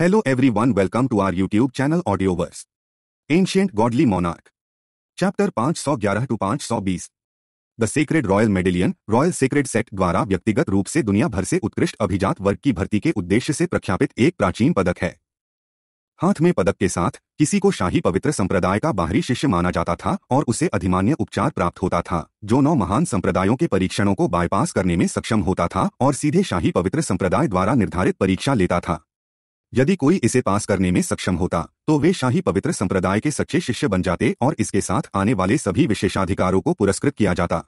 Hello everyone, welcome to our YouTube channel Audioverse. Ancient Godly Monarch. Chapter 511 to 520. The sacred royal medallion royal sacred set द्वारा व्यक्तिगत रूप से दुनिया भर से उत्कृष्ट अभिजात वर्ग की भर्ती के उद्देश्य से प्रख्यापित एक प्राचीन पदक है हाथ में पदक के साथ किसी को शाही पवित्र संप्रदाय का बाहरी शिष्य माना जाता था और उसे अधिमान्य उपचार प्राप्त होता था जो नौ महान संप्रदायों के परीक्षणों को बायपास करने में सक्षम होता था और सीधे शाही पवित्र संप्रदाय द्वारा निर्धारित परीक्षा लेता था यदि कोई इसे पास करने में सक्षम होता तो वे शाही पवित्र संप्रदाय के सच्चे शिष्य बन जाते और इसके साथ आने वाले सभी विशेषाधिकारों को पुरस्कृत किया जाता।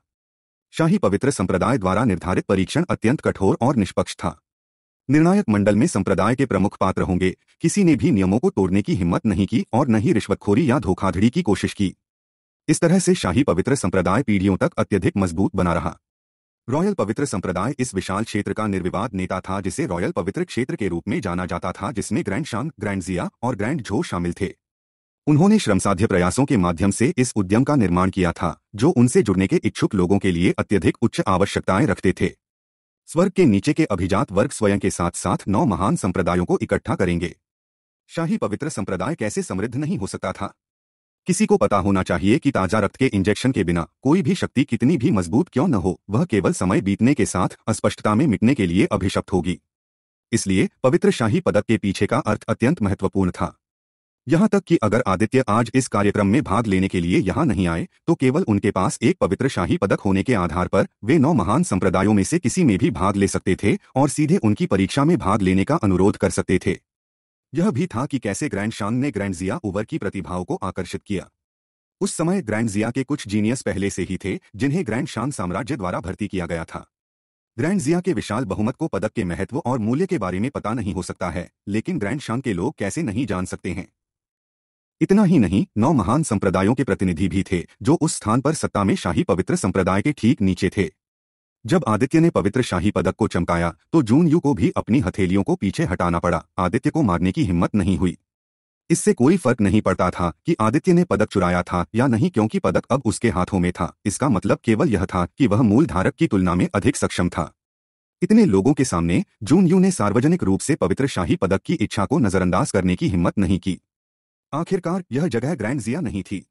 शाही पवित्र संप्रदाय द्वारा निर्धारित परीक्षण अत्यंत कठोर और निष्पक्ष था। निर्णायक मंडल में संप्रदाय के प्रमुख पात्र होंगे, किसी ने भी नियमों को तोड़ने की हिम्मत नहीं की और न ही रिश्वतखोरी या धोखाधड़ी की कोशिश की। इस तरह से शाही पवित्र संप्रदाय पीढ़ियों तक अत्यधिक मज़बूत बना रहा। रॉयल पवित्र संप्रदाय इस विशाल क्षेत्र का निर्विवाद नेता था, जिसे रॉयल पवित्र क्षेत्र के रूप में जाना जाता था, जिसमें ग्रैंड शांग, ग्रैंड जिया और ग्रैंड झो शामिल थे। उन्होंने श्रमसाध्य प्रयासों के माध्यम से इस उद्यम का निर्माण किया था, जो उनसे जुड़ने के इच्छुक लोगों के लिए अत्यधिक उच्च आवश्यकताएँ रखते थे। स्वर्ग के नीचे के अभिजात वर्ग स्वयं के साथ साथ नौ महान संप्रदायों को इकट्ठा करेंगे। शाही पवित्र संप्रदाय कैसे समृद्ध नहीं हो सकता था? किसी को पता होना चाहिए कि ताज़ा रक्त के इंजेक्शन के बिना कोई भी शक्ति कितनी भी मज़बूत क्यों न हो, वह केवल समय बीतने के साथ अस्पष्टता में मिटने के लिए अभिशप्त होगी। इसलिए पवित्र शाही पदक के पीछे का अर्थ अत्यंत महत्वपूर्ण था। यहाँ तक कि अगर आदित्य आज इस कार्यक्रम में भाग लेने के लिए यहाँ नहीं आए तो केवल उनके पास एक पवित्र शाही पदक होने के आधार पर वे नौ महान संप्रदायों में से किसी में भी भाग ले सकते थे और सीधे उनकी परीक्षा में भाग लेने का अनुरोध कर सकते थे। यह भी था कि कैसे ग्रैंड शान ने ग्रैंड जिया ओवर की प्रतिभाओं को आकर्षित किया। उस समय ग्रैंड जिया के कुछ जीनियस पहले से ही थे, जिन्हें ग्रैंड शान साम्राज्य द्वारा भर्ती किया गया था। ग्रैंड जिया के विशाल बहुमत को पदक के महत्व और मूल्य के बारे में पता नहीं हो सकता है, लेकिन ग्रैंड शान के लोग कैसे नहीं जान सकते हैं। इतना ही नहीं, नौ महान संप्रदायों के प्रतिनिधि भी थे, जो उस स्थान पर सत्ता में शाही पवित्र संप्रदाय के ठीक नीचे थे। जब आदित्य ने पवित्र शाही पदक को चमकाया तो जून यू को भी अपनी हथेलियों को पीछे हटाना पड़ा। आदित्य को मारने की हिम्मत नहीं हुई। इससे कोई फ़र्क नहीं पड़ता था कि आदित्य ने पदक चुराया था या नहीं, क्योंकि पदक अब उसके हाथों में था। इसका मतलब केवल यह था कि वह मूल धारक की तुलना में अधिक सक्षम था। इतने लोगों के सामने जून यू ने सार्वजनिक रूप से पवित्र शाही पदक की इच्छा को नजरअंदाज करने की हिम्मत नहीं की। आखिरकार, यह जगह ग्रैंड जिया नहीं थी।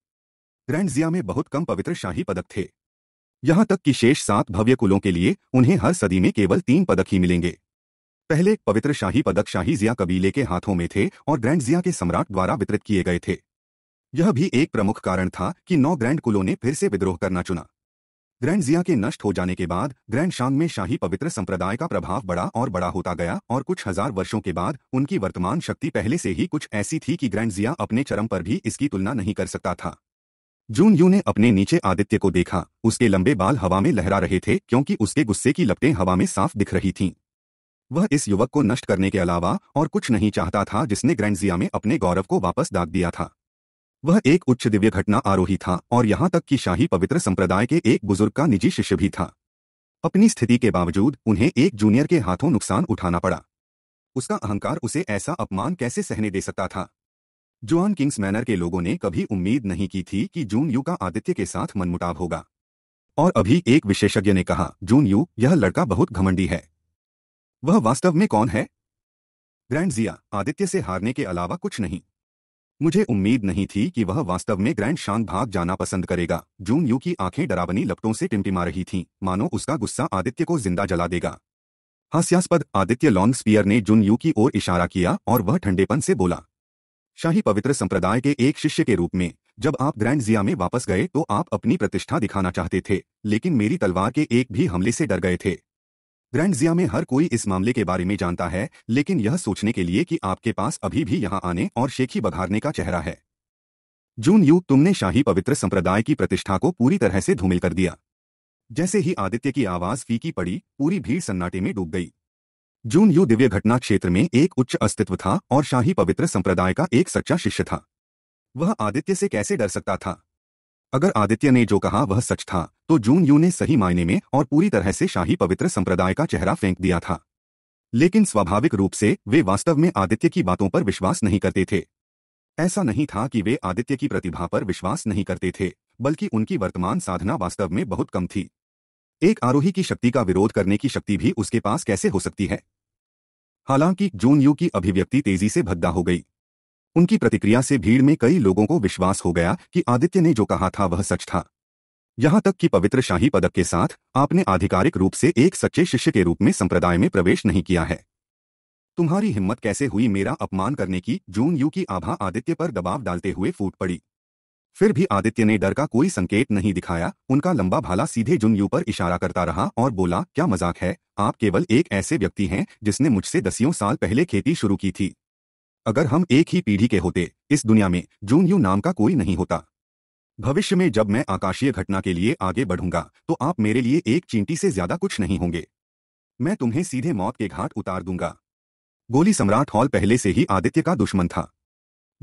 ग्रैंड जिया में बहुत कम पवित्र शाही पदक थे। यहाँ तक कि शेष सात भव्य कुलों के लिए उन्हें हर सदी में केवल तीन पदक ही मिलेंगे। पहले पवित्र शाही पदक शाही जिया कबीले के हाथों में थे और ग्रैंड जिया के सम्राट द्वारा वितरित किए गए थे। यह भी एक प्रमुख कारण था कि नौ ग्रैंड कुलों ने फिर से विद्रोह करना चुना। ग्रैंड जिया के नष्ट हो जाने के बाद ग्रैंड शांग में शाही पवित्र संप्रदाय का प्रभाव बड़ा और बड़ा होता गया और कुछ हज़ार वर्षों के बाद उनकी वर्तमान शक्ति पहले से ही कुछ ऐसी थी कि ग्रैंड जिया अपने चरम पर भी इसकी तुलना नहीं कर सकता था। जून यू ने अपने नीचे आदित्य को देखा। उसके लंबे बाल हवा में लहरा रहे थे, क्योंकि उसके गुस्से की लपटें हवा में साफ़ दिख रही थीं। वह इस युवक को नष्ट करने के अलावा और कुछ नहीं चाहता था, जिसने ग्रैंडजिया में अपने गौरव को वापस दाग दिया था। वह एक उच्च दिव्य घटना आरोही था, और यहाँ तक कि शाही पवित्र संप्रदाय के एक बुज़ुर्ग का निजी शिष्य भी था। अपनी स्थिति के बावजूद उन्हें एक जूनियर के हाथों नुकसान उठाना पड़ा। उसका अहंकार उसे ऐसा अपमान कैसे सहने दे सकता था? जोआन किंग्स मैनर के लोगों ने कभी उम्मीद नहीं की थी कि जून यू का आदित्य के साथ मनमुटाव होगा। और अभी एक विशेषज्ञ ने कहा, जून यू, यह लड़का बहुत घमंडी है। वह वास्तव में कौन है? ग्रैंड जिया, आदित्य से हारने के अलावा कुछ नहीं। मुझे उम्मीद नहीं थी कि वह वास्तव में ग्रैंड शान भाग जाना पसंद करेगा। जून यू की आँखें डरावनी लपटों से टिमटिमा रही थीं। मानो उसका गुस्सा आदित्य को ज़िंदा जला देगा। हास्यास्पद आदित्य लॉन्ग स्पियर ने जुन यू की ओर इशारा किया और वह ठंडेपन से बोला शाही पवित्र संप्रदाय के एक शिष्य के रूप में, जब आप ग्रैंड जिया में वापस गए तो आप अपनी प्रतिष्ठा दिखाना चाहते थे, लेकिन मेरी तलवार के एक भी हमले से डर गए थे। ग्रैंडजिया में हर कोई इस मामले के बारे में जानता है, लेकिन यह सोचने के लिए कि आपके पास अभी भी यहाँ आने और शेखी बघारने का चेहरा है। जून यू, तुमने शाही पवित्र संप्रदाय की प्रतिष्ठा को पूरी तरह से धूमिल कर दिया। जैसे ही आदित्य की आवाज़ फीकी पड़ी, पूरी भीड़ सन्नाटे में डूब गई। जून यू दिव्य घटना क्षेत्र में एक उच्च अस्तित्व था और शाही पवित्र संप्रदाय का एक सच्चा शिष्य था। वह आदित्य से कैसे डर सकता था? अगर आदित्य ने जो कहा वह सच था तो जून यू ने सही मायने में और पूरी तरह से शाही पवित्र संप्रदाय का चेहरा फेंक दिया था। लेकिन स्वाभाविक रूप से वे वास्तव में आदित्य की बातों पर विश्वास नहीं करते थे। ऐसा नहीं था कि वे आदित्य की प्रतिभा पर विश्वास नहीं करते थे, बल्कि उनकी वर्तमान साधना वास्तव में बहुत कम थी। एक आरोही की शक्ति का विरोध करने की शक्ति भी उसके पास कैसे हो सकती है? हालाँकि, जून यू की अभिव्यक्ति तेज़ी से भद्दा हो गई। उनकी प्रतिक्रिया से भीड़ में कई लोगों को विश्वास हो गया कि आदित्य ने जो कहा था, वह सच था। यहाँ तक कि पवित्र शाही पदक के साथ, आपने आधिकारिक रूप से एक सच्चे शिष्य के रूप में संप्रदाय में प्रवेश नहीं किया है। तुम्हारी हिम्मत कैसे हुई मेरा अपमान करने की? जून यू की आभा आदित्य पर दबाव डालते हुए फूट पड़ी। फिर भी आदित्य ने डर का कोई संकेत नहीं दिखाया। उनका लंबा भाला सीधे जुन यू पर इशारा करता रहा और बोला, क्या मज़ाक है? आप केवल एक ऐसे व्यक्ति हैं जिसने मुझसे दसियों साल पहले खेती शुरू की थी। अगर हम एक ही पीढ़ी के होते इस दुनिया में जून यू नाम का कोई नहीं होता। भविष्य में जब मैं आकाशीय घटना के लिए आगे बढ़ूँगा तो आप मेरे लिए एक चींटी से ज़्यादा कुछ नहीं होंगे। मैं तुम्हें सीधे मौत के घाट उतार दूँगा। गोली सम्राट हॉल पहले से ही आदित्य का दुश्मन था।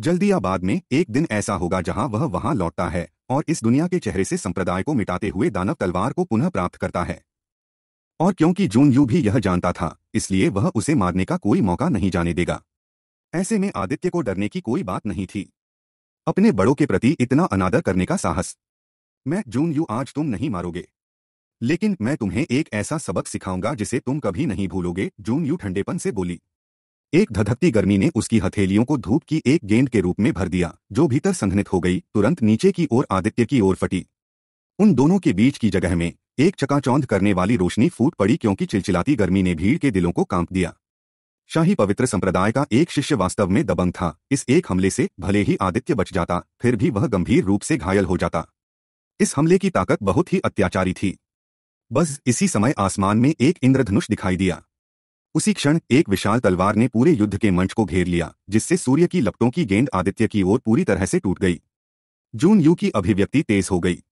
जल्दी या बाद में एक दिन ऐसा होगा जहाँ वह वहाँ लौटता है और इस दुनिया के चेहरे से संप्रदाय को मिटाते हुए दानव तलवार को पुनः प्राप्त करता है। और क्योंकि जून यू भी यह जानता था, इसलिए वह उसे मारने का कोई मौका नहीं जाने देगा। ऐसे में आदित्य को डरने की कोई बात नहीं थी। अपने बड़ों के प्रति इतना अनादर करने का साहस। मैं जून यू आज तुम नहीं मारोगे। लेकिन मैं तुम्हें एक ऐसा सबक सिखाऊँगा जिसे तुम कभी नहीं भूलोगे, जून यू ठंडेपन से बोली। एक धधकती गर्मी ने उसकी हथेलियों को धूप की एक गेंद के रूप में भर दिया, जो भीतर संघनित हो गई, तुरंत नीचे की ओर आदित्य की ओर फटी। उन दोनों के बीच की जगह में, एक चकाचौंध करने वाली रोशनी फूट पड़ी क्योंकि चिलचिलाती गर्मी ने भीड़ के दिलों को काँप दिया। शाही पवित्र संप्रदाय का एक शिष्य वास्तव में दबंग था, इस एक हमले से भले ही आदित्य बच जाता, फिर भी वह गंभीर रूप से घायल हो जाता। इस हमले की ताकत बहुत ही अत्याचारी थी। बस इसी समय आसमान में एक इंद्रधनुष दिखाई दिया। उसी क्षण एक विशाल तलवार ने पूरे युद्ध के मंच को घेर लिया, जिससे सूर्य की लपटों की गेंद आदित्य की ओर पूरी तरह से टूट गई। जून यू की अभिव्यक्ति तेज हो गई।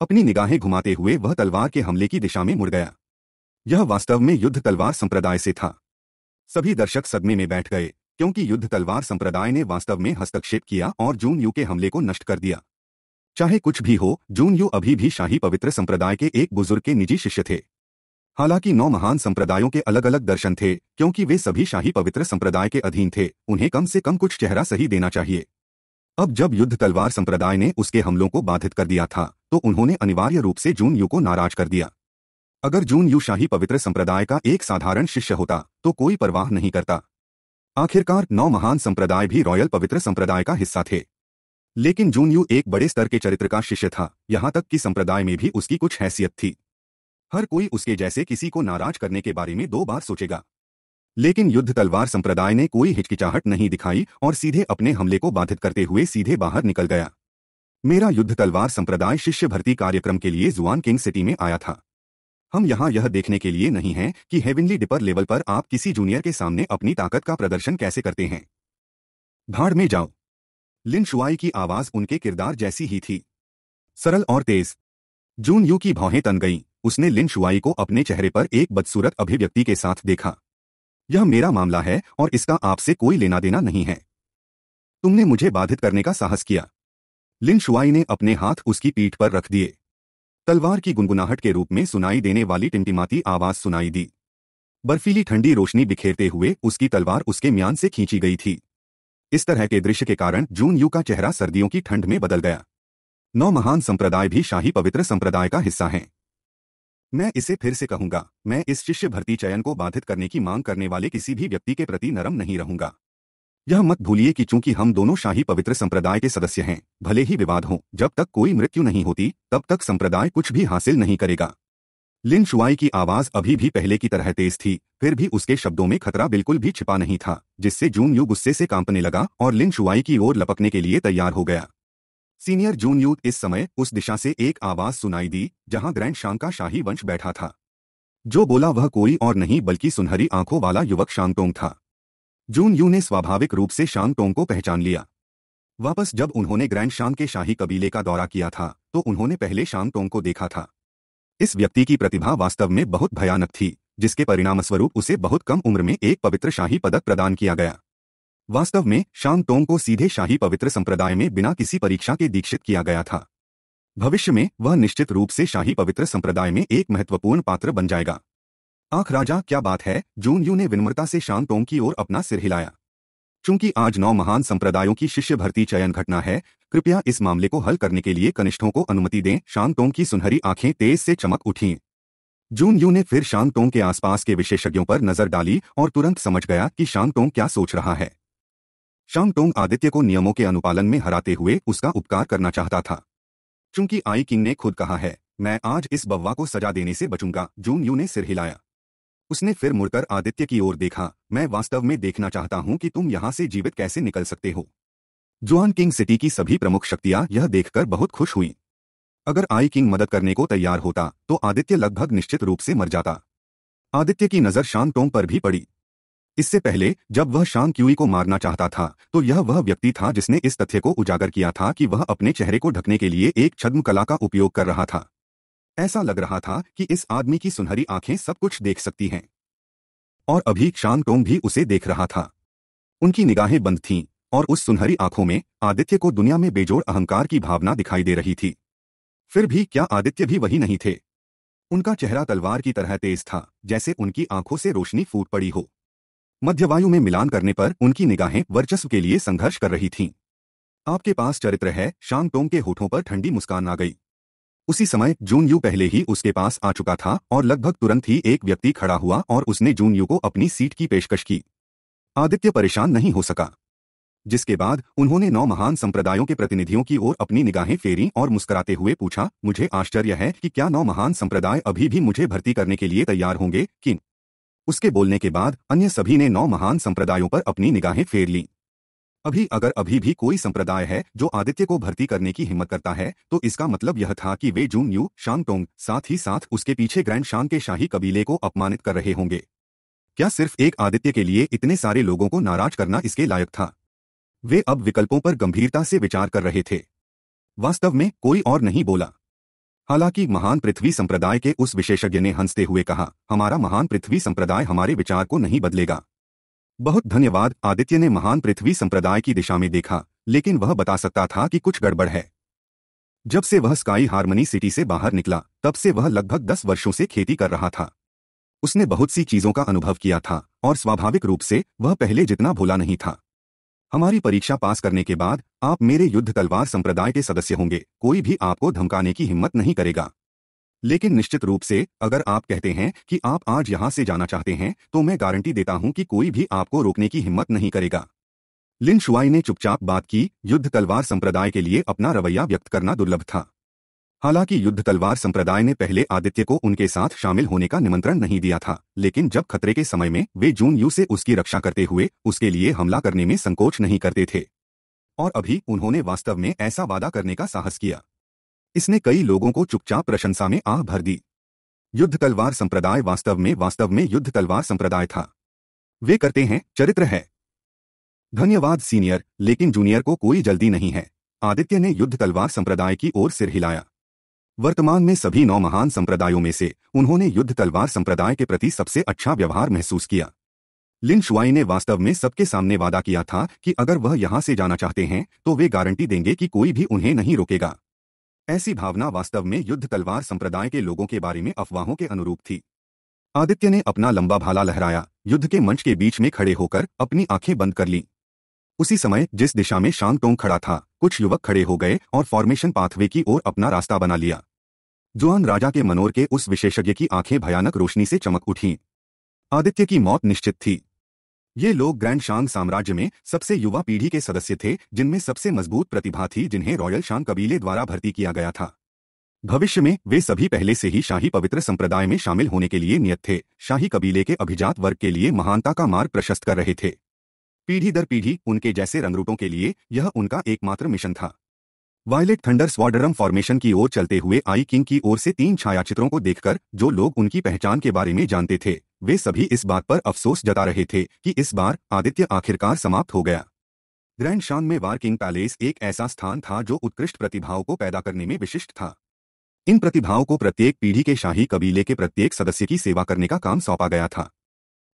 अपनी निगाहें घुमाते हुए वह तलवार के हमले की दिशा में मुड़ गया। यह वास्तव में युद्ध तलवार संप्रदाय से था। सभी दर्शक सदमे में बैठ गए, क्योंकि युद्ध तलवार संप्रदाय ने वास्तव में हस्तक्षेप किया और जून यू के हमले को नष्ट कर दिया। चाहे कुछ भी हो, जून यू अभी भी शाही पवित्र संप्रदाय के एक बुज़ुर्ग के निजी शिष्य थे। हालाँकि नौ महान संप्रदायों के अलग अलग दर्शन थे, क्योंकि वे सभी शाही पवित्र संप्रदाय के अधीन थे, उन्हें कम से कम कुछ चेहरा सही देना चाहिए। अब जब युद्ध तलवार संप्रदाय ने उसके हमलों को बाधित कर दिया था तो उन्होंने अनिवार्य रूप से जून यू को नाराज़ कर दिया। अगर जून यू शाही पवित्र संप्रदाय का एक साधारण शिष्य होता तो कोई परवाह नहीं करता। आखिरकार नौ महान संप्रदाय भी रॉयल पवित्र संप्रदाय का हिस्सा थे। लेकिन जून यू एक बड़े स्तर के चरित्र का शिष्य था, यहाँ तक कि संप्रदाय में भी उसकी कुछ हैसियत थी। हर कोई उसके जैसे किसी को नाराज़ करने के बारे में दो बार सोचेगा। लेकिन युद्ध तलवार संप्रदाय ने कोई हिचकिचाहट नहीं दिखाई और सीधे अपने हमले को बाधित करते हुए सीधे बाहर निकल गया। मेरा युद्ध तलवार संप्रदाय शिष्य भर्ती कार्यक्रम के लिए जुआन किंग सिटी में आया था। हम यहाँ यह देखने के लिए नहीं हैं कि हेविनली डिपर लेवल पर आप किसी जूनियर के सामने अपनी ताकत का प्रदर्शन कैसे करते हैं। भाड़ में जाओ। लिन शुआई की आवाज़ उनके किरदार जैसी ही थी। सरल और तेज। जून यू की भौहें तन गईं। उसने लिन शुआई को अपने चेहरे पर एक बदसूरत अभिव्यक्ति के साथ देखा। यह मेरा मामला है और इसका आपसे कोई लेना देना नहीं है। तुमने मुझे बाधित करने का साहस किया। लिन शुआई ने अपने हाथ उसकी पीठ पर रख दिए। तलवार की गुनगुनाहट के रूप में सुनाई देने वाली टिंटिमाती आवाज़ सुनाई दी। बर्फीली ठंडी रोशनी बिखेरते हुए उसकी तलवार उसके म्यान से खींची गई थी। इस तरह के दृश्य के कारण जून यू का चेहरा सर्दियों की ठंड में बदल गया। नौ महान संप्रदाय भी शाही पवित्र संप्रदाय का हिस्सा हैं। मैं इसे फिर से कहूँगा, मैं इस शिष्य भर्ती चयन को बाधित करने की मांग करने वाले किसी भी व्यक्ति के प्रति नरम नहीं रहूँगा। यह मत भूलिए कि चूँकि हम दोनों शाही पवित्र संप्रदाय के सदस्य हैं, भले ही विवाद हो, जब तक कोई मृत्यु नहीं होती, तब तक संप्रदाय कुछ भी हासिल नहीं करेगा। लिन शुआई की आवाज़ अभी भी पहले की तरह तेज थी, फिर भी उसके शब्दों में खतरा बिल्कुल भी छिपा नहीं था, जिससे जून यू गुस्से से कांपने लगा और लिन शुआई की ओर लपकने के लिए तैयार हो गया। सीनियर जून यूथ इस समय उस दिशा से एक आवाज़ सुनाई दी, जहाँ ग्रैंड शांग का शाही वंश बैठा था। जो बोला वह कोई और नहीं, बल्कि सुनहरी आँखों वाला युवक शांगटोंग था। जून यू ने स्वाभाविक रूप से शांगटोंग को पहचान लिया। वापस जब उन्होंने ग्रैंड शांग के शाही कबीले का दौरा किया था तो उन्होंने पहले शांगटोंग को देखा था। इस व्यक्ति की प्रतिभा वास्तव में बहुत भयानक थी, जिसके परिणामस्वरूप उसे बहुत कम उम्र में एक पवित्र शाही पदक प्रदान किया गया। वास्तव में शांग तोंग को सीधे शाही पवित्र संप्रदाय में बिना किसी परीक्षा के दीक्षित किया गया था। भविष्य में, वह निश्चित रूप से शाही पवित्र संप्रदाय में एक महत्वपूर्ण पात्र बन जाएगा। आख राजा, क्या बात है? जून यू ने विनम्रता से शांग तोंग की ओर अपना सिर हिलाया। चूँकि आज नौ महान संप्रदायों की शिष्य भर्ती चयन घटना है, कृपया इस मामले को हल करने के लिए कनिष्ठों को अनुमति दें शांग तोंग की सुनहरी आँखें तेज से चमक उठी। जून यू ने फिर शांग टोंग के आसपास के विशेषज्ञों पर नज़र डाली और तुरंत समझ गया कि शांग टोंग क्या सोच रहा है। शांग टोंग आदित्य को नियमों के अनुपालन में हराते हुए उसका उपकार करना चाहता था। चूँकि आई किंग ने खुद कहा है, मैं आज इस बव्वा को सजा देने से बचूँगा, जून यू ने सिर हिलाया। उसने फिर मुड़कर आदित्य की ओर देखा, मैं वास्तव में देखना चाहता हूँ कि तुम यहाँ से जीवित कैसे निकल सकते हो। जुआन किंग सिटी की सभी प्रमुख शक्तियाँ यह देखकर बहुत खुश हुई। अगर आई किंग मदद करने को तैयार होता तो आदित्य लगभग निश्चित रूप से मर जाता। आदित्य की नज़र शांग टोंग पर भी पड़ी। इससे पहले, जब वह शांग क्यूई को मारना चाहता था तो यह वह व्यक्ति था जिसने इस तथ्य को उजागर किया था कि वह अपने चेहरे को ढकने के लिए एक छद्म कला का उपयोग कर रहा था। ऐसा लग रहा था कि इस आदमी की सुनहरी आँखें सब कुछ देख सकती हैं। और अभी शांग टोंग भी उसे देख रहा था। उनकी निगाहें बंद थीं, और उस सुनहरी आँखों में आदित्य को दुनिया में बेजोड़ अहंकार की भावना दिखाई दे रही थी। फिर भी क्या आदित्य भी वही नहीं थे? उनका चेहरा तलवार की तरह तेज था, जैसे उनकी आँखों से रोशनी फूट पड़ी हो। मध्यवायु में मिलान करने पर उनकी निगाहें वर्चस्व के लिए संघर्ष कर रही थीं। आपके पास चरित्र है, शाम टोंग के होठों पर ठंडी मुस्कान आ गई। उसी समय जून यू पहले ही उसके पास आ चुका था और लगभग तुरंत ही एक व्यक्ति खड़ा हुआ और उसने जून यू को अपनी सीट की पेशकश की। आदित्य परेशान नहीं हो सका। जिसके बाद उन्होंने नौ महान संप्रदायों के प्रतिनिधियों की ओर अपनी निगाहें फेरी और मुस्कुराते हुए पूछा, मुझे आश्चर्य है कि क्या नौ महान संप्रदाय अभी भी मुझे भर्ती करने के लिए तैयार होंगे कि उसके बोलने के बाद अन्य सभी ने नौ महान संप्रदायों पर अपनी निगाहें फेर ली। अभी अगर अभी भी कोई संप्रदाय है जो आदित्य को भर्ती करने की हिम्मत करता है तो इसका मतलब यह था कि वे जून यू शांगटोंग साथ ही साथ उसके पीछे ग्रैंड शान के शाही कबीले को अपमानित कर रहे होंगे। क्या सिर्फ़ एक आदित्य के लिए इतने सारे लोगों को नाराज़ करना इसके लायक था? वे अब विकल्पों पर गंभीरता से विचार कर रहे थे। वास्तव में कोई और नहीं बोला। हालाँकि महान पृथ्वी संप्रदाय के उस विशेषज्ञ ने हँसते हुए कहा, हमारा महान पृथ्वी संप्रदाय हमारे विचार को नहीं बदलेगा। बहुत धन्यवाद। आदित्य ने महान पृथ्वी संप्रदाय की दिशा में देखा, लेकिन वह बता सकता था कि कुछ गड़बड़ है। जब से वह स्काई हार्मनी सिटी से बाहर निकला, तब से वह लगभग दस वर्षों से खेती कर रहा था। उसने बहुत सी चीज़ों का अनुभव किया था, और स्वाभाविक रूप से वह पहले जितना भोला नहीं था। हमारी परीक्षा पास करने के बाद आप मेरे युद्ध तलवार संप्रदाय के सदस्य होंगे। कोई भी आपको धमकाने की हिम्मत नहीं करेगा। लेकिन निश्चित रूप से, अगर आप कहते हैं कि आप आज यहाँ से जाना चाहते हैं तो मैं गारंटी देता हूँ कि कोई भी आपको रोकने की हिम्मत नहीं करेगा। लिन शुआई ने चुपचाप बात की। युद्ध तलवार संप्रदाय के लिए अपना रवैया व्यक्त करना दुर्लभ था। हालाँकि युद्ध तलवार संप्रदाय ने पहले आदित्य को उनके साथ शामिल होने का निमंत्रण नहीं दिया था, लेकिन जब खतरे के समय में वे जून यू से उसकी रक्षा करते हुए उसके लिए हमला करने में संकोच नहीं करते थे। और अभी उन्होंने वास्तव में ऐसा वादा करने का साहस किया। इसने कई लोगों को चुपचाप प्रशंसा में आह भर दी। युद्ध तलवार संप्रदाय वास्तव में वास्तव में युद्ध तलवार संप्रदाय था। वे करते हैं, चरित्र है। धन्यवाद सीनियर, लेकिन जूनियर को कोई जल्दी नहीं है। आदित्य ने युद्ध तलवार संप्रदाय की ओर सिर हिलाया। वर्तमान में सभी नौ महान संप्रदायों में से उन्होंने युद्ध तलवार संप्रदाय के प्रति सबसे अच्छा व्यवहार महसूस किया। लिन शुआई ने वास्तव में सबके सामने वादा किया था कि अगर वह यहाँ से जाना चाहते हैं तो वे गारंटी देंगे कि कोई भी उन्हें नहीं रोकेगा। ऐसी भावना वास्तव में युद्ध तलवार संप्रदाय के लोगों के बारे में अफवाहों के अनुरूप थी। आदित्य ने अपना लंबा भाला लहराया, युद्ध के मंच के बीच में खड़े होकर अपनी आँखें बंद कर ली। उसी समय जिस दिशा में शांग टोंग खड़ा था, कुछ युवक खड़े हो गए और फॉर्मेशन पाथवे की ओर अपना रास्ता बना लिया। जुआन राजा के मनोर के उस विशेषज्ञ की आँखें भयानक रोशनी से चमक उठी। आदित्य की मौत निश्चित थी। ये लोग ग्रैंड शांग साम्राज्य में सबसे युवा पीढ़ी के सदस्य थे, जिनमें सबसे मज़बूत प्रतिभा थी, जिन्हें रॉयल शांग कबीले द्वारा भर्ती किया गया था। भविष्य में, वे सभी पहले से ही शाही पवित्र संप्रदाय में शामिल होने के लिए नियत थे। शाही कबीले के अभिजात वर्ग के लिए महानता का मार्ग प्रशस्त कर रहे थे। पीढ़ी दर पीढ़ी, उनके जैसे रंगरूटों के लिए, यह उनका एकमात्र मिशन था। वायलेट थंडर स्वाडरम फॉर्मेशन की ओर चलते हुए आई किंग की ओर से तीन छायाचित्रों को देखकर, जो लोग उनकी पहचान के बारे में जानते थे, वे सभी इस बात पर अफसोस जता रहे थे कि इस बार आदित्य आखिरकार समाप्त हो गया। ग्रैंड शान में वार किंग पैलेस एक ऐसा स्थान था जो उत्कृष्ट प्रतिभाओं को पैदा करने में विशिष्ट था। इन प्रतिभाओं को प्रत्येक पीढ़ी के शाही कबीले के प्रत्येक सदस्य की सेवा करने का काम सौंपा गया था।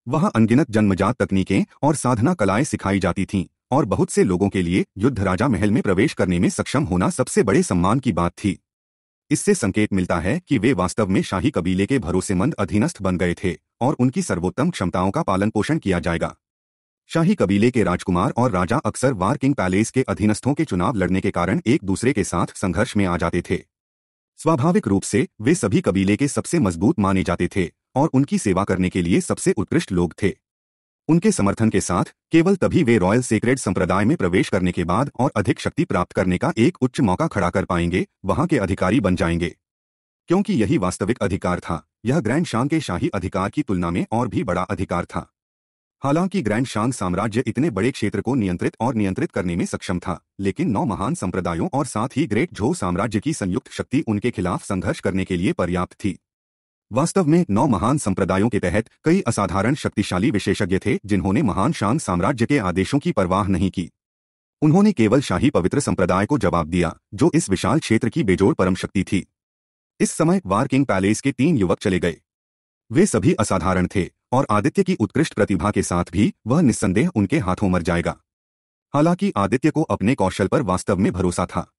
वहाँ अनगिनत जन्मजात तकनीकें और साधना कलाएँ सिखाई जाती थीं। और बहुत से लोगों के लिए युद्ध राजा महल में प्रवेश करने में सक्षम होना सबसे बड़े सम्मान की बात थी। इससे संकेत मिलता है कि वे वास्तव में शाही कबीले के भरोसेमंद अधीनस्थ बन गए थे और उनकी सर्वोत्तम क्षमताओं का पालन पोषण किया जाएगा। शाही कबीले के राजकुमार और राजा अक्सर वार किंग पैलेस के अधीनस्थों के चुनाव लड़ने के कारण एक दूसरे के साथ संघर्ष में आ जाते थे। स्वाभाविक रूप से, वे सभी कबीले के सबसे मज़बूत माने जाते थे और उनकी सेवा करने के लिए सबसे उत्कृष्ट लोग थे। उनके समर्थन के साथ, केवल तभी वे रॉयल सेक्रेड संप्रदाय में प्रवेश करने के बाद और अधिक शक्ति प्राप्त करने का एक उच्च मौका खड़ा कर पाएँगे, वहाँ के अधिकारी बन जाएँगे। क्योंकि यही वास्तविक अधिकार था, यह ग्रैंड शान के शाही अधिकार की तुलना में और भी बड़ा अधिकार था। हालाँकि ग्रैंड शांग साम्राज्य इतने बड़े क्षेत्र को नियंत्रित और नियंत्रित करने में सक्षम था, लेकिन नौ महान संप्रदायों और साथ ही ग्रेट झो साम्राज्य की संयुक्त शक्ति उनके खिलाफ संघर्ष करने के लिए पर्याप्त थी। वास्तव में नौ महान संप्रदायों के तहत कई असाधारण शक्तिशाली विशेषज्ञ थे, जिन्होंने महान शांग साम्राज्य के आदेशों की परवाह नहीं की। उन्होंने केवल शाही पवित्र संप्रदाय को जवाब दिया, जो इस विशाल क्षेत्र की बेजोड़ परम शक्ति थी। इस समय वार किंग पैलेस के तीन युवक चले गए। वे सभी असाधारण थे, और आदित्य की उत्कृष्ट प्रतिभा के साथ भी वह निस्संदेह उनके हाथों मर जाएगा। हालाँकि आदित्य को अपने कौशल पर वास्तव में भरोसा था।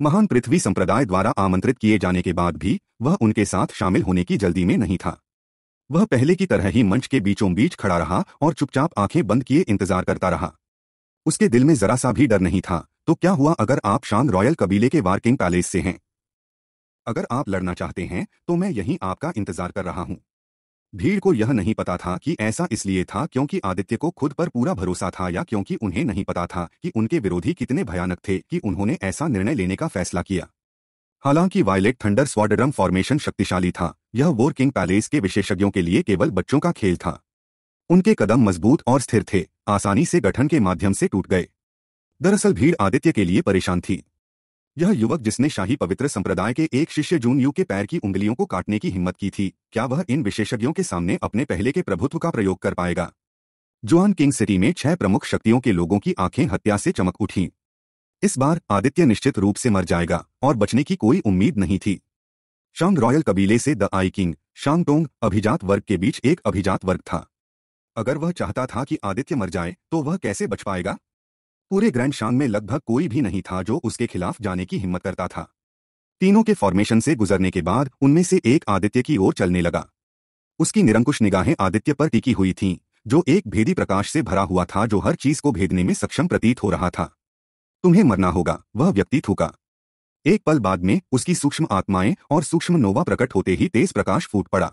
महान पृथ्वी संप्रदाय द्वारा आमंत्रित किए जाने के बाद भी वह उनके साथ शामिल होने की जल्दी में नहीं था। वह पहले की तरह ही मंच के बीचों बीच खड़ा रहा और चुपचाप आँखें बंद किए इंतज़ार करता रहा। उसके दिल में जरा सा भी डर नहीं था तो क्या हुआ अगर आप शान रॉयल कबीले के वार्किंग पैलेस से हैं? अगर आप लड़ना चाहते हैं तो मैं यहीं आपका इंतज़ार कर रहा हूँ। भीड़ को यह नहीं पता था कि ऐसा इसलिए था क्योंकि आदित्य को खुद पर पूरा भरोसा था या क्योंकि उन्हें नहीं पता था कि उनके विरोधी कितने भयानक थे कि उन्होंने ऐसा निर्णय लेने का फैसला किया। हालाँकि वायलेट थंडर स्वाडरम फॉर्मेशन शक्तिशाली था। यह वोर किंग पैलेस के विशेषज्ञों के लिए केवल बच्चों का खेल था। उनके कदम मज़बूत और स्थिर थे, आसानी से गठन के माध्यम से टूट गए। दरअसल भीड़ आदित्य के लिए परेशान थी। यह युवक जिसने शाही पवित्र संप्रदाय के एक शिष्य जून यू के पैर की उंगलियों को काटने की हिम्मत की थी, क्या वह इन विशेषज्ञों के सामने अपने पहले के प्रभुत्व का प्रयोग कर पाएगा? जुआन किंग सिटी में छह प्रमुख शक्तियों के लोगों की आँखें हत्या से चमक उठी। इस बार आदित्य निश्चित रूप से मर जाएगा और बचने की कोई उम्मीद नहीं थी। शांग रॉयल कबीले से द आई किंग शांगटोंग अभिजात वर्ग के बीच एक अभिजात वर्ग था। अगर वह चाहता था कि आदित्य मर जाए तो वह कैसे बच पाएगा? पूरे ग्रैंड शांग में लगभग कोई भी नहीं था जो उसके खिलाफ जाने की हिम्मत करता था। तीनों के फॉर्मेशन से गुजरने के बाद उनमें से एक आदित्य की ओर चलने लगा। उसकी निरंकुश निगाहें आदित्य पर टिकी हुई थीं, जो एक भेदी प्रकाश से भरा हुआ था जो हर चीज़ को भेदने में सक्षम प्रतीत हो रहा था। तुम्हें मरना होगा वह व्यक्ति थूका। एक पल बाद में उसकी सूक्ष्म आत्माएँ और सूक्ष्म नोवा प्रकट होते ही तेज प्रकाश फूट पड़ा।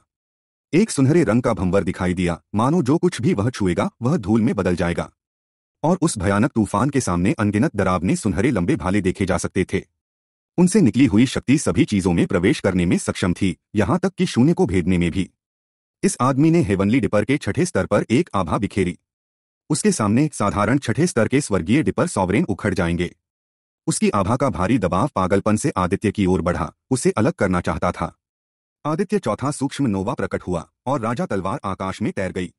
एक सुनहरे रंग का भंवर दिखाई दिया मानो जो कुछ भी वह छुएगा वह धूल में बदल जाएगा। और उस भयानक तूफ़ान के सामने अनगिनत दरावने सुनहरे लंबे भाले देखे जा सकते थे। उनसे निकली हुई शक्ति सभी चीज़ों में प्रवेश करने में सक्षम थी, यहाँ तक कि शून्य को भेदने में भी। इस आदमी ने हेवनली डिपर के छठे स्तर पर एक आभा बिखेरी। उसके सामने साधारण छठे स्तर के स्वर्गीय डिपर सॉवरेन उखड़ जाएँगे। उसकी आभा का भारी दबाव पागलपन से आदित्य की ओर बढ़ा, उसे अलग करना चाहता था। आदित्य चौथा सूक्ष्म नोवा प्रकट हुआ, और राजा तलवार आकाश में तैर गई।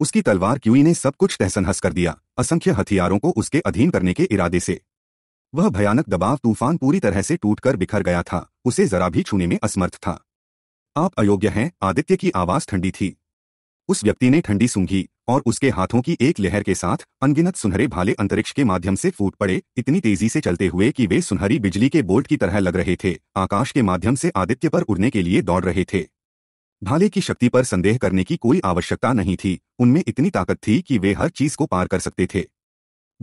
उसकी तलवार क्यूई ने सब कुछ तहसनहस कर दिया, असंख्य हथियारों को उसके अधीन करने के इरादे से। वह भयानक दबाव तूफ़ान पूरी तरह से टूटकर बिखर गया था, उसे जरा भी छूने में असमर्थ था। आप अयोग्य हैं, आदित्य की आवाज़ ठंडी थी। उस व्यक्ति ने ठंडी सूंघी, और उसके हाथों की एक लहर के साथ अनगिनत सुनहरे भाले अंतरिक्ष के माध्यम से फूट पड़े, इतनी तेज़ी से चलते हुए कि वे सुनहरी बिजली के बोल्ट की तरह लग रहे थे, आकाश के माध्यम से आदित्य पर उड़ने के लिए दौड़ रहे थे। भाले की शक्ति पर संदेह करने की कोई आवश्यकता नहीं थी। उनमें इतनी ताकत थी कि वे हर चीज़ को पार कर सकते थे।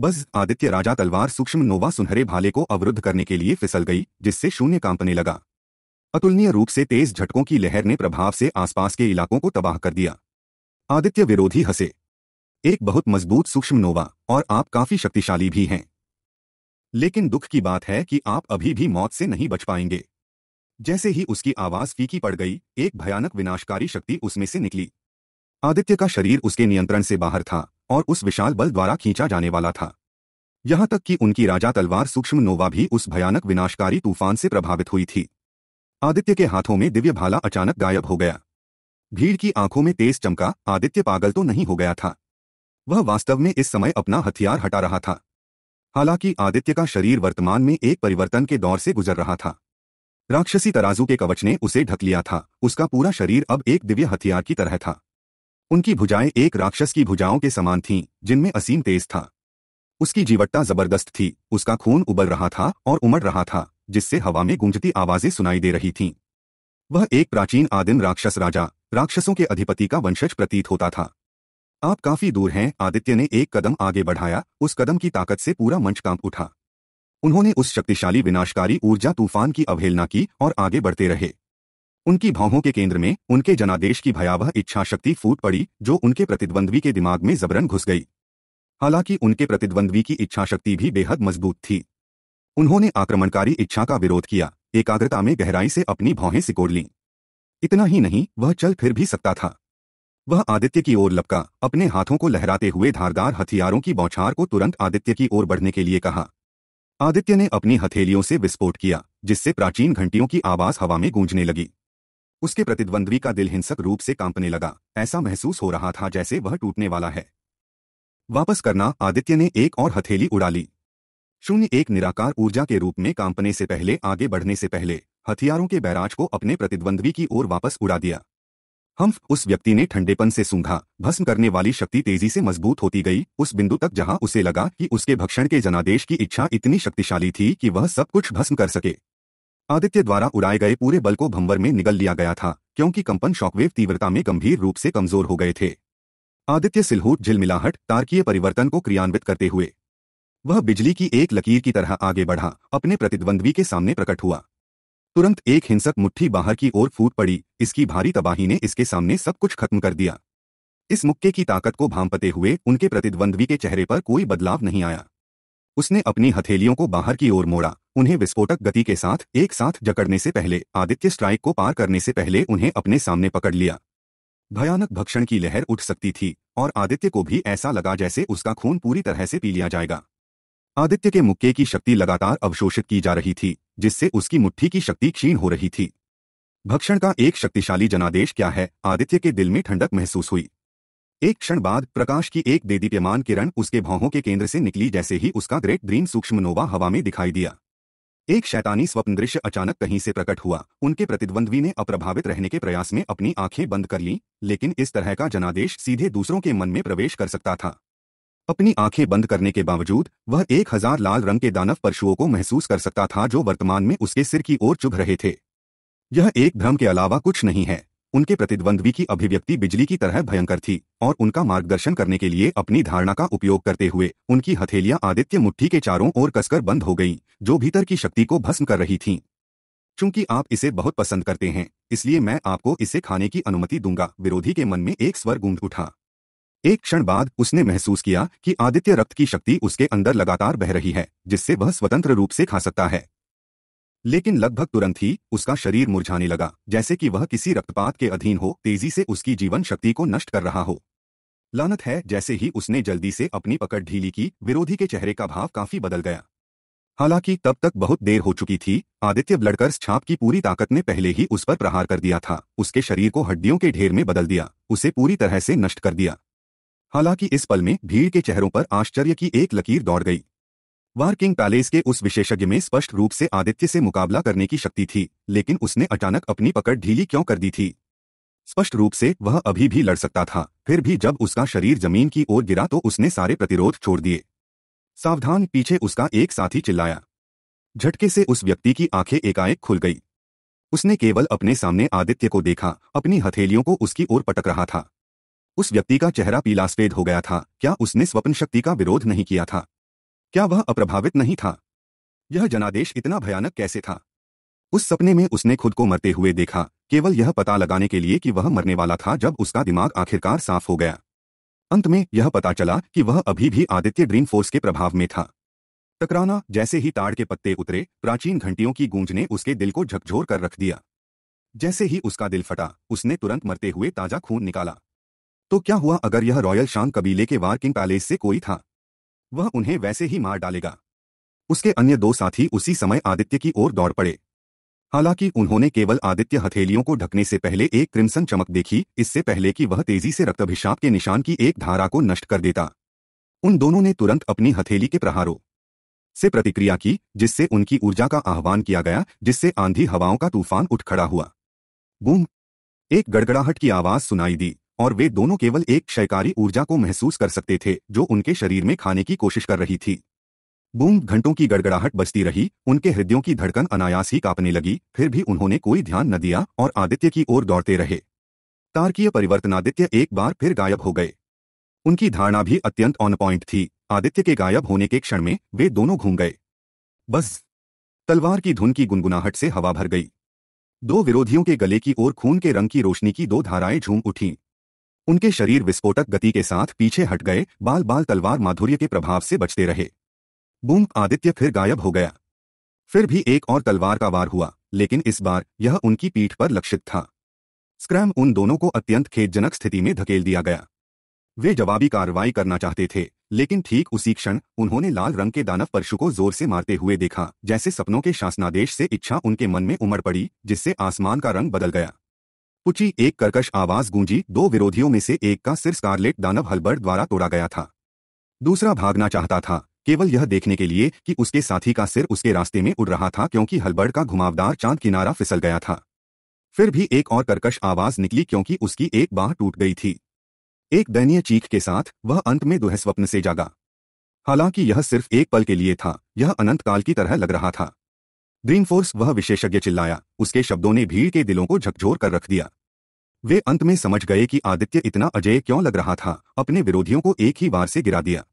बस आदित्य राजा तलवार सूक्ष्म नोवा सुनहरे भाले को अवरुद्ध करने के लिए फिसल गई, जिससे शून्य कांपने लगा। अतुलनीय रूप से तेज झटकों की लहर ने प्रभाव से आसपास के इलाकों को तबाह कर दिया। आदित्य विरोधी हंसे। एक बहुत मज़बूत सूक्ष्म नोवा, और आप काफ़ी शक्तिशाली भी हैं। लेकिन दुख की बात है कि आप अभी भी मौत से नहीं बच पाएँगे। जैसे ही उसकी आवाज़ फीकी पड़ गई, एक भयानक विनाशकारी शक्ति उसमें से निकली। आदित्य का शरीर उसके नियंत्रण से बाहर था और उस विशाल बल द्वारा खींचा जाने वाला था। यहाँ तक कि उनकी राजा तलवार सूक्ष्म नोवा भी उस भयानक विनाशकारी तूफ़ान से प्रभावित हुई थी। आदित्य के हाथों में दिव्य भाला अचानक गायब हो गया। भीड़ की आँखों में तेज चमका आदित्य पागल तो नहीं हो गया था। वह वास्तव में इस समय अपना हथियार हटा रहा था। हालाँकि आदित्य का शरीर वर्तमान में एक परिवर्तन के दौर से गुजर रहा था। राक्षसी तराजू के कवच ने उसे ढक लिया था। उसका पूरा शरीर अब एक दिव्य हथियार की तरह था। उनकी भुजाएँ एक राक्षस की भुजाओं के समान थीं, जिनमें असीम तेज था। उसकी जीवट्टा ज़बरदस्त थी। उसका खून उबल रहा था और उमड़ रहा था, जिससे हवा में गूंजती आवाज़ें सुनाई दे रही थीं। वह एक प्राचीन आदिम राक्षस राजा, राक्षसों के अधिपति का वंशज प्रतीत होता था। आप काफ़ी दूर हैं, आदित्य ने एक कदम आगे बढ़ाया, उस कदम की ताकत से पूरा मंच काँप उठा। उन्होंने उस शक्तिशाली विनाशकारी ऊर्जा तूफ़ान की अवहेलना की और आगे बढ़ते रहे। उनकी भावों के केंद्र में उनके जनादेश की भयावह इच्छा शक्ति फूट पड़ी, जो उनके प्रतिद्वंद्वी के दिमाग में जबरन घुस गई। हालाँकि उनके प्रतिद्वंद्वी की इच्छा शक्ति भी बेहद मज़बूत थी। उन्होंने आक्रमणकारी इच्छा का विरोध किया, एकाग्रता में गहराई से अपनी भौहें सिकोड़ लीं। इतना ही नहीं, वह चल फिर भी सकता था। वह आदित्य की ओर लपका, अपने हाथों को लहराते हुए धारदार हथियारों की बौछार को तुरंत आदित्य की ओर बढ़ने के लिए कहा। आदित्य ने अपनी हथेलियों से विस्फोट किया, जिससे प्राचीन घंटियों की आवाज़ हवा में गूंजने लगी। उसके प्रतिद्वंद्वी का दिल हिंसक रूप से कांपने लगा, ऐसा महसूस हो रहा था जैसे वह टूटने वाला है। वापस करना, आदित्य ने एक और हथेली उड़ा ली। शून्य एक निराकार ऊर्जा के रूप में कांपने से पहले, आगे बढ़ने से पहले, हथियारों के बैराज को अपने प्रतिद्वंद्वी की ओर वापस उड़ा दिया। हम उस व्यक्ति ने ठंडेपन से सूंघा, भस्म करने वाली शक्ति तेज़ी से मज़बूत होती गई। उस बिंदु तक जहाँ उसे लगा कि उसके भक्षण के जनादेश की इच्छा इतनी शक्तिशाली थी कि वह सब कुछ भस्म कर सके। आदित्य द्वारा उड़ाए गए पूरे बल को भंवर में निगल लिया गया था, क्योंकि कंपन शॉकवेव तीव्रता में गंभीर रूप से कमज़ोर हो गए थे। आदित्य सिलहूट, झिलमिलाहट, तारकीय परिवर्तन को क्रियान्वित करते हुए, वह बिजली की एक लकीर की तरह आगे बढ़ा, अपने प्रतिद्वंद्वी के सामने प्रकट हुआ। तुरंत एक हिंसक मुट्ठी बाहर की ओर फूट पड़ी। इसकी भारी तबाही ने इसके सामने सब कुछ खत्म कर दिया। इस मुक्के की ताकत को भांपते हुए उनके प्रतिद्वंद्वी के चेहरे पर कोई बदलाव नहीं आया। उसने अपनी हथेलियों को बाहर की ओर मोड़ा। उन्हें विस्फोटक गति के साथ, एक साथ जकड़ने से पहले, आदित्य स्ट्राइक को पार करने से पहले उन्हें अपने सामने पकड़ लिया। भयानक भक्षण की लहर उठ सकती थी, और आदित्य को भी ऐसा लगा जैसे उसका खून पूरी तरह से पी लिया जाएगा। आदित्य के मुक्के की शक्ति लगातार अवशोषित की जा रही थी, जिससे उसकी मुट्ठी की शक्ति क्षीण हो रही थी। भक्षण का एक शक्तिशाली जनादेश क्या है? आदित्य के दिल में ठंडक महसूस हुई। एक क्षण बाद प्रकाश की एक देदीप्यमान किरण उसके भौहों के केंद्र से निकली जैसे ही उसका ग्रेट ग्रीन सूक्ष्म नोवा हवा में दिखाई दिया। एक शैतानी स्वप्न दृश्य अचानक कहीं से प्रकट हुआ। उनके प्रतिद्वंद्वी ने अप्रभावित रहने के प्रयास में अपनी आँखें बंद कर लीं, लेकिन इस तरह का जनादेश सीधे दूसरों के मन में प्रवेश कर सकता था। अपनी आँखें बंद करने के बावजूद वह एक हज़ार लाल रंग के दानव परशुओं को महसूस कर सकता था जो वर्तमान में उसके सिर की ओर चुभ रहे थे। यह एक भ्रम के अलावा कुछ नहीं है। उनके प्रतिद्वंद्वी की अभिव्यक्ति बिजली की तरह भयंकर थी और उनका मार्गदर्शन करने के लिए अपनी धारणा का उपयोग करते हुए उनकी हथेलियाँ आदित्य मुट्ठी के चारों ओर कसकर बंद हो गईं, जो भीतर की शक्ति को भस्म कर रही थीं। चूँकि आप इसे बहुत पसंद करते हैं इसलिए मैं आपको इसे खाने की अनुमति दूँगा। विरोधी के मन में एक स्वर गूंज उठा। एक क्षण बाद उसने महसूस किया कि आदित्य रक्त की शक्ति उसके अंदर लगातार बह रही है, जिससे वह स्वतंत्र रूप से खा सकता है। लेकिन लगभग तुरंत ही उसका शरीर मुरझाने लगा, जैसे कि वह किसी रक्तपात के अधीन हो, तेज़ी से उसकी जीवन शक्ति को नष्ट कर रहा हो। लानत है, जैसे ही उसने जल्दी से अपनी पकड़ ढीली की, विरोधी के चेहरे का भाव काफ़ी बदल गया। हालाँकि तब तक बहुत देर हो चुकी थी, आदित्य ब्लडकर्स छाप की पूरी ताकत ने पहले ही उस पर प्रहार कर दिया था, उसके शरीर को हड्डियों के ढेर में बदल दिया, उसे पूरी तरह से नष्ट कर दिया। हालाँकि इस पल में भीड़ के चेहरों पर आश्चर्य की एक लकीर दौड़ गई। वार किंग पैलेस के उस विशेषज्ञ में स्पष्ट रूप से आदित्य से मुकाबला करने की शक्ति थी, लेकिन उसने अचानक अपनी पकड़ ढीली क्यों कर दी थी? स्पष्ट रूप से, वह अभी भी लड़ सकता था, फिर भी जब उसका शरीर ज़मीन की ओर गिरा तो उसने सारे प्रतिरोध छोड़ दिए। सावधान पीछे उसका एक साथी चिल्लाया। झटके से उस व्यक्ति की आँखें एकाएक खुल गई। उसने केवल अपने सामने आदित्य को देखा, अपनी हथेलियों को उसकी ओर पटक रहा था। उस व्यक्ति का चेहरा पीला सफ़ेद हो गया था। क्या उसने स्वप्न शक्ति का विरोध नहीं किया था? क्या वह अप्रभावित नहीं था? यह जनादेश इतना भयानक कैसे था? उस सपने में उसने खुद को मरते हुए देखा। केवल यह पता लगाने के लिए कि वह मरने वाला था जब उसका दिमाग आखिरकार साफ़ हो गया। अंत में यह पता चला कि वह अभी भी आदित्य ड्रीम फोर्स के प्रभाव में था। टकराना जैसे ही ताड़ के पत्ते उतरे, प्राचीन घंटियों की गूंज ने उसके दिल को झकझोर कर रख दिया। जैसे ही उसका दिल फटा, उसने तुरंत मरते हुए ताज़ा खून निकाला। तो क्या हुआ अगर यह रॉयल शान कबीले के वार किंग पैलेस से कोई था? वह उन्हें वैसे ही मार डालेगा। उसके अन्य दो साथी उसी समय आदित्य की ओर दौड़ पड़े। हालाँकि उन्होंने केवल आदित्य हथेलियों को ढकने से पहले एक क्रिम्सन चमक देखी, इससे पहले कि वह तेज़ी से रक्तभिशाप के निशान की एक धारा को नष्ट कर देता। उन दोनों ने तुरंत अपनी हथेली के प्रहारों से प्रतिक्रिया की, जिससे उनकी ऊर्जा का आह्वान किया गया, जिससे आंधी हवाओं का तूफ़ान उठ खड़ा हुआ। बूम! एक गड़गड़ाहट की आवाज़ सुनाई दी। और वे दोनों केवल एक क्षयकारी ऊर्जा को महसूस कर सकते थे, जो उनके शरीर में खाने की कोशिश कर रही थी। बूंद घंटों की गड़गड़ाहट बजती रही, उनके हृदयों की धड़कन अनायास ही कांपने लगी, फिर भी उन्होंने कोई ध्यान न दिया और आदित्य की ओर दौड़ते रहे। तारकीय परिवर्तनादित्य एक बार फिर गायब हो गए। उनकी धारणा भी अत्यंत ऑन पॉइंट थी। आदित्य के गायब होने के क्षण में वे दोनों घूम गए। बस। तलवार की धुन की गुनगुनाहट से हवा भर गई। दो विरोधियों के गले की ओर खून के रंग की रोशनी की दो धाराएँ झूम उठीं। उनके शरीर विस्फोटक गति के साथ पीछे हट गए बाल बाल तलवार माधुर्य के प्रभाव से बचते रहे। बूम आदित्य फिर गायब हो गया। फिर भी एक और तलवार का वार हुआ, लेकिन इस बार यह उनकी पीठ पर लक्षित था। स्क्रैम उन दोनों को अत्यंत खेदजनक स्थिति में धकेल दिया गया। वे जवाबी कार्रवाई करना चाहते थे, लेकिन ठीक उसी क्षण उन्होंने लाल रंग के दानव परशु को ज़ोर से मारते हुए देखा, जैसे सपनों के शासनादेश से इच्छा उनके मन में उमड़ पड़ी, जिससे आसमान का रंग बदल गया। पुची एक कर्कश आवाज़ गूंजी, दो विरोधियों में से एक का सिर स्कारलेट दानव हलबर्ड द्वारा तोड़ा गया था। दूसरा भागना चाहता था, केवल यह देखने के लिए कि उसके साथी का सिर उसके रास्ते में उड़ रहा था क्योंकि हलबर्ड का घुमावदार चाँद किनारा फिसल गया था। फिर भी एक और कर्कश आवाज़ निकली क्योंकि उसकी एक बाह टूट गई थी। एक दयनीय चीख के साथ, वह अंत में दुह स्वप्न से जागा। हालाँकि यह सिर्फ़ एक पल के लिए था, यह अनंत काल की तरह लग रहा था। ड्रीम फोर्स वह विशेषज्ञ चिल्लाया। उसके शब्दों ने भीड़ के दिलों को झकझोर कर रख दिया। वे अंत में समझ गए कि आदित्य इतना अजय क्यों लग रहा था, अपने विरोधियों को एक ही बार से गिरा दिया।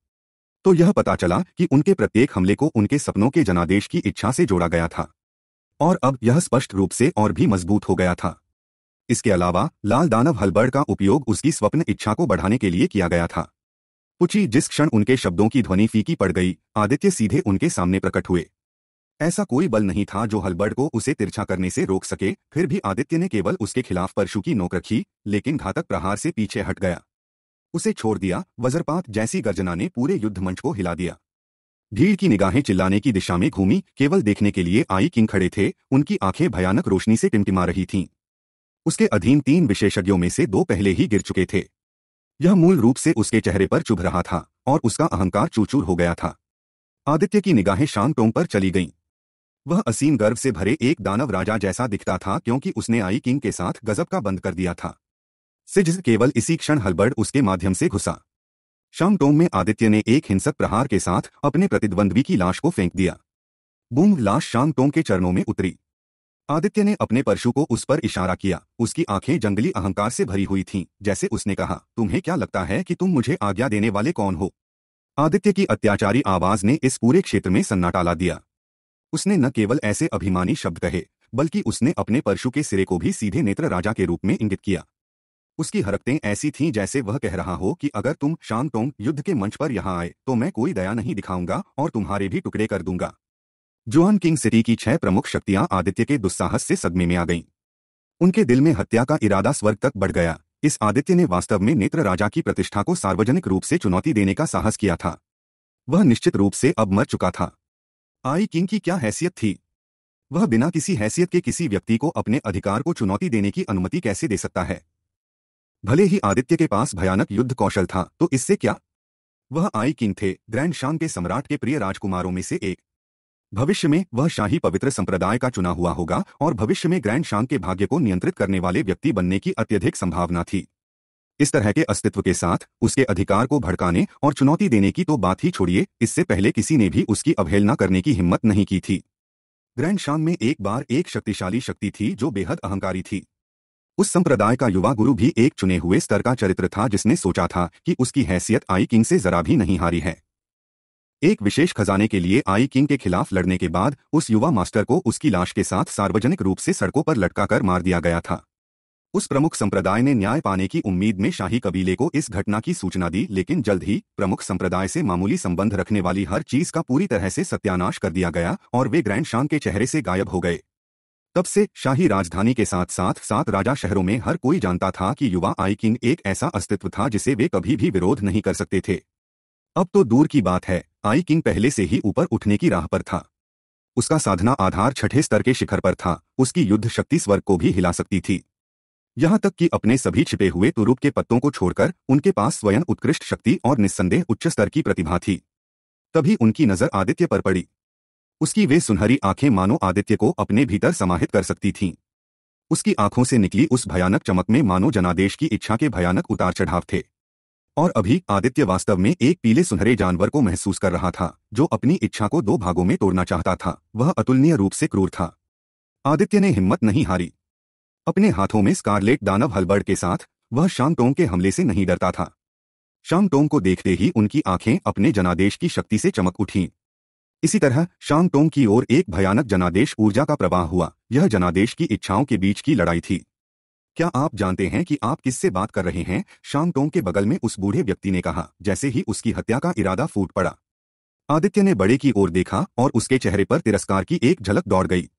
तो यह पता चला कि उनके प्रत्येक हमले को उनके सपनों के जनादेश की इच्छा से जोड़ा गया था। और अब यह स्पष्ट रूप से और भी मज़बूत हो गया था। इसके अलावा, लाल दानव हलबर्ड का उपयोग उसकी स्वप्न इच्छा को बढ़ाने के लिए किया गया था। पुची जिस क्षण उनके शब्दों की ध्वनि फीकी पड़ गई, आदित्य सीधे उनके सामने प्रकट हुए। ऐसा कोई बल नहीं था जो हलबर्ड को उसे तिरछा करने से रोक सके। फिर भी आदित्य ने केवल उसके खिलाफ परशु की नोक रखी, लेकिन घातक प्रहार से पीछे हट गया। उसे छोड़ दिया, वज्रपात जैसी गर्जना ने पूरे युद्ध मंच को हिला दिया। भीड़ की निगाहें चिल्लाने की दिशा में घूमी, केवल देखने के लिए आई किंग खड़े थे, उनकी आँखें भयानक रोशनी से टिमटिमा रही थीं। उसके अधीन तीन विशेषज्ञों में से दो पहले ही गिर चुके थे। यह मूल रूप से उसके चेहरे पर चुभ रहा था, और उसका अहंकार चूचूर हो गया था। आदित्य की निगाहें टोंग पर चली गईं। वह असीम गर्व से भरे एक दानव राजा जैसा दिखता था क्योंकि उसने आई किंग के साथ गजब का बंद कर दिया था। सिज केवल इसी क्षण हलबर्ड उसके माध्यम से घुसा। शांगटोंग में आदित्य ने एक हिंसक प्रहार के साथ अपने प्रतिद्वंद्वी की लाश को फेंक दिया। बूम लाश शांगटोंग के चरणों में उतरी। आदित्य ने अपने परशु को उस पर इशारा किया। उसकी आँखें जंगली अहंकार से भरी हुई थीं, जैसे उसने कहा, तुम्हें क्या लगता है कि तुम मुझे आज्ञा देने वाले कौन हो? आदित्य की अत्याचारी आवाज़ ने इस पूरे क्षेत्र में सन्नाटा ला दिया। उसने न केवल ऐसे अभिमानी शब्द कहे, बल्कि उसने अपने परशु के सिरे को भी सीधे नेत्र राजा के रूप में इंगित किया। उसकी हरकतें ऐसी थीं जैसे वह कह रहा हो कि अगर तुम शांग टोंग युद्ध के मंच पर यहाँ आए तो मैं कोई दया नहीं दिखाऊँगा और तुम्हारे भी टुकड़े कर दूँगा। जुआन किंग सिटी की छह प्रमुख शक्तियाँ आदित्य के दुस्साहस से सदमे में आ गईं। उनके दिल में हत्या का इरादा स्वर्ग तक बढ़ गया। इस आदित्य ने वास्तव में नेत्र राजा की प्रतिष्ठा को सार्वजनिक रूप से चुनौती देने का साहस किया था। वह निश्चित रूप से अब मर चुका था। आई किंग की क्या हैसियत थी? वह बिना किसी हैसियत के किसी व्यक्ति को अपने अधिकार को चुनौती देने की अनुमति कैसे दे सकता है? भले ही आदित्य के पास भयानक युद्ध कौशल था तो इससे क्या? वह आई किंग थे, ग्रैंड शान के सम्राट के प्रिय राजकुमारों में से एक। भविष्य में वह शाही पवित्र संप्रदाय का चुना हुआ होगा, और भविष्य में ग्रैंड शांग के भाग्य को नियंत्रित करने वाले व्यक्ति बनने की अत्यधिक संभावना थी। इस तरह के अस्तित्व के साथ, उसके अधिकार को भड़काने और चुनौती देने की तो बात ही छोड़िए, इससे पहले किसी ने भी उसकी अवहेलना करने की हिम्मत नहीं की थी। ग्रैंड शांग में एक बार एक शक्तिशाली शक्ति थी जो बेहद अहंकारी थी। उस संप्रदाय का युवा गुरु भी एक चुने हुए स्तर का चरित्र था जिसने सोचा था कि उसकी हैसियत आई किंग से जरा भी नहीं हारी है। एक विशेष खजाने के लिए आई किंग के खिलाफ लड़ने के बाद उस युवा मास्टर को उसकी लाश के साथ सार्वजनिक रूप से सड़कों पर लटकाकर मार दिया गया था। उस प्रमुख संप्रदाय ने न्याय पाने की उम्मीद में शाही कबीले को इस घटना की सूचना दी, लेकिन जल्द ही प्रमुख संप्रदाय से मामूली संबंध रखने वाली हर चीज़ का पूरी तरह से सत्यानाश कर दिया गया और वे ग्रैंड शान के चेहरे से गायब हो गए। तब से शाही राजधानी के साथ साथ सात राजा शहरों में हर कोई जानता था कि युवा आई किंग एक ऐसा अस्तित्व था जिसे वे कभी भी विरोध नहीं कर सकते थे। अब तो दूर की बात है आई किंग पहले से ही ऊपर उठने की राह पर था। उसका साधना आधार छठे स्तर के शिखर पर था, उसकी युद्ध शक्ति स्वर्ग को भी हिला सकती थी। यहाँ तक कि अपने सभी छिपे हुए तुरुप के पत्तों को छोड़कर उनके पास स्वयं उत्कृष्ट शक्ति और निस्संदेह उच्च स्तर की प्रतिभा थी। तभी उनकी नज़र आदित्य पर पड़ी। उसकी वे सुनहरी आँखें मानो आदित्य को अपने भीतर समाहित कर सकती थीं। उसकी आँखों से निकली उस भयानक चमक में मानो जनादेश की इच्छा के भयानक उतार चढ़ाव थे। और अभी आदित्य वास्तव में एक पीले सुनहरे जानवर को महसूस कर रहा था, जो अपनी इच्छा को दो भागों में तोड़ना चाहता था। वह अतुलनीय रूप से क्रूर था। आदित्य ने हिम्मत नहीं हारी। अपने हाथों में स्कारलेट दानव हलबर्ड के साथ, वह शांगटोंग के हमले से नहीं डरता था। शांगटोंग को देखते ही उनकी आँखें अपने जनादेश की शक्ति से चमक उठीं। इसी तरह शांग टोंग की ओर एक भयानक जनादेश ऊर्जा का प्रवाह हुआ। यह जनादेश की इच्छाओं के बीच की लड़ाई थी। क्या आप जानते हैं कि आप किससे बात कर रहे हैं? शांग टोंग के बगल में उस बूढ़े व्यक्ति ने कहा, जैसे ही उसकी हत्या का इरादा फूट पड़ा। आदित्य ने बड़े की ओर देखा और उसके चेहरे पर तिरस्कार की एक झलक दौड़ गई।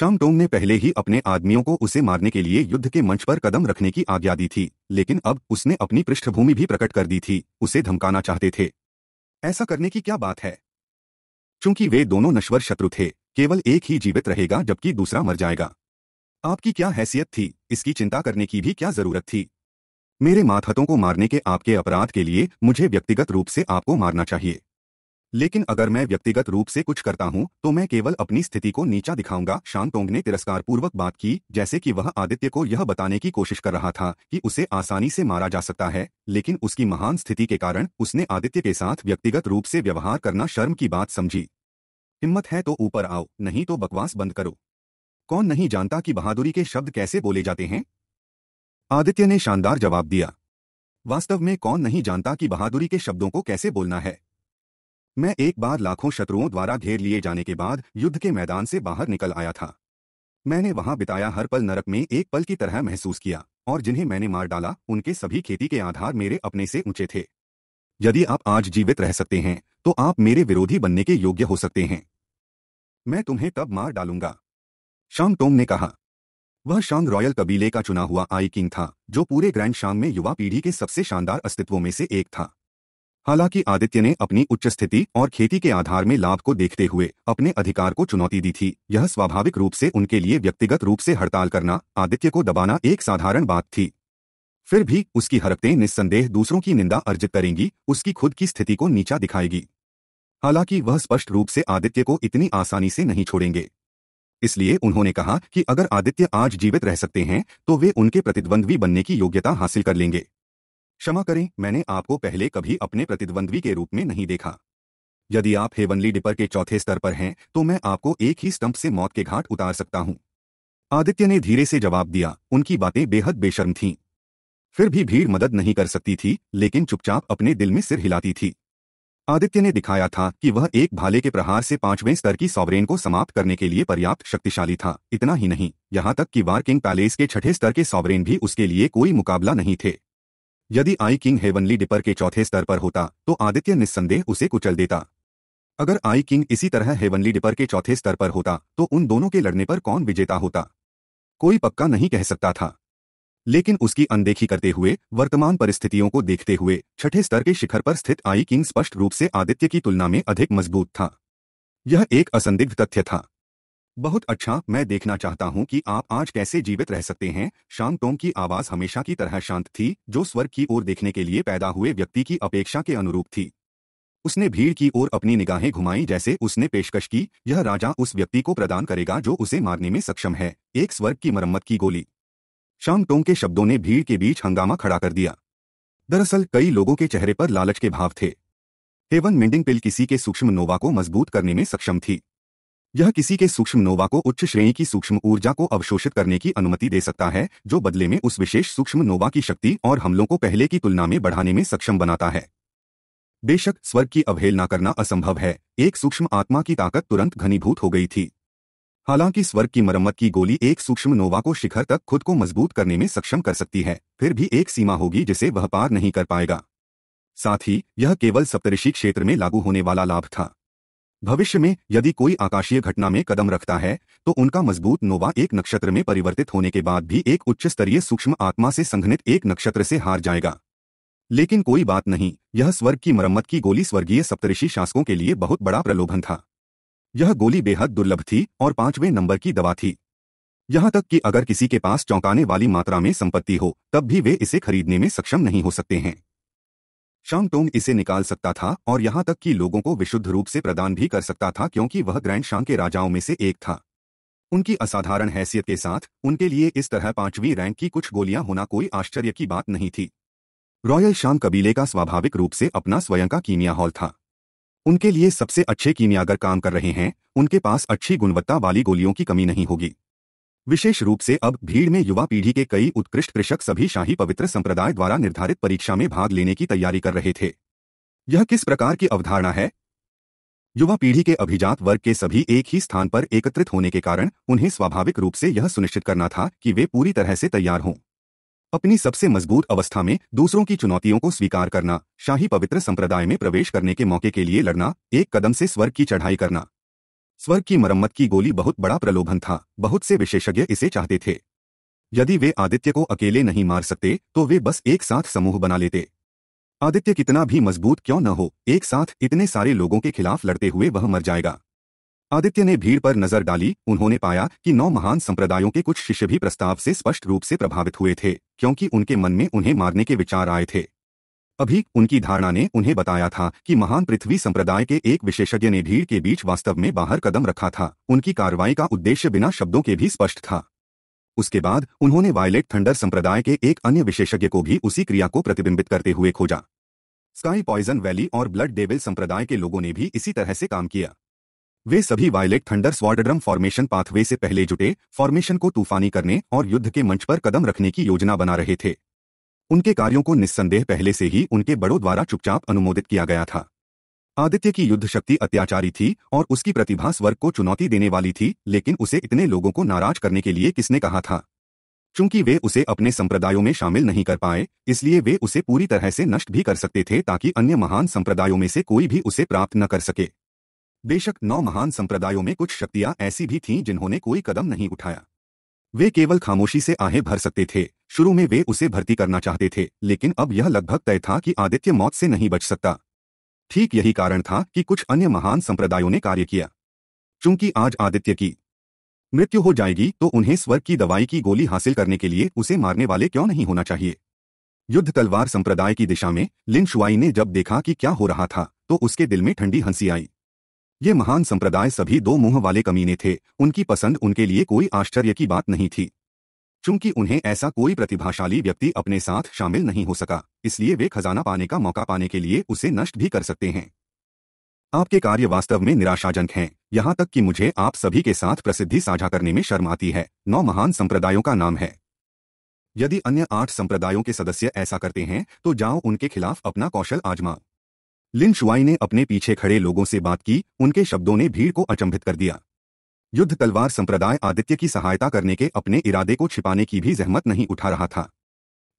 शामटोंग ने पहले ही अपने आदमियों को उसे मारने के लिए युद्ध के मंच पर कदम रखने की आज्ञा दी थी, लेकिन अब उसने अपनी पृष्ठभूमि भी प्रकट कर दी थी, उसे धमकाना चाहते थे। ऐसा करने की क्या बात है? चूँकि वे दोनों नश्वर शत्रु थे, केवल एक ही जीवित रहेगा जबकि दूसरा मर जाएगा। आपकी क्या हैसियत थी? इसकी चिंता करने की भी क्या ज़रूरत थी? मेरे मातहतों को मारने के आपके अपराध के लिए मुझे व्यक्तिगत रूप से आपको मारना चाहिए। लेकिन अगर मैं व्यक्तिगत रूप से कुछ करता हूँ तो मैं केवल अपनी स्थिति को नीचा दिखाऊँगा। शांतोंग ने तिरस्कार पूर्वक बात की, जैसे कि वह आदित्य को यह बताने की कोशिश कर रहा था कि उसे आसानी से मारा जा सकता है, लेकिन उसकी महान स्थिति के कारण उसने आदित्य के साथ व्यक्तिगत रूप से व्यवहार करना शर्म की बात समझी। हिम्मत है तो ऊपर आओ, नहीं तो बकवास बंद करो। कौन नहीं जानता कि बहादुरी के शब्द कैसे बोले जाते हैं? आदित्य ने शानदार जवाब दिया। वास्तव में कौन नहीं जानता कि बहादुरी के शब्दों को कैसे बोलना है? मैं एक बार लाखों शत्रुओं द्वारा घेर लिए जाने के बाद युद्ध के मैदान से बाहर निकल आया था। मैंने वहाँ बिताया हर पल नरक में एक पल की तरह महसूस किया, और जिन्हें मैंने मार डाला, उनके सभी खेती के आधार मेरे अपने से ऊँचे थे। यदि आप आज जीवित रह सकते हैं तो आप मेरे विरोधी बनने के योग्य हो सकते हैं। मैं तुम्हें तब मार डालूँगा। शाम टोंग ने कहा। वह शांग रॉयल कबीले का चुना हुआ आई किंग था, जो पूरे ग्रैंड शांग में युवा पीढ़ी के सबसे शानदार अस्तित्वों में से एक था। हालाँकि आदित्य ने अपनी उच्च स्थिति और खेती के आधार में लाभ को देखते हुए अपने अधिकार को चुनौती दी थी। यह स्वाभाविक रूप से उनके लिए व्यक्तिगत रूप से हड़ताल करना, आदित्य को दबाना एक साधारण बात थी। फिर भी उसकी हरकतें निस्संदेह दूसरों की निंदा अर्जित करेंगी, उसकी खुद की स्थिति को नीचा दिखाएगी। हालाँकि वह स्पष्ट रूप से आदित्य को इतनी आसानी से नहीं छोड़ेंगे। इसलिए उन्होंने कहा कि अगर आदित्य आज जीवित रह सकते हैं तो वे उनके प्रतिद्वंद्वी बनने की योग्यता हासिल कर लेंगे। क्षमा करें, मैंने आपको पहले कभी अपने प्रतिद्वंद्वी के रूप में नहीं देखा। यदि आप हेवनली डिपर के चौथे स्तर पर हैं तो मैं आपको एक ही स्तंभ से मौत के घाट उतार सकता हूँ। आदित्य ने धीरे से जवाब दिया, उनकी बातें बेहद बेशर्म थीं। फिर भी भीड़ मदद नहीं कर सकती थी, लेकिन चुपचाप अपने दिल में सिर हिलाती थी। आदित्य ने दिखाया था कि वह एक भाले के प्रहार से पाँचवें स्तर की सॉवरेन को समाप्त करने के लिए पर्याप्त शक्तिशाली था, इतना ही नहीं, यहाँ तक कि वार किंग पैलेस के छठे स्तर के सॉवरेन भी उसके लिए कोई मुकाबला नहीं थे। यदि आई किंग हेवनली डिपर के चौथे स्तर पर होता तो आदित्य निस्संदेह उसे कुचल देता। अगर आई किंग इसी तरह हेवनली डिपर के चौथे स्तर पर होता तो उन दोनों के लड़ने पर कौन विजेता होता? कोई पक्का नहीं कह सकता था। लेकिन उसकी अनदेखी करते हुए, वर्तमान परिस्थितियों को देखते हुए, छठे स्तर के शिखर पर स्थित आई किंग स्पष्ट रूप से आदित्य की तुलना में अधिक मज़बूत था। यह एक असंदिग्ध तथ्य था। बहुत अच्छा मैं देखना चाहता हूँ कि आप आज कैसे जीवित रह सकते हैं। शांग टोंग की आवाज़ हमेशा की तरह शांत थी, जो स्वर्ग की ओर देखने के लिए पैदा हुए व्यक्ति की अपेक्षा के अनुरूप थी। उसने भीड़ की ओर अपनी निगाहें घुमाई, जैसे उसने पेशकश की, यह राजा उस व्यक्ति को प्रदान करेगा जो उसे मारने में सक्षम है। एक स्वर्ग की मरम्मत की गोली। शांग टोंग के शब्दों ने भीड़ के बीच हंगामा खड़ा कर दिया। दरअसल, कई लोगों के चेहरे पर लालच के भाव थे। हेवन मिंडिंग पिल किसी के सूक्ष्म नोवा को मज़बूत करने में सक्षम थी। यह किसी के सूक्ष्म नोवा को उच्च श्रेणी की सूक्ष्म ऊर्जा को अवशोषित करने की अनुमति दे सकता है, जो बदले में उस विशेष सूक्ष्म नोवा की शक्ति और हमलों को पहले की तुलना में बढ़ाने में सक्षम बनाता है। बेशक, स्वर्ग की अवहेलना करना असंभव है। एक सूक्ष्म आत्मा की ताकत तुरंत घनीभूत हो गई थी। हालाँकि स्वर्ग की मरम्मत की गोली एक सूक्ष्म नोवा को शिखर तक खुद को मज़बूत करने में सक्षम कर सकती है, फिर भी एक सीमा होगी जिसे वह पार नहीं कर पाएगा। साथ ही, यह केवल सप्तऋषि क्षेत्र में लागू होने वाला लाभ था। भविष्य में, यदि कोई आकाशीय घटना में कदम रखता है तो उनका मज़बूत नोवा एक नक्षत्र में परिवर्तित होने के बाद भी एक उच्च स्तरीय सूक्ष्म आत्मा से संघनित एक नक्षत्र से हार जाएगा। लेकिन कोई बात नहीं, यह स्वर्ग की मरम्मत की गोली स्वर्गीय सप्तऋषि शासकों के लिए बहुत बड़ा प्रलोभन था। यह गोली बेहद दुर्लभ थी और पाँचवें नंबर की दवा थी। यहाँ तक कि अगर किसी के पास चौंकाने वाली मात्रा में संपत्ति हो, तब भी वे इसे खरीदने में सक्षम नहीं हो सकते हैं। शांगटोंग इसे निकाल सकता था और यहाँ तक कि लोगों को विशुद्ध रूप से प्रदान भी कर सकता था क्योंकि वह ग्रैंड शांग के राजाओं में से एक था। उनकी असाधारण हैसियत के साथ, उनके लिए इस तरह पांचवी रैंक की कुछ गोलियाँ होना कोई आश्चर्य की बात नहीं थी। रॉयल शांग कबीले का स्वाभाविक रूप से अपना स्वयं का कीमिया हॉल था। उनके लिए सबसे अच्छे कीमियागर काम कर रहे हैं, उनके पास अच्छी गुणवत्ता वाली गोलियों की कमी नहीं होगी। विशेष रूप से अब भीड़ में युवा पीढ़ी के कई उत्कृष्ट कृषक सभी शाही पवित्र संप्रदाय द्वारा निर्धारित परीक्षा में भाग लेने की तैयारी कर रहे थे। यह किस प्रकार की अवधारणा है? युवा पीढ़ी के अभिजात वर्ग के सभी एक ही स्थान पर एकत्रित होने के कारण उन्हें स्वाभाविक रूप से यह सुनिश्चित करना था कि वे पूरी तरह से तैयार हों। अपनी सबसे मज़बूत अवस्था में दूसरों की चुनौतियों को स्वीकार करना, शाही पवित्र संप्रदाय में प्रवेश करने के मौके के लिए लड़ना, एक कदम से स्वर्ग की चढ़ाई करना। स्वर्ग की मरम्मत की गोली बहुत बड़ा प्रलोभन था। बहुत से विशेषज्ञ इसे चाहते थे। यदि वे आदित्य को अकेले नहीं मार सकते तो वे बस एक साथ समूह बना लेते। आदित्य कितना भी मज़बूत क्यों न हो, एक साथ इतने सारे लोगों के खिलाफ लड़ते हुए वह मर जाएगा। आदित्य ने भीड़ पर नज़र डाली। उन्होंने पाया कि नौ महान संप्रदायों के कुछ शिष्य भी प्रस्ताव से स्पष्ट रूप से प्रभावित हुए थे, क्योंकि उनके मन में उन्हें मारने के विचार आए थे। अभी उनकी धारणा ने उन्हें बताया था कि महान पृथ्वी संप्रदाय के एक विशेषज्ञ ने भीड़ के बीच वास्तव में बाहर कदम रखा था। उनकी कार्रवाई का उद्देश्य बिना शब्दों के भी स्पष्ट था। उसके बाद उन्होंने वायलेट थंडर संप्रदाय के एक अन्य विशेषज्ञ को भी उसी क्रिया को प्रतिबिंबित करते हुए खोजा। स्काई पॉइजन वैली और ब्लड डेविल संप्रदाय के लोगों ने भी इसी तरह से काम किया। वे सभी वायलेट थंडर स्वाडड्रम फॉर्मेशन पाथवे से पहले जुटे, फॉर्मेशन को तूफानी करने और युद्ध के मंच पर कदम रखने की योजना बना रहे थे। उनके कार्यों को निस्संदेह पहले से ही उनके बड़ों द्वारा चुपचाप अनुमोदित किया गया था। आदित्य की युद्ध शक्ति अत्याचारी थी और उसकी प्रतिभा स्वर्ग को चुनौती देने वाली थी, लेकिन उसे इतने लोगों को नाराज़ करने के लिए किसने कहा था? चूँकि वे उसे अपने संप्रदायों में शामिल नहीं कर पाए, इसलिए वे उसे पूरी तरह से नष्ट भी कर सकते थे ताकि अन्य महान संप्रदायों में से कोई भी उसे प्राप्त न कर सके। बेशक नौ महान संप्रदायों में कुछ शक्तियाँ ऐसी भी थीं जिन्होंने कोई कदम नहीं उठाया। वे केवल खामोशी से आहें भर सकते थे। शुरू में वे उसे भर्ती करना चाहते थे, लेकिन अब यह लगभग तय था कि आदित्य मौत से नहीं बच सकता। ठीक यही कारण था कि कुछ अन्य महान संप्रदायों ने कार्य किया। चूँकि आज आदित्य की मृत्यु हो जाएगी तो उन्हें स्वर्ग की दवाई की गोली हासिल करने के लिए उसे मारने वाले क्यों नहीं होना चाहिए? युद्ध तलवार संप्रदाय की दिशा में, लिन शुआई ने जब देखा कि क्या हो रहा था तो उसके दिल में ठंडी हँसी आई। ये महान संप्रदाय सभी दो मुँह वाले कमीने थे, उनकी पसंद उनके लिए कोई आश्चर्य की बात नहीं थी। चूँकि उन्हें ऐसा कोई प्रतिभाशाली व्यक्ति अपने साथ शामिल नहीं हो सका, इसलिए वे खजाना पाने का मौका पाने के लिए उसे नष्ट भी कर सकते हैं। आपके कार्य वास्तव में निराशाजनक हैं। यहाँ तक कि मुझे आप सभी के साथ प्रसिद्धि साझा करने में शर्म आती है। नौ महान संप्रदायों का नाम है। यदि अन्य आठ संप्रदायों के सदस्य ऐसा करते हैं तो जाओ उनके खिलाफ अपना कौशल आजमा लिन शुआई ने अपने पीछे खड़े लोगों से बात की, उनके शब्दों ने भीड़ को अचंभित कर दिया। युद्ध तलवार संप्रदाय आदित्य की सहायता करने के अपने इरादे को छिपाने की भी जहमत नहीं उठा रहा था।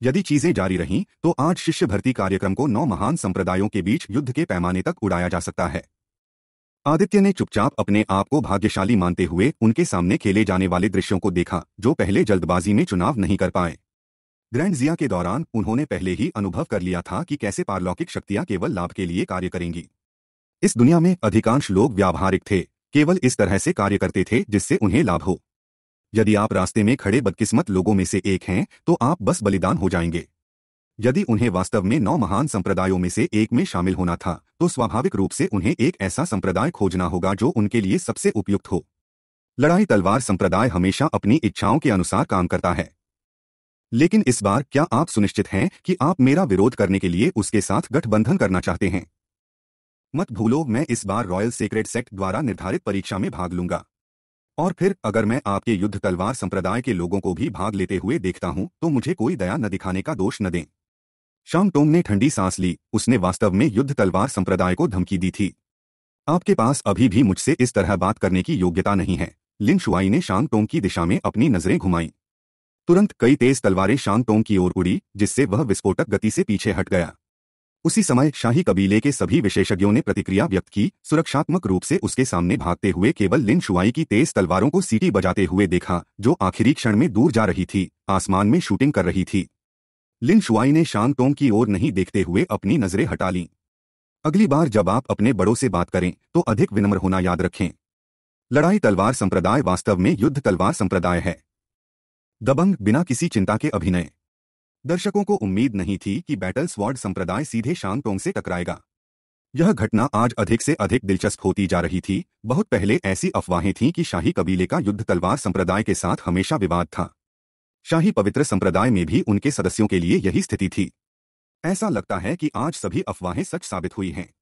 यदि चीज़ें जारी रहीं तो आज शिष्य भर्ती कार्यक्रम को नौ महान संप्रदायों के बीच युद्ध के पैमाने तक उड़ाया जा सकता है। आदित्य ने चुपचाप अपने आप को भाग्यशाली मानते हुए उनके सामने खेले जाने वाले दृश्यों को देखा, जो पहले जल्दबाजी में चुनाव नहीं कर पाए। ग्रैंड जिया के दौरान उन्होंने पहले ही अनुभव कर लिया था कि कैसे पारलौकिक शक्तियाँ केवल लाभ के लिए कार्य करेंगी। इस दुनिया में अधिकांश लोग व्यावहारिक थे। केवल इस तरह से कार्य करते थे जिससे उन्हें लाभ हो। यदि आप रास्ते में खड़े बदकिस्मत लोगों में से एक हैं तो आप बस बलिदान हो जाएँगे। यदि उन्हें वास्तव में नौ महान संप्रदायों में से एक में शामिल होना था तो स्वाभाविक रूप से उन्हें एक ऐसा संप्रदाय खोजना होगा जो उनके लिए सबसे उपयुक्त हो। लड़ाई तलवार संप्रदाय हमेशा अपनी इच्छाओं के अनुसार काम करता है। लेकिन इस बार क्या आप सुनिश्चित हैं कि आप मेरा विरोध करने के लिए उसके साथ गठबंधन करना चाहते हैं? मत भूलो, मैं इस बार रॉयल सीक्रेट सेक्ट द्वारा निर्धारित परीक्षा में भाग लूँगा। और फिर, अगर मैं आपके युद्ध तलवार संप्रदाय के लोगों को भी भाग लेते हुए देखता हूँ तो मुझे कोई दया न दिखाने का दोष न दें। शांग टोंग ने ठंडी सांस ली, उसने वास्तव में युद्ध तलवार संप्रदाय को धमकी दी थी। आपके पास अभी भी मुझसे इस तरह बात करने की योग्यता नहीं है, लिन शुआई ने शांग टोंग की दिशा में अपनी नज़रें घुमाई। तुरंत कई तेज तलवारें शांग टोंग की ओर उड़ी, जिससे वह विस्फोटक गति से पीछे हट गया। उसी समय शाही कबीले के सभी विशेषज्ञों ने प्रतिक्रिया व्यक्त की। सुरक्षात्मक रूप से उसके सामने भागते हुए केवल लिन शुआई की तेज तलवारों को सीटी बजाते हुए देखा, जो आखिरी क्षण में दूर जा रही थी, आसमान में शूटिंग कर रही थी। लिन शुआई ने शांग टोंग की ओर नहीं देखते हुए अपनी नज़रें हटा लीं। अगली बार जब आप अपने बड़ों से बात करें तो अधिक विनम्र होना याद रखें। लड़ाई तलवार संप्रदाय वास्तव में युद्ध तलवार संप्रदाय है। दबंग बिना किसी चिंता के अभिनय। दर्शकों को उम्मीद नहीं थी कि बैटल स्वॉर्ड संप्रदाय सीधे शांग टोंग से टकराएगा। यह घटना आज अधिक से अधिक दिलचस्प होती जा रही थी। बहुत पहले ऐसी अफवाहें थीं कि शाही कबीले का युद्ध तलवार संप्रदाय के साथ हमेशा विवाद था। शाही पवित्र संप्रदाय में भी उनके सदस्यों के लिए यही स्थिति थी। ऐसा लगता है कि आज सभी अफवाहें सच साबित हुई हैं।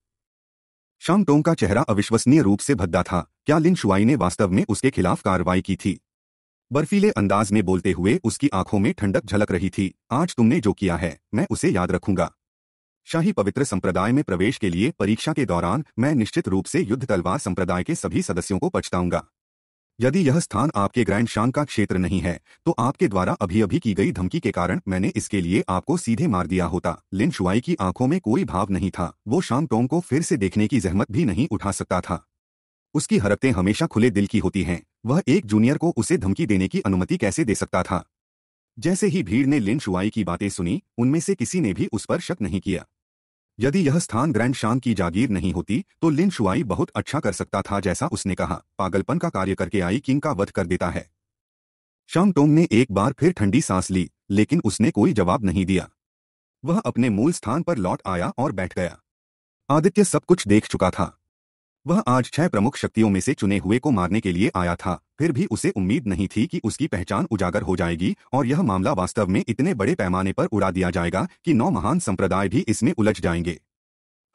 शांग टोंग का चेहरा अविश्वसनीय रूप से भद्दा था। क्या लिन शुआई ने वास्तव में उसके खिलाफ कार्रवाई की थी? बर्फीले अंदाज में बोलते हुए उसकी आँखों में ठंडक झलक रही थी। आज तुमने जो किया है, मैं उसे याद रखूँगा। शाही पवित्र संप्रदाय में प्रवेश के लिए परीक्षा के दौरान मैं निश्चित रूप से युद्ध तलवार संप्रदाय के सभी सदस्यों को पछताऊँगा। यदि यह स्थान आपके ग्रैंड शान का क्षेत्र नहीं है तो आपके द्वारा अभी अभी की गई धमकी के कारण मैंने इसके लिए आपको सीधे मार दिया होता। लिन शुआई की आँखों में कोई भाव नहीं था। वो शाम टोंग को फिर से देखने की जहमत भी नहीं उठा सकता था। उसकी हरकतें हमेशा खुले दिल की होती हैं। वह एक जूनियर को उसे धमकी देने की अनुमति कैसे दे सकता था? जैसे ही भीड़ ने लिन शुआई की बातें सुनी, उनमें से किसी ने भी उस पर शक नहीं किया। यदि यह स्थान ग्रैंड शान की जागीर नहीं होती तो लिन शुआई बहुत अच्छा कर सकता था जैसा उसने कहा। पागलपन का कार्य करके आई किंग का वध कर देता है। शाम टोंग ने एक बार फिर ठंडी सांस ली, लेकिन उसने कोई जवाब नहीं दिया। वह अपने मूल स्थान पर लौट आया और बैठ गया। आदित्य सब कुछ देख चुका था। वह आज छह प्रमुख शक्तियों में से चुने हुए को मारने के लिए आया था। फिर भी उसे उम्मीद नहीं थी कि उसकी पहचान उजागर हो जाएगी, और यह मामला वास्तव में इतने बड़े पैमाने पर उड़ा दिया जाएगा कि नौ महान संप्रदाय भी इसमें उलझ जाएँगे।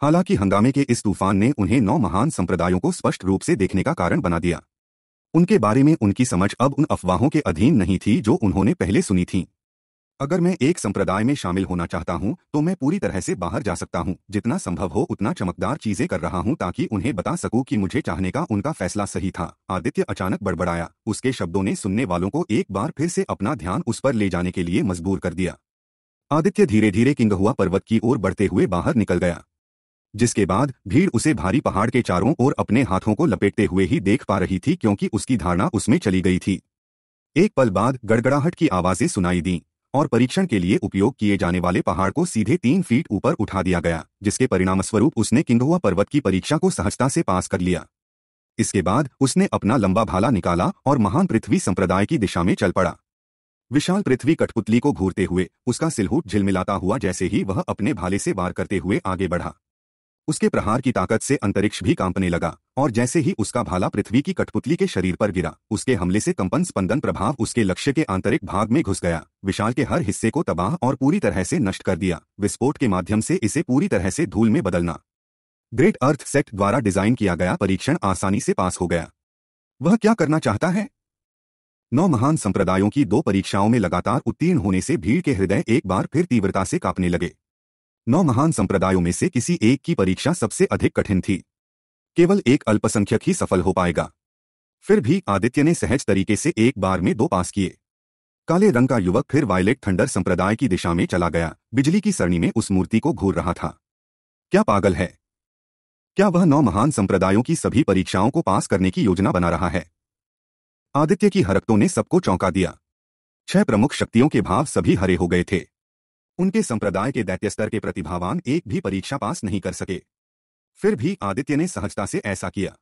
हालाँकि हंगामे के इस तूफ़ान ने उन्हें नौ महान संप्रदायों को स्पष्ट रूप से देखने का कारण बना दिया। उनके बारे में उनकी समझ अब उन अफवाहों के अधीन नहीं थी जो उन्होंने पहले सुनी थी। अगर मैं एक संप्रदाय में शामिल होना चाहता हूँ तो मैं पूरी तरह से बाहर जा सकता हूँ। जितना संभव हो, उतना चमकदार चीज़ें कर रहा हूँ ताकि उन्हें बता सकूँ कि मुझे चाहने का उनका फैसला सही था। आदित्य अचानक बड़बड़ाया। उसके शब्दों ने सुनने वालों को एक बार फिर से अपना ध्यान उस पर ले जाने के लिए मजबूर कर दिया। आदित्य धीरे धीरे किंगहुआ पर्वत की ओर बढ़ते हुए बाहर निकल गया। जिसके बाद भीड़ उसे भारी पहाड़ के चारों ओर अपने हाथों को लपेटते हुए ही देख पा रही थी क्योंकि उसकी धारणा उसमें चली गई थी। एक पल बाद गड़गड़ाहट की आवाज़ें सुनाई दी। और परीक्षण के लिए उपयोग किए जाने वाले पहाड़ को सीधे तीन फीट ऊपर उठा दिया गया, जिसके परिणामस्वरूप उसने किंगहुआ पर्वत की परीक्षा को सहजता से पास कर लिया। इसके बाद उसने अपना लंबा भाला निकाला और महान पृथ्वी संप्रदाय की दिशा में चल पड़ा। विशाल पृथ्वी कठपुतली को घूरते हुए उसका सिलहूट झिलमिलाता हुआ जैसे ही वह अपने भाले से वार करते हुए आगे बढ़ा। उसके प्रहार की ताकत से अंतरिक्ष भी कांपने लगा, और जैसे ही उसका भाला पृथ्वी की कठपुतली के शरीर पर गिरा, उसके हमले से कंपन स्पंदन प्रभाव उसके लक्ष्य के आंतरिक भाग में घुस गया। विशाल के हर हिस्से को तबाह और पूरी तरह से नष्ट कर दिया। विस्फोट के माध्यम से इसे पूरी तरह से धूल में बदलना। ग्रेट अर्थ सेट द्वारा डिज़ाइन किया गया परीक्षण आसानी से पास हो गया। वह क्या करना चाहता है? नौ महान संप्रदायों की दो परीक्षाओं में लगातार उत्तीर्ण होने से भीड़ के हृदय एक बार फिर तीव्रता से कांपने लगे। नौ महान संप्रदायों में से किसी एक की परीक्षा सबसे अधिक कठिन थी। केवल एक अल्पसंख्यक ही सफल हो पाएगा। फिर भी आदित्य ने सहज तरीके से एक बार में दो पास किए। काले रंग का युवक फिर वायलेट थंडर संप्रदाय की दिशा में चला गया। बिजली की सरणी में उस मूर्ति को घूर रहा था। क्या पागल है? क्या वह नौ महान संप्रदायों की सभी परीक्षाओं को पास करने की योजना बना रहा है? आदित्य की हरकतों ने सबको चौंका दिया। छह प्रमुख शक्तियों के भाव सभी हरे हो गए थे। उनके संप्रदाय के दैत्य स्तर के प्रतिभावान एक भी परीक्षा पास नहीं कर सके। फिर भी आदित्य ने सहजता से ऐसा किया।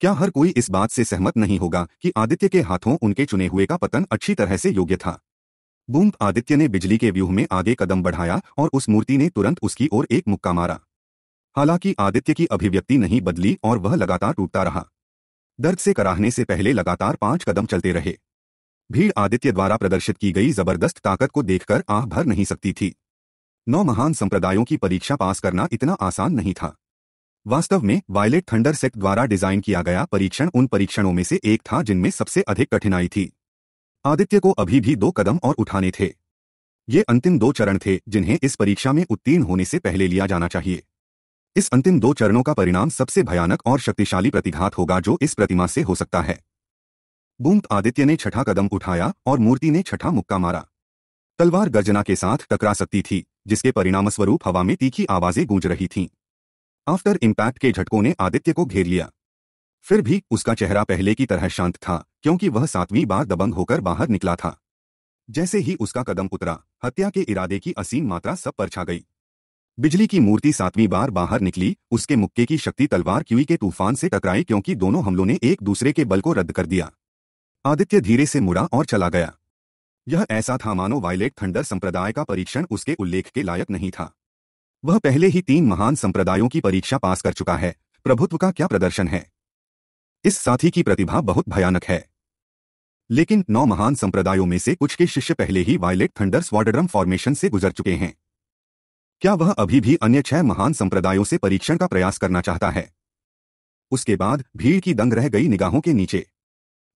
क्या हर कोई इस बात से सहमत नहीं होगा कि आदित्य के हाथों उनके चुने हुए का पतन अच्छी तरह से योग्य था। बूंद आदित्य ने बिजली के व्यूह में आगे कदम बढ़ाया और उस मूर्ति ने तुरंत उसकी ओर एक मुक्का मारा। हालाँकि आदित्य की अभिव्यक्ति नहीं बदली और वह लगातार टूटता रहा। दर्द से कराहने से पहले लगातार पाँच कदम चलते रहे। भीड़ आदित्य द्वारा प्रदर्शित की गई ज़बरदस्त ताकत को देखकर आह भर नहीं सकती थी। नौ महान संप्रदायों की परीक्षा पास करना इतना आसान नहीं था। वास्तव में वायलेट थंडर सेक्ट द्वारा डिज़ाइन किया गया परीक्षण उन परीक्षणों में से एक था जिनमें सबसे अधिक कठिनाई थी। आदित्य को अभी भी दो कदम और उठाने थे। ये अंतिम दो चरण थे जिन्हें इस परीक्षा में उत्तीर्ण होने से पहले लिया जाना चाहिए। इस अंतिम दो चरणों का परिणाम सबसे भयानक और शक्तिशाली प्रतिघात होगा जो इस प्रतिमा से हो सकता है। बूंद आदित्य ने छठा कदम उठाया और मूर्ति ने छठा मुक्का मारा। तलवार गर्जना के साथ टकरा सकती थी, जिसके परिणामस्वरूप हवा में तीखी आवाज़ें गूंज रही थीं। आफ्टर इम्पैक्ट के झटकों ने आदित्य को घेर लिया। फिर भी उसका चेहरा पहले की तरह शांत था, क्योंकि वह सातवीं बार दबंग होकर बाहर निकला था। जैसे ही उसका कदम उतरा, हत्या के इरादे की असीम मात्रा सब पर छा गई। बिजली की मूर्ति सातवीं बार बाहर निकली, उसके मुक्के की शक्ति तलवार क्यूई के तूफ़ान से टकराई क्योंकि दोनों हमलों ने एक दूसरे के बल को रद्द कर दिया। आदित्य धीरे से मुड़ा और चला गया। यह ऐसा था मानो वायलेट थंडर संप्रदाय का परीक्षण उसके उल्लेख के लायक नहीं था। वह पहले ही तीन महान संप्रदायों की परीक्षा पास कर चुका है। प्रभुत्व का क्या प्रदर्शन है? इस साथी की प्रतिभा बहुत भयानक है। लेकिन नौ महान संप्रदायों में से कुछ के शिष्य पहले ही वायलेट थंडर स्वाडरम फॉर्मेशन से गुजर चुके हैं। क्या वह अभी भी अन्य छह महान संप्रदायों से परीक्षण का प्रयास करना चाहता है? उसके बाद भीड़ की दंग रह गई निगाहों के नीचे।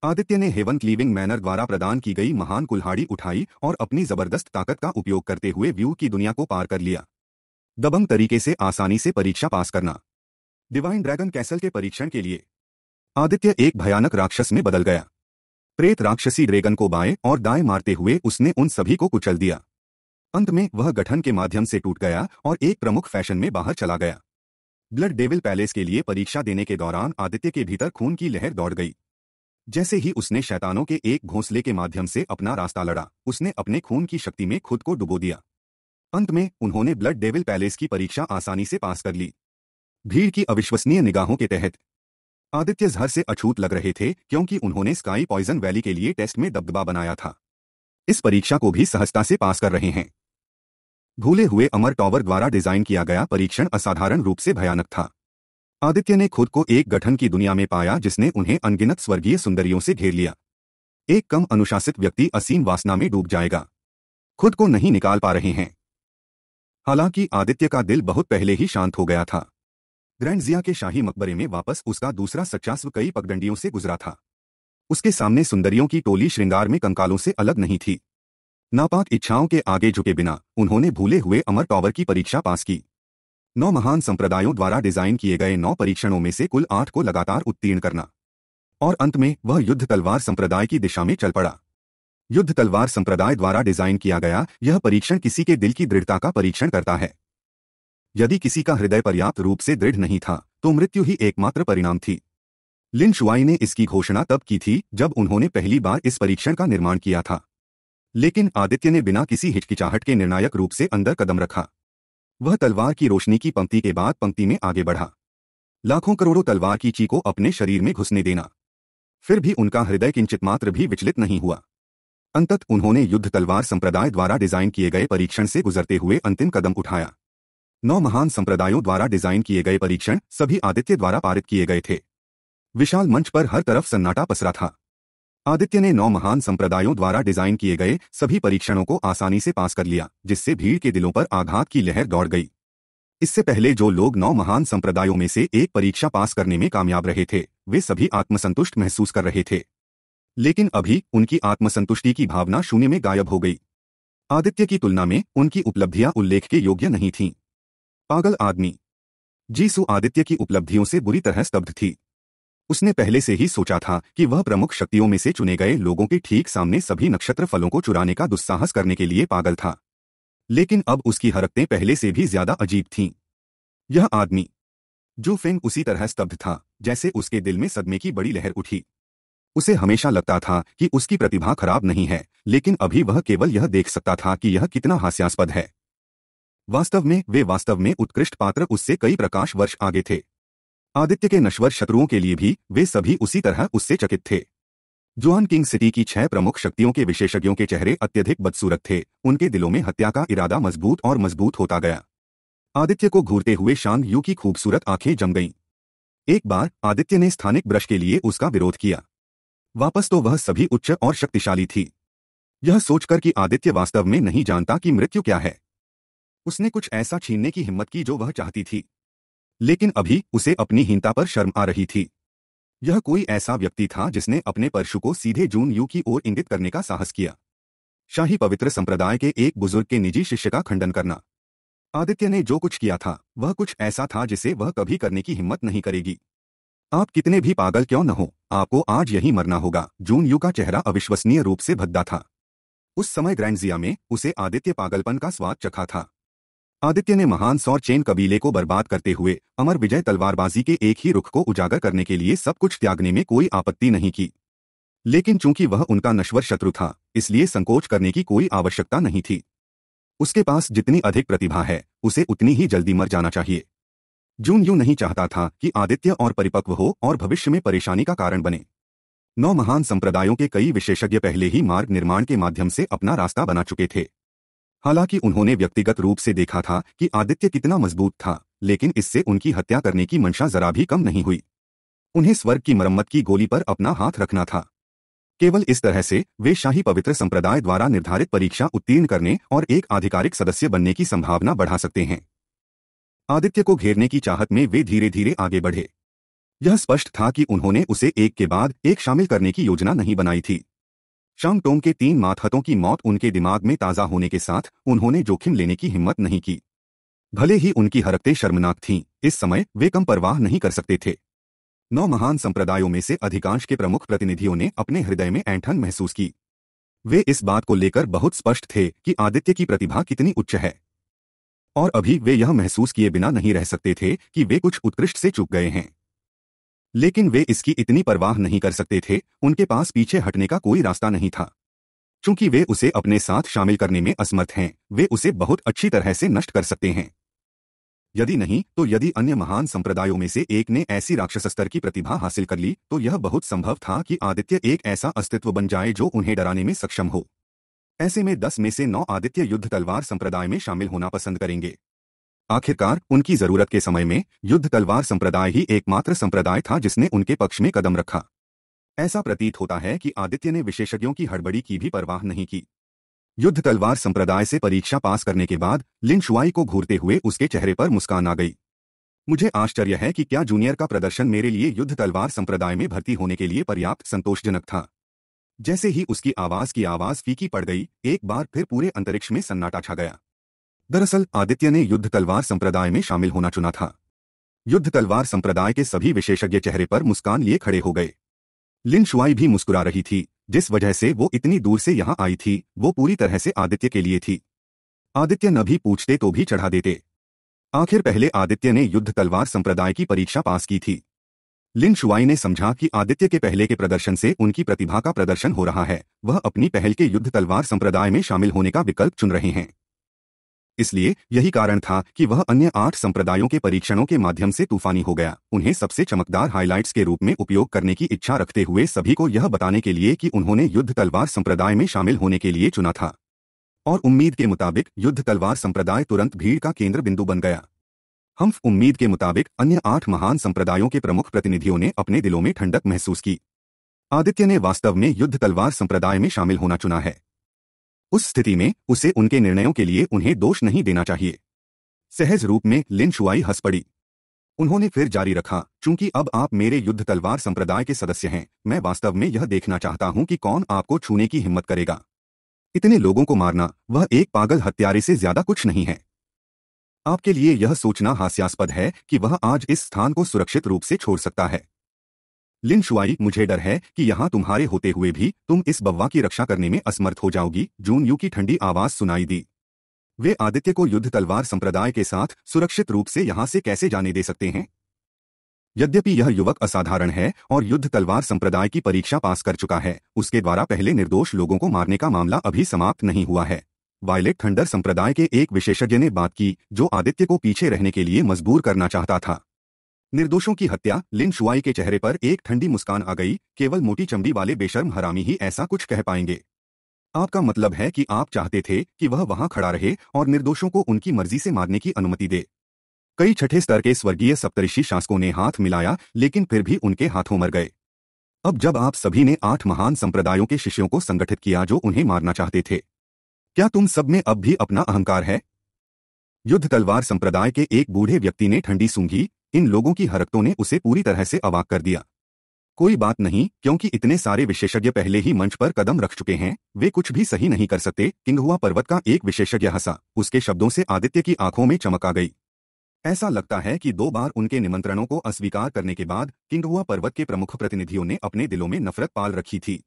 आदित्य ने हेवन क्लीविंग मैनर द्वारा प्रदान की गई महान कुल्हाड़ी उठाई और अपनी ज़बरदस्त ताकत का उपयोग करते हुए व्यू की दुनिया को पार कर लिया। दबंग तरीके से आसानी से परीक्षा पास करना। डिवाइन ड्रैगन कैसल के परीक्षण के लिए। आदित्य एक भयानक राक्षस में बदल गया। प्रेत राक्षसी ड्रैगन को बाएँ और दाएँ मारते हुए उसने उन सभी को कुचल दिया। अंत में वह गठन के माध्यम से टूट गया और एक प्रमुख फ़ैशन में बाहर चला गया। ब्लड डेविल पैलेस के लिए परीक्षा देने के दौरान आदित्य के भीतर खून की लहर दौड़ गई। जैसे ही उसने शैतानों के एक घोंसले के माध्यम से अपना रास्ता लड़ा, उसने अपने खून की शक्ति में खुद को डुबो दिया। अंत में उन्होंने ब्लड डेविल पैलेस की परीक्षा आसानी से पास कर ली। भीड़ की अविश्वसनीय निगाहों के तहत आदित्य जहर से अछूत लग रहे थे क्योंकि उन्होंने स्काई पॉइजन वैली के लिए टेस्ट में दबदबा बनाया था। इस परीक्षा को भी सहजता से पास कर रहे हैं। भूले हुए अमर टॉवर द्वारा डिज़ाइन किया गया परीक्षण असाधारण रूप से भयानक था। आदित्य ने खुद को एक गठन की दुनिया में पाया जिसने उन्हें अनगिनत स्वर्गीय सुंदरियों से घेर लिया। एक कम अनुशासित व्यक्ति असीम वासना में डूब जाएगा। खुद को नहीं निकाल पा रहे हैं। हालाँकि आदित्य का दिल बहुत पहले ही शांत हो गया था। ग्रैंडजिया के शाही मकबरे में वापस उसका दूसरा सच्चास्व कई पगडंडियों से गुजरा था। उसके सामने सुंदरियों की टोली श्रृंगार में कंकालों से अलग नहीं थी। नापाक इच्छाओं के आगे झुके बिना उन्होंने भूले हुए अमर टॉवर की परीक्षा पास की। नौ महान संप्रदायों द्वारा डिज़ाइन किए गए नौ परीक्षणों में से कुल आठ को लगातार उत्तीर्ण करना। और अंत में, वह युद्ध तलवार संप्रदाय की दिशा में चल पड़ा। युद्ध तलवार संप्रदाय द्वारा डिज़ाइन किया गया, यह परीक्षण किसी के दिल की दृढ़ता का परीक्षण करता है। यदि किसी का हृदय पर्याप्त रूप से दृढ़ नहीं था तो मृत्यु ही एकमात्र परिणाम थी। लिन शुआई ने इसकी घोषणा तब की थी, जब उन्होंने पहली बार इस परीक्षण का निर्माण किया था। लेकिन आदित्य ने बिना किसी हिचकिचाहट के निर्णायक रूप से अंदर कदम रखा। वह तलवार की रोशनी की पंक्ति के बाद पंक्ति में आगे बढ़ा। लाखों करोड़ों तलवार की ची को अपने शरीर में घुसने देना। फिर भी उनका हृदय किंचित मात्र भी विचलित नहीं हुआ। अंतत उन्होंने युद्ध तलवार संप्रदाय द्वारा डिज़ाइन किए गए परीक्षण से गुजरते हुए अंतिम कदम उठाया। नौ महान संप्रदायों द्वारा डिज़ाइन किए गए परीक्षण सभी आदित्य द्वारा पारित किए गए थे। विशाल मंच पर हर तरफ़ सन्नाटा पसरा था। आदित्य ने नौ महान संप्रदायों द्वारा डिज़ाइन किए गए सभी परीक्षणों को आसानी से पास कर लिया, जिससे भीड़ के दिलों पर आघात की लहर दौड़ गई। इससे पहले जो लोग नौ महान संप्रदायों में से एक परीक्षा पास करने में कामयाब रहे थे, वे सभी आत्मसंतुष्ट महसूस कर रहे थे। लेकिन अभी उनकी आत्मसंतुष्टि की भावना शून्य में गायब हो गई। आदित्य की तुलना में उनकी उपलब्धियाँ उल्लेख के योग्य नहीं थीं। पागल आदमी। जीसु आदित्य की उपलब्धियों से बुरी तरह स्तब्ध थी। उसने पहले से ही सोचा था कि वह प्रमुख शक्तियों में से चुने गए लोगों के ठीक सामने सभी नक्षत्र फलों को चुराने का दुस्साहस करने के लिए पागल था। लेकिन अब उसकी हरकतें पहले से भी ज़्यादा अजीब थीं। यह आदमी, जो फेंग उसी तरह स्तब्ध था, जैसे उसके दिल में सदमे की बड़ी लहर उठी। उसे हमेशा लगता था कि उसकी प्रतिभा खराब नहीं है, लेकिन अभी वह केवल यह देख सकता था कि यह कितना हास्यास्पद है। वास्तव में, वे वास्तव में उत्कृष्ट पात्र उससे कई प्रकाश वर्ष आगे थे। आदित्य के नश्वर शत्रुओं के लिए भी वे सभी उसी तरह उससे चकित थे। जुआन किंग सिटी की छह प्रमुख शक्तियों के विशेषज्ञों के चेहरे अत्यधिक बदसूरत थे। उनके दिलों में हत्या का इरादा मज़बूत और मज़बूत होता गया। आदित्य को घूरते हुए शांग यू की खूबसूरत आँखें जम गईं। एक बार आदित्य ने स्थानिक ब्रश के लिए उसका विरोध किया। वापस तो वह सभी उच्च और शक्तिशाली थी। यह सोचकर कि आदित्य वास्तव में नहीं जानता कि मृत्यु क्या है। उसने कुछ ऐसा छीनने की हिम्मत की जो वह चाहती थी। लेकिन अभी उसे अपनी हीनता पर शर्म आ रही थी। यह कोई ऐसा व्यक्ति था जिसने अपने परशु को सीधे जून यू की ओर इंगित करने का साहस किया। शाही पवित्र संप्रदाय के एक बुज़ुर्ग के निजी शिष्य का खंडन करना। आदित्य ने जो कुछ किया था, वह कुछ ऐसा था जिसे वह कभी करने की हिम्मत नहीं करेगी। आप कितने भी पागल क्यों न हो, आपको आज यही मरना होगा, जून यू का चेहरा अविश्वसनीय रूप से भद्दा था। उस समय ग्रैंडजिया में उसे आदित्य पागलपन का स्वाद चखा था। आदित्य ने महान सौर चेन कबीले को बर्बाद करते हुए अमर विजय तलवारबाजी के एक ही रुख को उजागर करने के लिए सब कुछ त्यागने में कोई आपत्ति नहीं की। लेकिन चूँकि वह उनका नश्वर शत्रु था, इसलिए संकोच करने की कोई आवश्यकता नहीं थी। उसके पास जितनी अधिक प्रतिभा है, उसे उतनी ही जल्दी मर जाना चाहिए। जून यूँ नहीं चाहता था कि आदित्य और परिपक्व हो और भविष्य में परेशानी का कारण बने। नौ महान संप्रदायों के कई विशेषज्ञ पहले ही मार्ग निर्माण के माध्यम से अपना रास्ता बना चुके थे। हालाँकि उन्होंने व्यक्तिगत रूप से देखा था कि आदित्य कितना मज़बूत था, लेकिन इससे उनकी हत्या करने की मंशा जरा भी कम नहीं हुई। उन्हें स्वर्ग की मरम्मत की गोली पर अपना हाथ रखना था। केवल इस तरह से वे शाही पवित्र संप्रदाय द्वारा निर्धारित परीक्षा उत्तीर्ण करने और एक आधिकारिक सदस्य बनने की संभावना बढ़ा सकते हैं। आदित्य को घेरने की चाहत में वे धीरे धीरे आगे बढ़े। यह स्पष्ट था कि उन्होंने उसे एक के बाद एक शामिल करने की योजना नहीं बनाई थी। शांग टोंग के तीन मातहतों की मौत उनके दिमाग में ताज़ा होने के साथ उन्होंने जोखिम लेने की हिम्मत नहीं की। भले ही उनकी हरकतें शर्मनाक थीं, इस समय वे कम परवाह नहीं कर सकते थे। नौ महान संप्रदायों में से अधिकांश के प्रमुख प्रतिनिधियों ने अपने हृदय में ऐंठन महसूस की। वे इस बात को लेकर बहुत स्पष्ट थे कि आदित्य की प्रतिभा कितनी उच्च है। और अभी वे यह महसूस किए बिना नहीं रह सकते थे कि वे कुछ उत्कृष्ट से चुक गए हैं। लेकिन वे इसकी इतनी परवाह नहीं कर सकते थे, उनके पास पीछे हटने का कोई रास्ता नहीं था। चूँकि वे उसे अपने साथ शामिल करने में असमर्थ हैं, वे उसे बहुत अच्छी तरह से नष्ट कर सकते हैं। यदि नहीं तो यदि अन्य महान संप्रदायों में से एक ने ऐसी राक्षस स्तर की प्रतिभा हासिल कर ली तो यह बहुत संभव था कि आदित्य एक ऐसा अस्तित्व बन जाए जो उन्हें डराने में सक्षम हो। ऐसे में दस में से नौ आदित्य युद्ध तलवार संप्रदाय में शामिल होना पसंद करेंगे। आखिरकार, उनकी ज़रूरत के समय में, युद्ध तलवार संप्रदाय ही एकमात्र संप्रदाय था जिसने उनके पक्ष में कदम रखा। ऐसा प्रतीत होता है कि आदित्य ने विशेषज्ञों की हड़बड़ी की भी परवाह नहीं की। युद्ध तलवार संप्रदाय से परीक्षा पास करने के बाद, लिन शुआई को घूरते हुए उसके चेहरे पर मुस्कान आ गई। मुझे आश्चर्य है कि क्या जूनियर का प्रदर्शन मेरे लिए युद्ध तलवार संप्रदाय में भर्ती होने के लिए पर्याप्त संतोषजनक था। जैसे ही उसकी आवाज़ की आवाज़ फीकी पड़ गई, एक बार फिर पूरे अंतरिक्ष में सन्नाटा छा गया। दरअसल, आदित्य ने युद्ध तलवार संप्रदाय में शामिल होना चुना था। युद्ध तलवार संप्रदाय के सभी विशेषज्ञ चेहरे पर मुस्कान लिए खड़े हो गए। लिन शुआई भी मुस्कुरा रही थी, जिस वजह से वो इतनी दूर से यहाँ आई थी, वो पूरी तरह से आदित्य के लिए थी। आदित्य न भी पूछते तो भी चढ़ा देते। आखिर पहले आदित्य ने युद्ध तलवार संप्रदाय की परीक्षा पास की थी। लिन शुआई ने समझा कि आदित्य के पहले के प्रदर्शन से उनकी प्रतिभा का प्रदर्शन हो रहा है, वह अपनी पहल के युद्ध तलवार संप्रदाय में शामिल होने का विकल्प चुन रहे हैं। इसलिए यही कारण था कि वह अन्य आठ संप्रदायों के परीक्षणों के माध्यम से तूफानी हो गया। उन्हें सबसे चमकदार हाइलाइट्स के रूप में उपयोग करने की इच्छा रखते हुए सभी को यह बताने के लिए कि उन्होंने युद्ध तलवार संप्रदाय में शामिल होने के लिए चुना था। और उम्मीद के मुताबिक युद्ध तलवार संप्रदाय तुरंत भीड़ का केंद्र बिंदु बन गया। हम उम्मीद के मुताबिक अन्य आठ महान संप्रदायों के प्रमुख प्रतिनिधियों ने अपने दिलों में ठंडक महसूस की। आदित्य ने वास्तव में युद्ध तलवार संप्रदाय में शामिल होना चुना है। उस स्थिति में उसे उनके निर्णयों के लिए उन्हें दोष नहीं देना चाहिए। सहज रूप में लिन शुआई हंस पड़ी। उन्होंने फिर जारी रखा, चूँकि अब आप मेरे युद्ध तलवार संप्रदाय के सदस्य हैं, मैं वास्तव में यह देखना चाहता हूँ कि कौन आपको छूने की हिम्मत करेगा। इतने लोगों को मारना, वह एक पागल हत्यारे से ज़्यादा कुछ नहीं है। आपके लिए यह सोचना हास्यास्पद है कि वह आज इस स्थान को सुरक्षित रूप से छोड़ सकता है। लिन शुआई, मुझे डर है कि यहाँ तुम्हारे होते हुए भी तुम इस बव्वा की रक्षा करने में असमर्थ हो जाओगी, जून यू की ठंडी आवाज़ सुनाई दी। वे आदित्य को युद्ध तलवार संप्रदाय के साथ सुरक्षित रूप से यहाँ से कैसे जाने दे सकते हैं? यद्यपि यह युवक असाधारण है और युद्ध तलवार संप्रदाय की परीक्षा पास कर चुका है, उसके द्वारा पहले निर्दोष लोगों को मारने का मामला अभी समाप्त नहीं हुआ है। वायलेट थंडर संप्रदाय के एक विशेषज्ञ ने बात की, जो आदित्य को पीछे रहने के लिए मजबूर करना चाहता था। निर्दोषों की हत्या। लिन शुआई के चेहरे पर एक ठंडी मुस्कान आ गई। केवल मोटी चमड़ी वाले बेशर्म हरामी ही ऐसा कुछ कह पाएँगे। आपका मतलब है कि आप चाहते थे कि वह वहाँ खड़ा रहे और निर्दोषों को उनकी मर्ज़ी से मारने की अनुमति दे। कई छठे स्तर के स्वर्गीय सप्तऋषि शासकों ने हाथ मिलाया, लेकिन फिर भी उनके हाथों मर गए। अब जब आप सभी ने आठ महान संप्रदायों के शिष्यों को संगठित किया जो उन्हें मारना चाहते थे, क्या तुम सब में अब भी अपना अहंकार है? युद्ध तलवार संप्रदाय के एक बूढ़े व्यक्ति ने ठंडी सूंघी। इन लोगों की हरकतों ने उसे पूरी तरह से अवाक कर दिया। कोई बात नहीं, क्योंकि इतने सारे विशेषज्ञ पहले ही मंच पर कदम रख चुके हैं, वे कुछ भी सही नहीं कर सकते, किंगहुआ पर्वत का एक विशेषज्ञ हंसा, उसके शब्दों से आदित्य की आँखों में चमक आ गई। ऐसा लगता है कि दो बार उनके निमंत्रणों को अस्वीकार करने के बाद, किंगहुआ पर्वत के प्रमुख प्रतिनिधियों ने अपने दिलों में नफरत पाल रखी थी।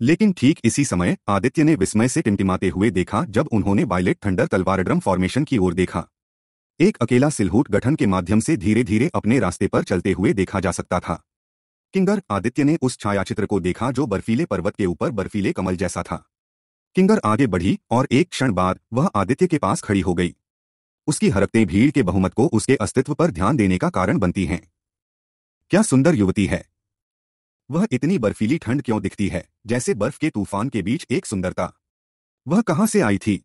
लेकिन ठीक इसी समय, आदित्य ने विस्मय से टिमटिमाते हुए देखा, जब उन्होंने बाइलेट थंडर तलवारड्रम फॉर्मेशन की ओर देखा। एक अकेला सिलहूट गठन के माध्यम से धीरे धीरे अपने रास्ते पर चलते हुए देखा जा सकता था। किंगर आदित्य ने उस छायाचित्र को देखा जो बर्फीले पर्वत के ऊपर बर्फीले कमल जैसा था। किंगर आगे बढ़ी और एक क्षण बाद वह आदित्य के पास खड़ी हो गई। उसकी हरकतें भीड़ के बहुमत को उसके अस्तित्व पर ध्यान देने का कारण बनती हैं। क्या सुंदर युवती है। वह इतनी बर्फीली ठंड क्यों दिखती है, जैसे बर्फ़ के तूफ़ान के बीच एक सुंदरता। वह कहाँ से आई थी?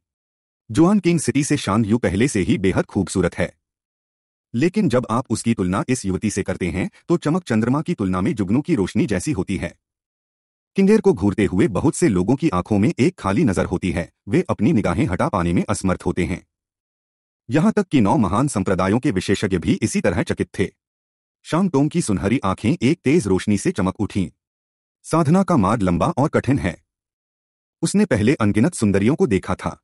जुआन किंग सिटी से शान यू पहले से ही बेहद खूबसूरत है। लेकिन जब आप उसकी तुलना इस युवती से करते हैं तो चमक चंद्रमा की तुलना में जुगनू की रोशनी जैसी होती है। किंगेर को घूरते हुए बहुत से लोगों की आँखों में एक खाली नज़र होती है, वे अपनी निगाहें हटा पाने में असमर्थ होते हैं। यहाँ तक कि नौ महान संप्रदायों के विशेषज्ञ भी इसी तरह चकित थे। शांगटोंग की सुनहरी आँखें एक तेज रोशनी से चमक उठी। साधना का मार्ग लंबा और कठिन है। उसने पहले अनगिनत सुंदरियों को देखा था।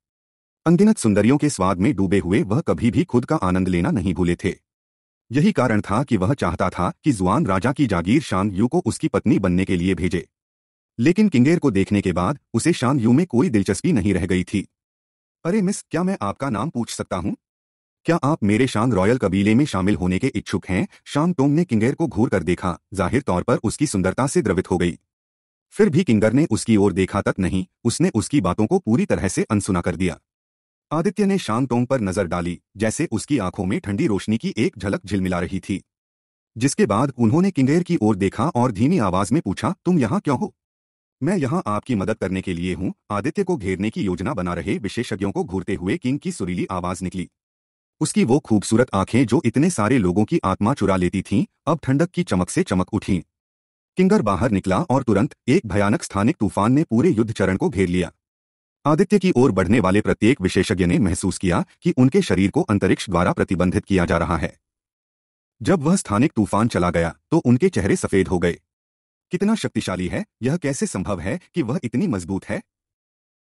अनगिनत सुंदरियों के स्वाद में डूबे हुए वह कभी भी खुद का आनंद लेना नहीं भूले थे। यही कारण था कि वह चाहता था कि जुआन राजा की जागीर शान यू को उसकी पत्नी बनने के लिए भेजे। लेकिन किंगेर को देखने के बाद उसे शान यू में कोई दिलचस्पी नहीं रह गई थी। अरे मिस, क्या मैं आपका नाम पूछ सकता हूँ? क्या आप मेरे शांग रॉयल कबीले में शामिल होने के इच्छुक हैं? शांग टोंग ने किंगेर को घूर कर देखा, ज़ाहिर तौर पर उसकी सुंदरता से द्रवित हो गई। फिर भी किंगर ने उसकी ओर देखा तक नहीं, उसने उसकी बातों को पूरी तरह से अनसुना कर दिया। आदित्य ने टोंग पर नज़र डाली, जैसे उसकी आँखों में ठंडी रोशनी की एक झलक झिलमिला रही थी। जिसके बाद उन्होंने किंगेर की ओर देखा और धीमी आवाज़ में पूछा, तुम यहाँ क्यों हो? मैं यहाँ आपकी मदद करने के लिए हूँ। आदित्य को घेरने की योजना बना रहे विशेषज्ञों को घूरते हुए किंग की सुरीली आवाज़ निकली। उसकी वो खूबसूरत आँखें जो इतने सारे लोगों की आत्मा चुरा लेती थीं, अब ठंडक की चमक से चमक उठी। किंगर बाहर निकला और तुरंत एक भयानक स्थानिक तूफ़ान ने पूरे युद्ध चरण को घेर लिया। आदित्य की ओर बढ़ने वाले प्रत्येक विशेषज्ञ ने महसूस किया कि उनके शरीर को अंतरिक्ष द्वारा प्रतिबंधित किया जा रहा है। जब वह स्थानिक तूफ़ान चला गया तो उनके चेहरे सफ़ेद हो गए। कितना शक्तिशाली है, यह कैसे संभव है कि वह इतनी मज़बूत है?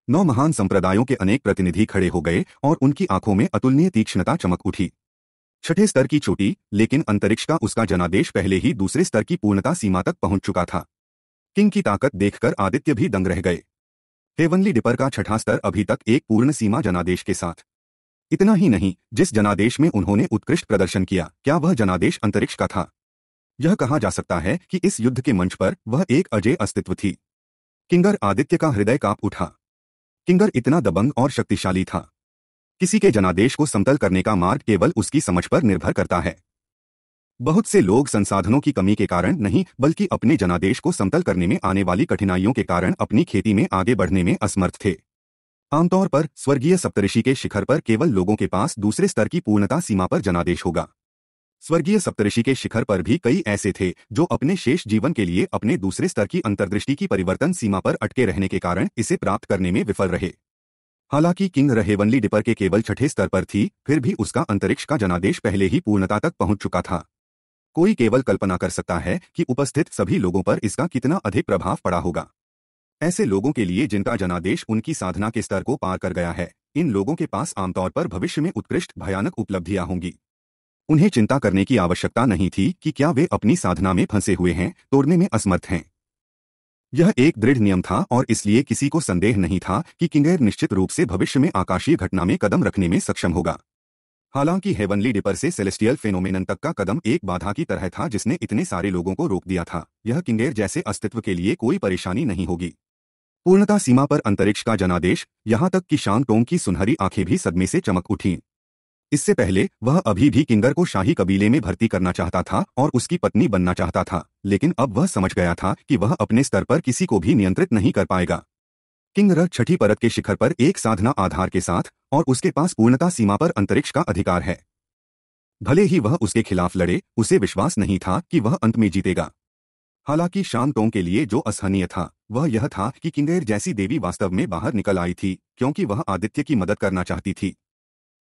नौ महान संप्रदायों के अनेक प्रतिनिधि खड़े हो गए और उनकी आँखों में अतुलनीय तीक्ष्णता चमक उठी। छठे स्तर की चोटी, लेकिन अंतरिक्ष का उसका जनादेश पहले ही दूसरे स्तर की पूर्णता सीमा तक पहुँच चुका था। किंग की ताकत देखकर आदित्य भी दंग रह गए। हेवनली डिपर का छठा स्तर अभी तक एक पूर्ण सीमा जनादेश के साथ। इतना ही नहीं, जिस जनादेश में उन्होंने उत्कृष्ट प्रदर्शन किया, क्या वह जनादेश अंतरिक्ष का था? यह कहा जा सकता है कि इस युद्ध के मंच पर वह एक अजय अस्तित्व थी। किंगर आदित्य का हृदय काँप उठा। किंगर इतना दबंग और शक्तिशाली था। किसी के जनादेश को समतल करने का मार्ग केवल उसकी समझ पर निर्भर करता है। बहुत से लोग संसाधनों की कमी के कारण नहीं, बल्कि अपने जनादेश को समतल करने में आने वाली कठिनाइयों के कारण अपनी खेती में आगे बढ़ने में असमर्थ थे। आमतौर पर, स्वर्गीय सप्तऋषि के शिखर पर केवल लोगों के पास दूसरे स्तर की पूर्णता सीमा पर जनादेश होगा। स्वर्गीय सप्तऋषि के शिखर पर भी कई ऐसे थे, जो अपने शेष जीवन के लिए अपने दूसरे स्तर की अंतर्दृष्टि की परिवर्तन सीमा पर अटके रहने के कारण इसे प्राप्त करने में विफल रहे। हालाँकि किंग रहेवनली डिपर के केवल छठे स्तर पर थी, फिर भी उसका अंतरिक्ष का जनादेश पहले ही पूर्णता तक पहुँच चुका था। कोई केवल कल्पना कर सकता है कि उपस्थित सभी लोगों पर इसका कितना अधिक प्रभाव पड़ा होगा। ऐसे लोगों के लिए जिनका जनादेश उनकी साधना के स्तर को पार कर गया है, इन लोगों के पास आमतौर पर भविष्य में उत्कृष्ट, भयानक उपलब्धियाँ होंगी। उन्हें चिंता करने की आवश्यकता नहीं थी कि क्या वे अपनी साधना में फंसे हुए हैं, तोड़ने में असमर्थ हैं। यह एक दृढ़ नियम था और इसलिए किसी को संदेह नहीं था कि किंगेर निश्चित रूप से भविष्य में आकाशीय घटना में कदम रखने में सक्षम होगा। हालाँकि हेवनली डिपर से सेलेस्टियल फेनोमेनन तक का कदम एक बाधा की तरह था जिसने इतने सारे लोगों को रोक दिया था। यह किंगेर जैसे अस्तित्व के लिए कोई परेशानी नहीं होगी। पूर्णता सीमा पर अंतरिक्ष का जनादेश, यहाँ तक कि शांग टोंग की सुनहरी आँखें भी सदमे से चमक उठी। इससे पहले, वह अभी भी किंगर को शाही कबीले में भर्ती करना चाहता था और उसकी पत्नी बनना चाहता था, लेकिन अब वह समझ गया था कि वह अपने स्तर पर किसी को भी नियंत्रित नहीं कर पाएगा। किंगर छठी परत के शिखर पर एक साधना आधार के साथ और उसके पास पूर्णता सीमा पर अंतरिक्ष का अधिकार है। भले ही वह उसके खिलाफ लड़े, उसे विश्वास नहीं था कि वह अंत में जीतेगा। हालाँकि शांतों के लिए जो असहनीय था, वह यह था कि किंगेर जैसी देवी वास्तव में बाहर निकल आई थी, क्योंकि वह आदित्य की मदद करना चाहती थी।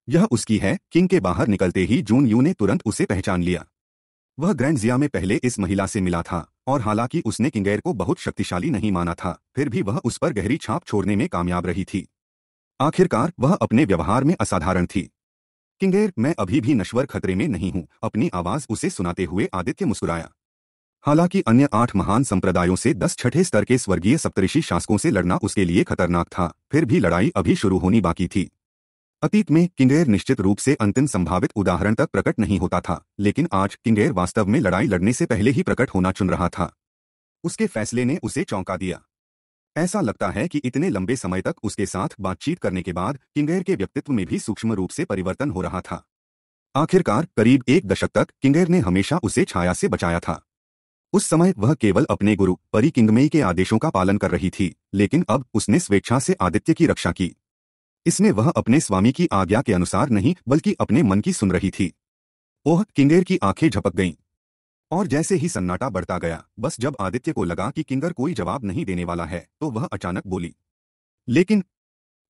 यह उसकी है, किंग के बाहर निकलते ही जून यू ने तुरंत उसे पहचान लिया। वह ग्रैंड जिया में पहले इस महिला से मिला था, और हालाँकि उसने किंगेर को बहुत शक्तिशाली नहीं माना था, फिर भी वह उस पर गहरी छाप छोड़ने में कामयाब रही थी। आखिरकार, वह अपने व्यवहार में असाधारण थी। किंगेर, मैं अभी भी नश्वर खतरे में नहीं हूँ, अपनी आवाज़ उसे सुनाते हुए आदित्य मुस्कुराया। हालाँकि अन्य आठ महान संप्रदायों से दस छठे स्तर के स्वर्गीय सप्तऋषि शासकों से लड़ना उसके लिए खतरनाक था, फिर भी लड़ाई अभी शुरू होनी बाकी थी। अतीत में किंगेर निश्चित रूप से अंतिम संभावित उदाहरण तक प्रकट नहीं होता था, लेकिन आज किंगेर वास्तव में लड़ाई लड़ने से पहले ही प्रकट होना चुन रहा था। उसके फैसले ने उसे चौंका दिया। ऐसा लगता है कि इतने लंबे समय तक उसके साथ बातचीत करने के बाद किंगेर के व्यक्तित्व में भी सूक्ष्म रूप से परिवर्तन हो रहा था। आखिरकार, करीब एक दशक तक किंगेर ने हमेशा उसे छाया से बचाया था। उस समय वह केवल अपने गुरु, परी किंगमेई के आदेशों का पालन कर रही थी, लेकिन अब उसने स्वेच्छा से आदित्य की रक्षा की। इसमें वह अपने स्वामी की आज्ञा के अनुसार नहीं, बल्कि अपने मन की सुन रही थी। ओह, किंगेर की आँखें झपक गईं। और जैसे ही सन्नाटा बढ़ता गया, बस जब आदित्य को लगा कि किंगर कोई जवाब नहीं देने वाला है तो वह अचानक बोली, लेकिन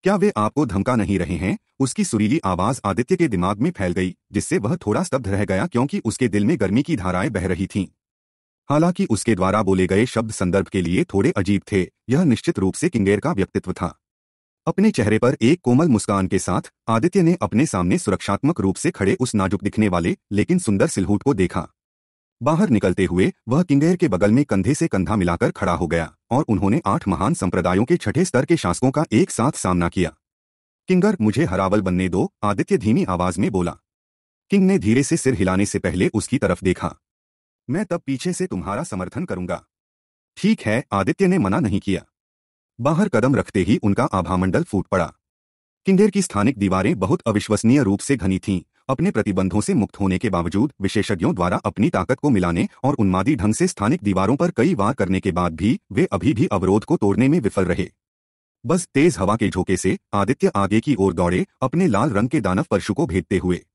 क्या वे आपको धमका नहीं रहे हैं? उसकी सुरीली आवाज़ आदित्य के दिमाग में फैल गई, जिससे वह थोड़ा स्तब्ध रह गया क्योंकि उसके दिल में गर्मी की धाराएँ बह रही थीं। हालाँकि उसके द्वारा बोले गए शब्द संदर्भ के लिए थोड़े अजीब थे, यह निश्चित रूप से किंगेर का व्यक्तित्व था। अपने चेहरे पर एक कोमल मुस्कान के साथ, आदित्य ने अपने सामने सुरक्षात्मक रूप से खड़े उस नाजुक दिखने वाले, लेकिन सुंदर सिलहूट को देखा। बाहर निकलते हुए, वह किंगेर के बगल में कंधे से कंधा मिलाकर खड़ा हो गया, और उन्होंने आठ महान संप्रदायों के छठे स्तर के शासकों का एक साथ सामना किया। किंगर, मुझे हरावल बनने दो, आदित्य धीमी आवाज़ में बोला। किंग ने धीरे से सिर हिलाने से पहले उसकी तरफ़ देखा। मैं तब पीछे से तुम्हारा समर्थन करूँगा। ठीक है, आदित्य ने मना नहीं किया। बाहर कदम रखते ही उनका आभामंडल फूट पड़ा। किंगेर की स्थानिक दीवारें बहुत अविश्वसनीय रूप से घनी थीं, अपने प्रतिबंधों से मुक्त होने के बावजूद विशेषज्ञों द्वारा अपनी ताकत को मिलाने और उन्मादी ढंग से स्थानिक दीवारों पर कई वार करने के बाद भी वे अभी भी अवरोध को तोड़ने में विफल रहे। बस तेज हवा के झोंके से आदित्य आगे की ओर दौड़े, अपने लाल रंग के दानव परशु को भेदते हुए।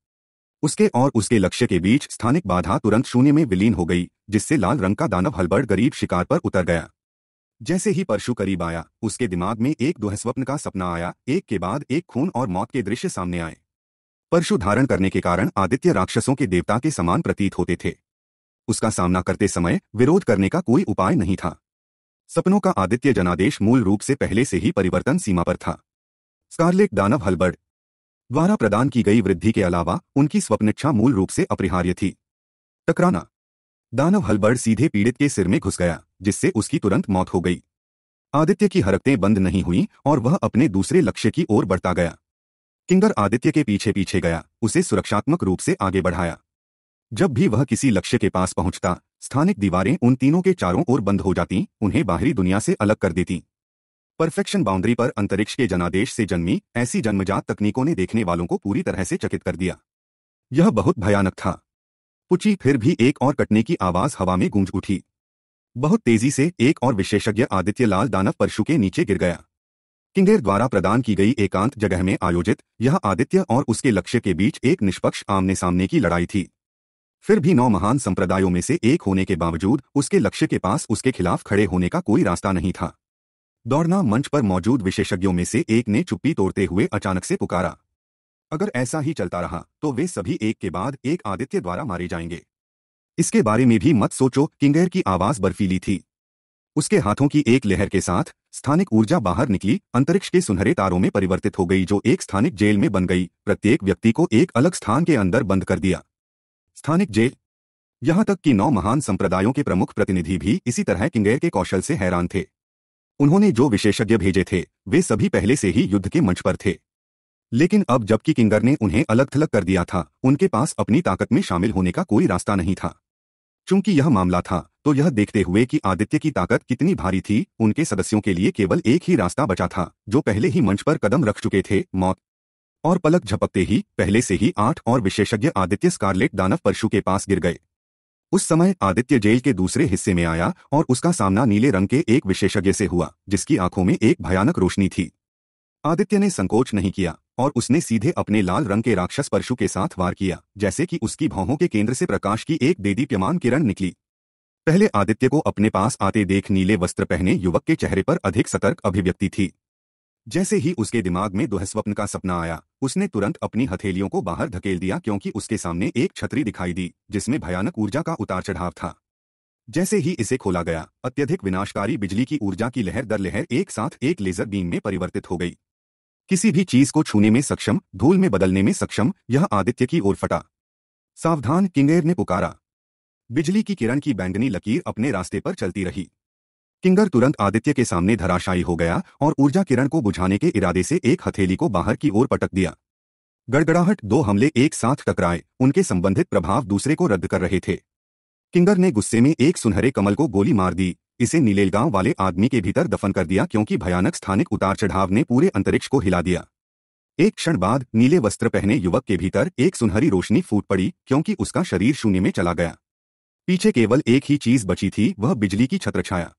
उसके और उसके लक्ष्य के बीच स्थानिक बाधा तुरंत शून्य में विलीन हो गई, जिससे लाल रंग का दानव हलबर्ड गरीब शिकार पर उतर गया। जैसे ही परशु करीब आया, उसके दिमाग में एक दुहस्वप्न का सपना आया, एक के बाद एक खून और मौत के दृश्य सामने आए। परशु धारण करने के कारण आदित्य राक्षसों के देवता के समान प्रतीत होते थे। उसका सामना करते समय विरोध करने का कोई उपाय नहीं था। सपनों का आदित्य जनादेश मूल रूप से पहले से ही परिवर्तन सीमा पर था। स्कारलेट दानव हलबर्ड द्वारा प्रदान की गई वृद्धि के अलावा उनकी स्वप्निच्छा मूल रूप से अपरिहार्य थी। टकराना दानव हलबर्ड सीधे पीड़ित के सिर में घुस गया। जिससे उसकी तुरंत मौत हो गई। आदित्य की हरकतें बंद नहीं हुई और वह अपने दूसरे लक्ष्य की ओर बढ़ता गया। किंगर आदित्य के पीछे पीछे गया, उसे सुरक्षात्मक रूप से आगे बढ़ाया। जब भी वह किसी लक्ष्य के पास पहुँचता, स्थानिक दीवारें उन तीनों के चारों ओर बंद हो जाती, उन्हें बाहरी दुनिया से अलग कर देती। परफेक्शन बाउंड्री पर अंतरिक्ष के जनादेश से जन्मी, ऐसी जन्मजात तकनीकों ने देखने वालों को पूरी तरह से चकित कर दिया। यह बहुत भयानक था। पुची फिर भी एक और कटने की आवाज़ हवा में गूंज उठी। बहुत तेज़ी से एक और विशेषज्ञ आदित्य लाल दानव परशु के नीचे गिर गया। किंगेर द्वारा प्रदान की गई एकांत जगह में आयोजित यह आदित्य और उसके लक्ष्य के बीच एक निष्पक्ष आमने सामने की लड़ाई थी। फिर भी नौ महान संप्रदायों में से एक होने के बावजूद उसके लक्ष्य के पास उसके खिलाफ खड़े होने का कोई रास्ता नहीं था। दौड़ना मंच पर मौजूद विशेषज्ञों में से एक ने चुप्पी तोड़ते हुए अचानक से पुकारा। अगर ऐसा ही चलता रहा तो वे सभी एक के बाद एक आदित्य द्वारा मारे जाएँगे। इसके बारे में भी मत सोचो, किंगेर की आवाज़ बर्फीली थी। उसके हाथों की एक लहर के साथ स्थानिक ऊर्जा बाहर निकली, अंतरिक्ष के सुनहरे तारों में परिवर्तित हो गई, जो एक स्थानिक जेल में बन गई। प्रत्येक व्यक्ति को एक अलग स्थान के अंदर बंद कर दिया। स्थानिक जेल। यहाँ तक कि नौ महान संप्रदायों के प्रमुख प्रतिनिधि भी इसी तरह किंगेर के कौशल से हैरान थे। उन्होंने जो विशेषज्ञ भेजे थे, वे सभी पहले से ही युद्ध के मंच पर थे। लेकिन अब जबकि किंगर ने उन्हें अलग थलग कर दिया था, उनके पास अपनी ताकत में शामिल होने का कोई रास्ता नहीं था। चूँकि यह मामला था तो यह देखते हुए कि आदित्य की ताकत कितनी भारी थी, उनके सदस्यों के लिए केवल एक ही रास्ता बचा था, जो पहले ही मंच पर कदम रख चुके थे, मौत। और पलक झपकते ही, पहले से ही आठ और विशेषज्ञ आदित्य स्कारलेट दानव परशु के पास गिर गए। उस समय आदित्य जेल के दूसरे हिस्से में आया, और उसका सामना नीले रंग के एक विशेषज्ञ से हुआ, जिसकी आँखों में एक भयानक रोशनी थी। आदित्य ने संकोच नहीं किया। और उसने सीधे अपने लाल रंग के राक्षस परशु के साथ वार किया, जैसे कि उसकी भौहों के केंद्र से प्रकाश की एक देदीप्यमान किरण निकली। पहले आदित्य को अपने पास आते देख नीले वस्त्र पहने युवक के चेहरे पर अधिक सतर्क अभिव्यक्ति थी। जैसे ही उसके दिमाग में दुहस्वप्न का सपना आया, उसने तुरंत अपनी हथेलियों को बाहर धकेल दिया क्योंकि उसके सामने एक छतरी दिखाई दी, जिसमें भयानक ऊर्जा का उतार चढ़ाव था। जैसे ही इसे खोला गया, अत्यधिक विनाशकारी बिजली की ऊर्जा की लहर दर लहर एक साथ एक लेजर बीम में परिवर्तित हो गई। किसी भी चीज़ को छूने में सक्षम, धूल में बदलने में सक्षम, यह आदित्य की ओर फटा। सावधान किंगेर ने पुकारा। बिजली की किरण की बैंगनी लकीर अपने रास्ते पर चलती रही। किंगर तुरंत आदित्य के सामने धराशायी हो गया और ऊर्जा किरण को बुझाने के इरादे से एक हथेली को बाहर की ओर पटक दिया। गड़गड़ाहट, दो हमले एक साथ टकराए, उनके संबंधित प्रभाव दूसरे को रद्द कर रहे थे। किंगर ने गुस्से में एक सुनहरे कमल को गोली मार दी। इसे नीलेलगांव वाले आदमी के भीतर दफन कर दिया क्योंकि भयानक स्थानिक उतार चढ़ाव ने पूरे अंतरिक्ष को हिला दिया। एक क्षण बाद नीले वस्त्र पहने युवक के भीतर एक सुनहरी रोशनी फूट पड़ी क्योंकि उसका शरीर शून्य में चला गया। पीछे केवल एक ही चीज़ बची थी, वह बिजली की छत्रछाया।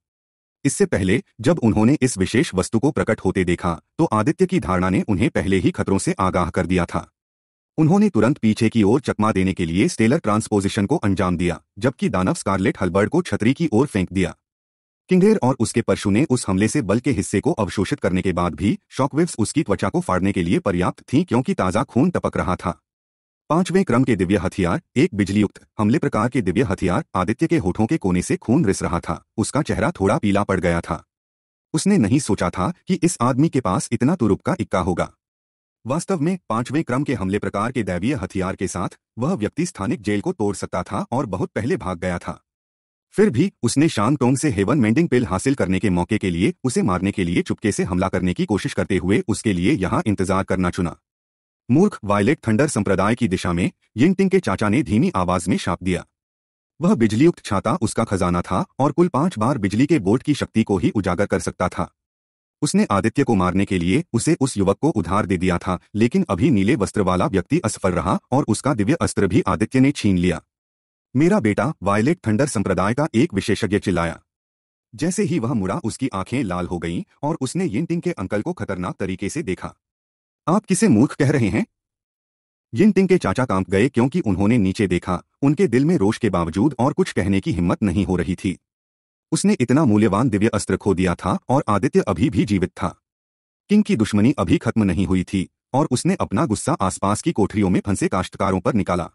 इससे पहले जब उन्होंने इस विशेष वस्तु को प्रकट होते देखा तो आदित्य की धारणा ने उन्हें पहले ही खतरों से आगाह कर दिया था। उन्होंने तुरंत पीछे की ओर चकमा देने के लिए स्टेलर ट्रांसपोजिशन को अंजाम दिया, जबकि दानव स्कारलेट हलबर्ड को छतरी की ओर फेंक दिया। किंगेर और उसके परशु ने उस हमले से बल के हिस्से को अवशोषित करने के बाद भी शॉकवेव्स उसकी त्वचा को फाड़ने के लिए पर्याप्त थीं क्योंकि ताज़ा खून टपक रहा था। पाँचवें क्रम के दिव्य हथियार, एक बिजलीयुक्त, हमले प्रकार के दिव्य हथियार, आदित्य के होठों के कोने से खून रिस रहा था, उसका चेहरा थोड़ा पीला पड़ गया था। उसने नहीं सोचा था कि इस आदमी के पास इतना तुरुप का इक्का होगा। वास्तव में, पाँचवें क्रम के हमले प्रकार के दैवीय हथियार के साथ, वह व्यक्ति स्थानिक जेल को तोड़ सकता था और बहुत पहले भाग गया था। फिर भी, उसने शांग टोंग से हेवन मेंडिंग पिल हासिल करने के मौके के लिए, उसे मारने के लिए चुपके से हमला करने की कोशिश करते हुए उसके लिए यहाँ इंतज़ार करना चुना। मूर्ख, वायलेट थंडर संप्रदाय की दिशा में यिंगटिंग के चाचा ने धीमी आवाज़ में शाप दिया। वह बिजलीयुक्त छाता, उसका खजाना था, और कुल पाँच बार बिजली के बोर्ड की शक्ति को ही उजागर कर सकता था। उसने आदित्य को मारने के लिए, उसे उस युवक को उधार दे दिया था, लेकिन अभी नीले वस्त्र वाला व्यक्ति असफल रहा, और उसका दिव्य अस्त्र भी आदित्य ने छीन लिया। मेरा बेटा वायलेट थंडर संप्रदाय का एक विशेषज्ञ चिल्लाया। जैसे ही वह मुड़ा, उसकी आँखें लाल हो गईं और उसने यिंटिंग के अंकल को खतरनाक तरीके से देखा। आप किसे मूर्ख कह रहे हैं? यिनटिंग के चाचा काँप गए क्योंकि उन्होंने नीचे देखा, उनके दिल में रोष के बावजूद और कुछ कहने की हिम्मत नहीं हो रही थी। उसने इतना मूल्यवान दिव्य अस्त्र खो दिया था और आदित्य अभी भी जीवित था। किंग की दुश्मनी अभी खत्म नहीं हुई थी और उसने अपना गुस्सा आसपास की कोठरियों में फंसे काश्तकारों पर निकाला।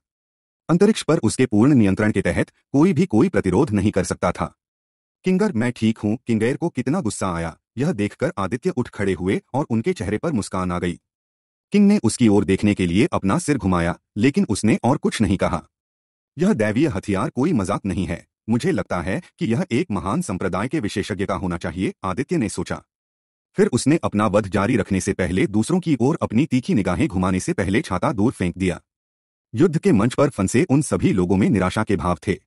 अंतरिक्ष पर उसके पूर्ण नियंत्रण के तहत कोई भी कोई प्रतिरोध नहीं कर सकता था। किंगर, मैं ठीक हूँ। किंगेर को कितना गुस्सा आया। यह देखकर आदित्य उठ खड़े हुए और उनके चेहरे पर मुस्कान आ गई। किंग ने उसकी ओर देखने के लिए अपना सिर घुमाया, लेकिन उसने और कुछ नहीं कहा। यह दैवीय हथियार कोई मज़ाक नहीं है। मुझे लगता है कि यह एक महान संप्रदाय के विशेषज्ञ का होना चाहिए, आदित्य ने सोचा। फिर उसने अपना वध जारी रखने से पहले दूसरों की ओर अपनी तीखी निगाहें घुमाने से पहले छाता दूर फेंक दिया। युद्ध के मंच पर फंसे उन सभी लोगों में निराशा के भाव थे।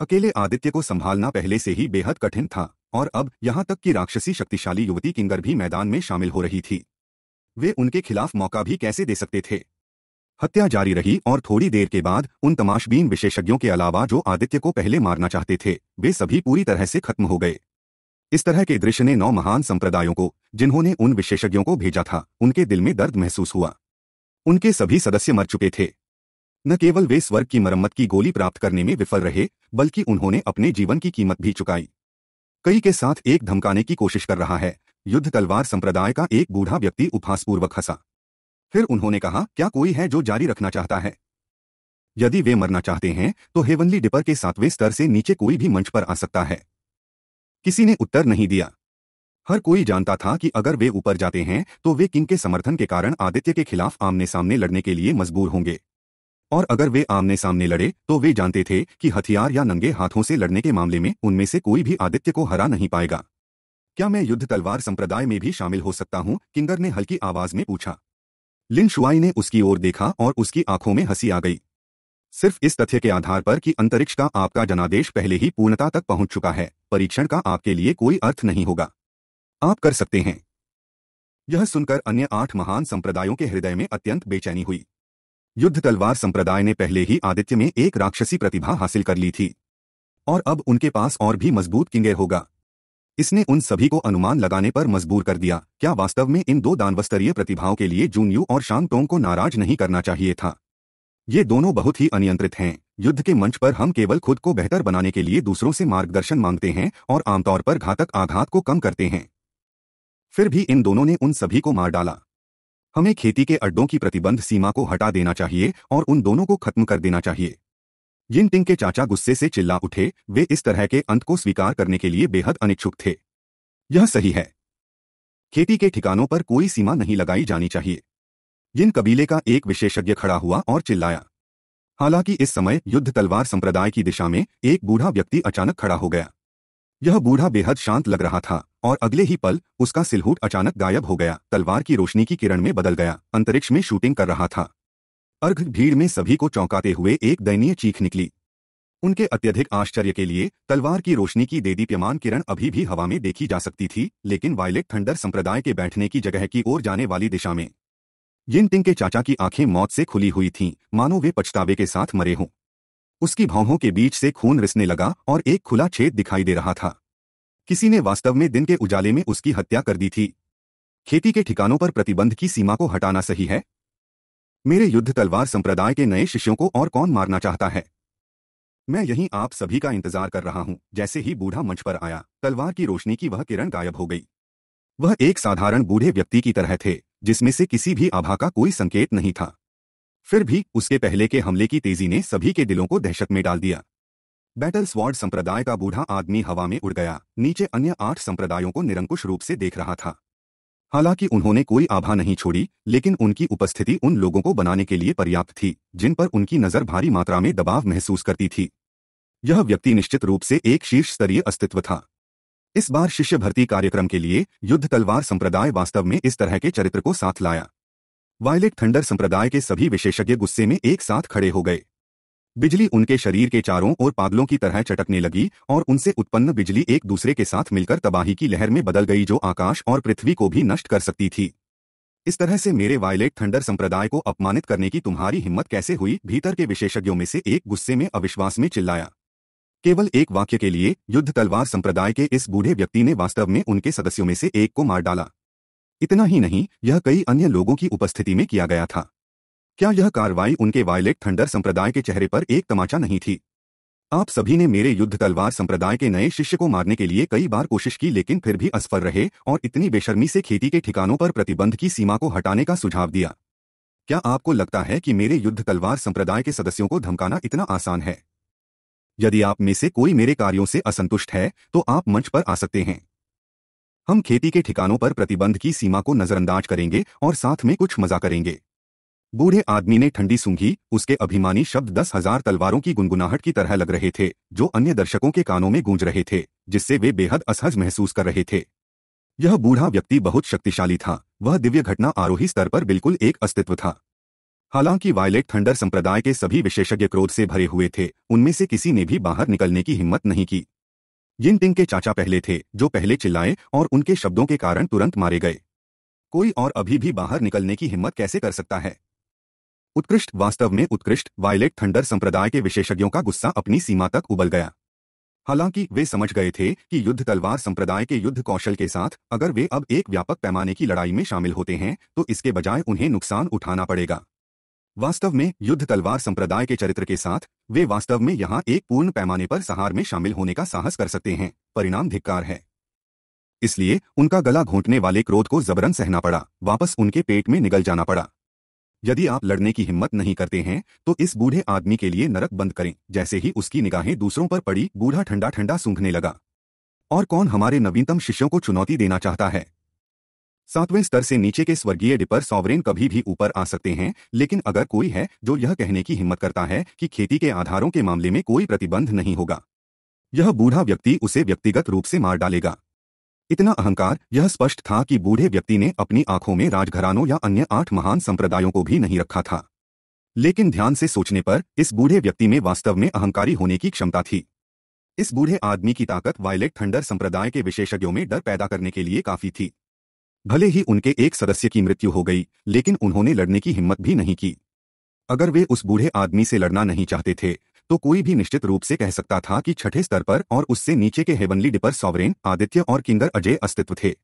अकेले आदित्य को संभालना पहले से ही बेहद कठिन था, और अब यहाँ तक कि राक्षसी शक्तिशाली युवती किंगर भी मैदान में शामिल हो रही थी। वे उनके खिलाफ मौका भी कैसे दे सकते थे? हत्या जारी रही और थोड़ी देर के बाद उन तमाशबीन विशेषज्ञों के अलावा जो आदित्य को पहले मारना चाहते थे, वे सभी पूरी तरह से खत्म हो गए। इस तरह के दृश्य ने नौ महान संप्रदायों को, जिन्होंने उन विशेषज्ञों को भेजा था, उनके दिल में दर्द महसूस हुआ। उनके सभी सदस्य मर चुके थे। न केवल वे स्वर्ग की मरम्मत की गोली प्राप्त करने में विफल रहे, बल्कि उन्होंने अपने जीवन की कीमत भी चुकाई। कई के साथ एक धमकाने की कोशिश कर रहा है, युद्ध तलवार संप्रदाय का एक बूढ़ा व्यक्ति उपहासपूर्वक हंसा। फिर उन्होंने कहा, क्या कोई है जो जारी रखना चाहता है? यदि वे मरना चाहते हैं तो हेवनली डिपर के सातवें स्तर से नीचे कोई भी मंच पर आ सकता है। किसी ने उत्तर नहीं दिया। हर कोई जानता था कि अगर वे ऊपर जाते हैं तो वे किंग के समर्थन के कारण आदित्य के खिलाफ आमने सामने लड़ने के लिए मजबूर होंगे। और अगर वे आमने सामने लड़े तो वे जानते थे कि हथियार या नंगे हाथों से लड़ने के मामले में उनमें से कोई भी आदित्य को हरा नहीं पाएगा। क्या मैं युद्ध तलवार संप्रदाय में भी शामिल हो सकता हूँ? किंगर ने हल्की आवाज़ में पूछा। लिन शुआई ने उसकी ओर देखा और उसकी आँखों में हँसी आ गई। सिर्फ़ इस तथ्य के आधार पर कि अंतरिक्ष का आपका जनादेश पहले ही पूर्णता तक पहुँच चुका है, परीक्षण का आपके लिए कोई अर्थ नहीं होगा। आप कर सकते हैं। यह सुनकर अन्य आठ महान संप्रदायों के हृदय में अत्यंत बेचैनी हुई। युद्ध तलवार संप्रदाय ने पहले ही आदित्य में एक राक्षसी प्रतिभा हासिल कर ली थी। और अब उनके पास और भी मज़बूत किंगेर होगा। इसने उन सभी को अनुमान लगाने पर मजबूर कर दिया, क्या वास्तव में इन दो दानवस्तरीय प्रतिभाओं के लिए जूनयू और शांग टोंग को नाराज़ नहीं करना चाहिए था? ये दोनों बहुत ही अनियंत्रित हैं। युद्ध के मंच पर हम केवल खुद को बेहतर बनाने के लिए दूसरों से मार्गदर्शन मांगते हैं और आमतौर पर घातक आघात को कम करते हैं। फिर भी इन दोनों ने उन सभी को मार डाला। हमें खेती के अड्डों की प्रतिबंध सीमा को हटा देना चाहिए और उन दोनों को खत्म कर देना चाहिए। जिन टिंग के चाचा गुस्से से चिल्ला उठे, वे इस तरह के अंत को स्वीकार करने के लिए बेहद अनिच्छुक थे। यह सही है। खेती के ठिकानों पर कोई सीमा नहीं लगाई जानी चाहिए। जिन कबीले का एक विशेषज्ञ खड़ा हुआ और चिल्लाया। हालाँकि इस समय युद्ध तलवार संप्रदाय की दिशा में एक बूढ़ा व्यक्ति अचानक खड़ा हो गया। यह बूढ़ा बेहद शांत लग रहा था। और अगले ही पल, उसका सिलहूट अचानक गायब हो गया। तलवार की रोशनी की किरण में बदल गया। अंतरिक्ष में शूटिंग कर रहा था। अर्घ भीड़ में सभी को चौंकाते हुए एक दयनीय चीख निकली। उनके अत्यधिक आश्चर्य के लिए, तलवार की रोशनी की देदीप्यमान किरण अभी भी हवा में देखी जा सकती थी, लेकिन वायलेट थंडर संप्रदाय के बैठने की जगह की ओर जाने वाली दिशा में। जिन टिंग के चाचा की आँखें मौत से खुली हुई थीं, मानो वे पछतावे के साथ मरे हों। उसकी भावों के बीच से खून रिसने लगा और एक खुला छेद दिखाई दे रहा था। किसी ने वास्तव में दिन के उजाले में उसकी हत्या कर दी थी। खेती के ठिकानों पर प्रतिबंध की सीमा को हटाना सही है? मेरे युद्ध तलवार संप्रदाय के नए शिष्यों को और कौन मारना चाहता है? मैं यहीं आप सभी का इंतज़ार कर रहा हूँ, जैसे ही बूढ़ा मंच पर आया, तलवार की रोशनी की वह किरण गायब हो गई। वह एक साधारण बूढ़े व्यक्ति की तरह थे, जिसमें से किसी भी आभा का कोई संकेत नहीं था। फिर भी, उसके पहले के हमले की तेज़ी ने सभी के दिलों को दहशत में डाल दिया। बैटल स्वाड संप्रदाय का बूढ़ा आदमी हवा में उड़ गया। नीचे अन्य आठ संप्रदायों को निरंकुश रूप से देख रहा था। हालाँकि उन्होंने कोई आभा नहीं छोड़ी, लेकिन उनकी उपस्थिति उन लोगों को बनाने के लिए पर्याप्त थी, जिन पर उनकी नज़र भारी मात्रा में दबाव महसूस करती थी। यह व्यक्ति निश्चित रूप से एक शीर्ष स्तरीय अस्तित्व था। इस बार शिष्य भर्ती कार्यक्रम के लिए युद्ध तलवार संप्रदाय वास्तव में इस तरह के चरित्र को साथ लाया। वायलेट थंडर संप्रदाय के सभी विशेषज्ञ गुस्से में एक साथ खड़े हो गए। बिजली उनके शरीर के चारों ओर पागलों की तरह चटकने लगी और उनसे उत्पन्न बिजली एक दूसरे के साथ मिलकर तबाही की लहर में बदल गई जो आकाश और पृथ्वी को भी नष्ट कर सकती थी। इस तरह से मेरे वायलेट थंडर संप्रदाय को अपमानित करने की तुम्हारी हिम्मत कैसे हुई? भीतर के विशेषज्ञों में से एक गुस्से में अविश्वास में चिल्लाया। केवल एक वाक्य के लिए युद्ध तलवार संप्रदाय के इस बूढ़े व्यक्ति ने वास्तव में उनके सदस्यों में से एक को मार डाला। इतना ही नहीं, यह कई अन्य लोगों की उपस्थिति में किया गया था। क्या यह कार्रवाई उनके वायलेट थंडर संप्रदाय के चेहरे पर एक तमाचा नहीं थी? आप सभी ने मेरे युद्ध तलवार संप्रदाय के नए शिष्य को मारने के लिए कई बार कोशिश की, लेकिन फिर भी असफल रहे और इतनी बेशर्मी से खेती के ठिकानों पर प्रतिबंध की सीमा को हटाने का सुझाव दिया। क्या आपको लगता है कि मेरे युद्ध तलवार संप्रदाय के सदस्यों को धमकाना इतना आसान है? यदि आप में से कोई मेरे कार्यों से असंतुष्ट है तो आप मंच पर आ सकते हैं। हम खेती के ठिकानों पर प्रतिबंध की सीमा को नजरअंदाज करेंगे और साथ में कुछ मज़ा करेंगे। बूढ़े आदमी ने ठंडी सूंघी, उसके अभिमानी शब्द दस हज़ार तलवारों की गुनगुनाहट की तरह लग रहे थे, जो अन्य दर्शकों के कानों में गूंज रहे थे, जिससे वे बेहद असहज महसूस कर रहे थे। यह बूढ़ा व्यक्ति बहुत शक्तिशाली था, वह दिव्य घटना आरोही स्तर पर बिल्कुल एक अस्तित्व था। हालाँकि वायलेट थंडर संप्रदाय के सभी विशेषज्ञ क्रोध से भरे हुए थे, उनमें से किसी ने भी बाहर निकलने की हिम्मत नहीं की। जिन टिंग के चाचा पहले थे, जो पहले चिल्लाए और उनके शब्दों के कारण तुरंत मारे गए। कोई और अभी भी बाहर निकलने की हिम्मत कैसे कर सकता है? उत्कृष्ट वास्तव में उत्कृष्ट। वायलेट थंडर संप्रदाय के विशेषज्ञों का गुस्सा अपनी सीमा तक उबल गया। हालाँकि वे समझ गए थे कि युद्ध तलवार संप्रदाय के युद्ध कौशल के साथ अगर वे अब एक व्यापक पैमाने की लड़ाई में शामिल होते हैं तो इसके बजाय उन्हें नुकसान उठाना पड़ेगा। वास्तव में युद्ध तलवार संप्रदाय के चरित्र के साथ वे वास्तव में यहाँ एक पूर्ण पैमाने पर सहार में शामिल होने का साहस कर सकते हैं, परिणाम धिक्कार है। इसलिए उनका गला घोंटने वाले क्रोध को जबरन सहना पड़ा, वापस उनके पेट में निगल जाना पड़ा। यदि आप लड़ने की हिम्मत नहीं करते हैं तो इस बूढ़े आदमी के लिए नरक बंद करें। जैसे ही उसकी निगाहें दूसरों पर पड़ी, बूढ़ा ठंडा ठंडा सूंघने लगा। और कौन हमारे नवीनतम शिष्यों को चुनौती देना चाहता है? सातवें स्तर से नीचे के स्वर्गीय डिपर सॉवरेन कभी भी ऊपर आ सकते हैं, लेकिन अगर कोई है जो यह कहने की हिम्मत करता है कि खेती के आधारों के मामले में कोई प्रतिबंध नहीं होगा, यह बूढ़ा व्यक्ति उसे व्यक्तिगत रूप से मार डालेगा। इतना अहंकार, यह स्पष्ट था कि बूढ़े व्यक्ति ने अपनी आँखों में राजघरानों या अन्य आठ महान संप्रदायों को भी नहीं रखा था। लेकिन ध्यान से सोचने पर, इस बूढ़े व्यक्ति में वास्तव में अहंकारी होने की क्षमता थी। इस बूढ़े आदमी की ताकत वायलेट थंडर संप्रदाय के विशेषज्ञों में डर पैदा करने के लिए काफ़ी थी। भले ही उनके एक सदस्य की मृत्यु हो गई, लेकिन उन्होंने लड़ने की हिम्मत भी नहीं की। अगर वे उस बूढ़े आदमी से लड़ना नहीं चाहते थे तो कोई भी निश्चित रूप से कह सकता था कि छठे स्तर पर और उससे नीचे के हेवनली डिपर सॉवरेन आदित्य और किंगर अजय अस्तित्व थे।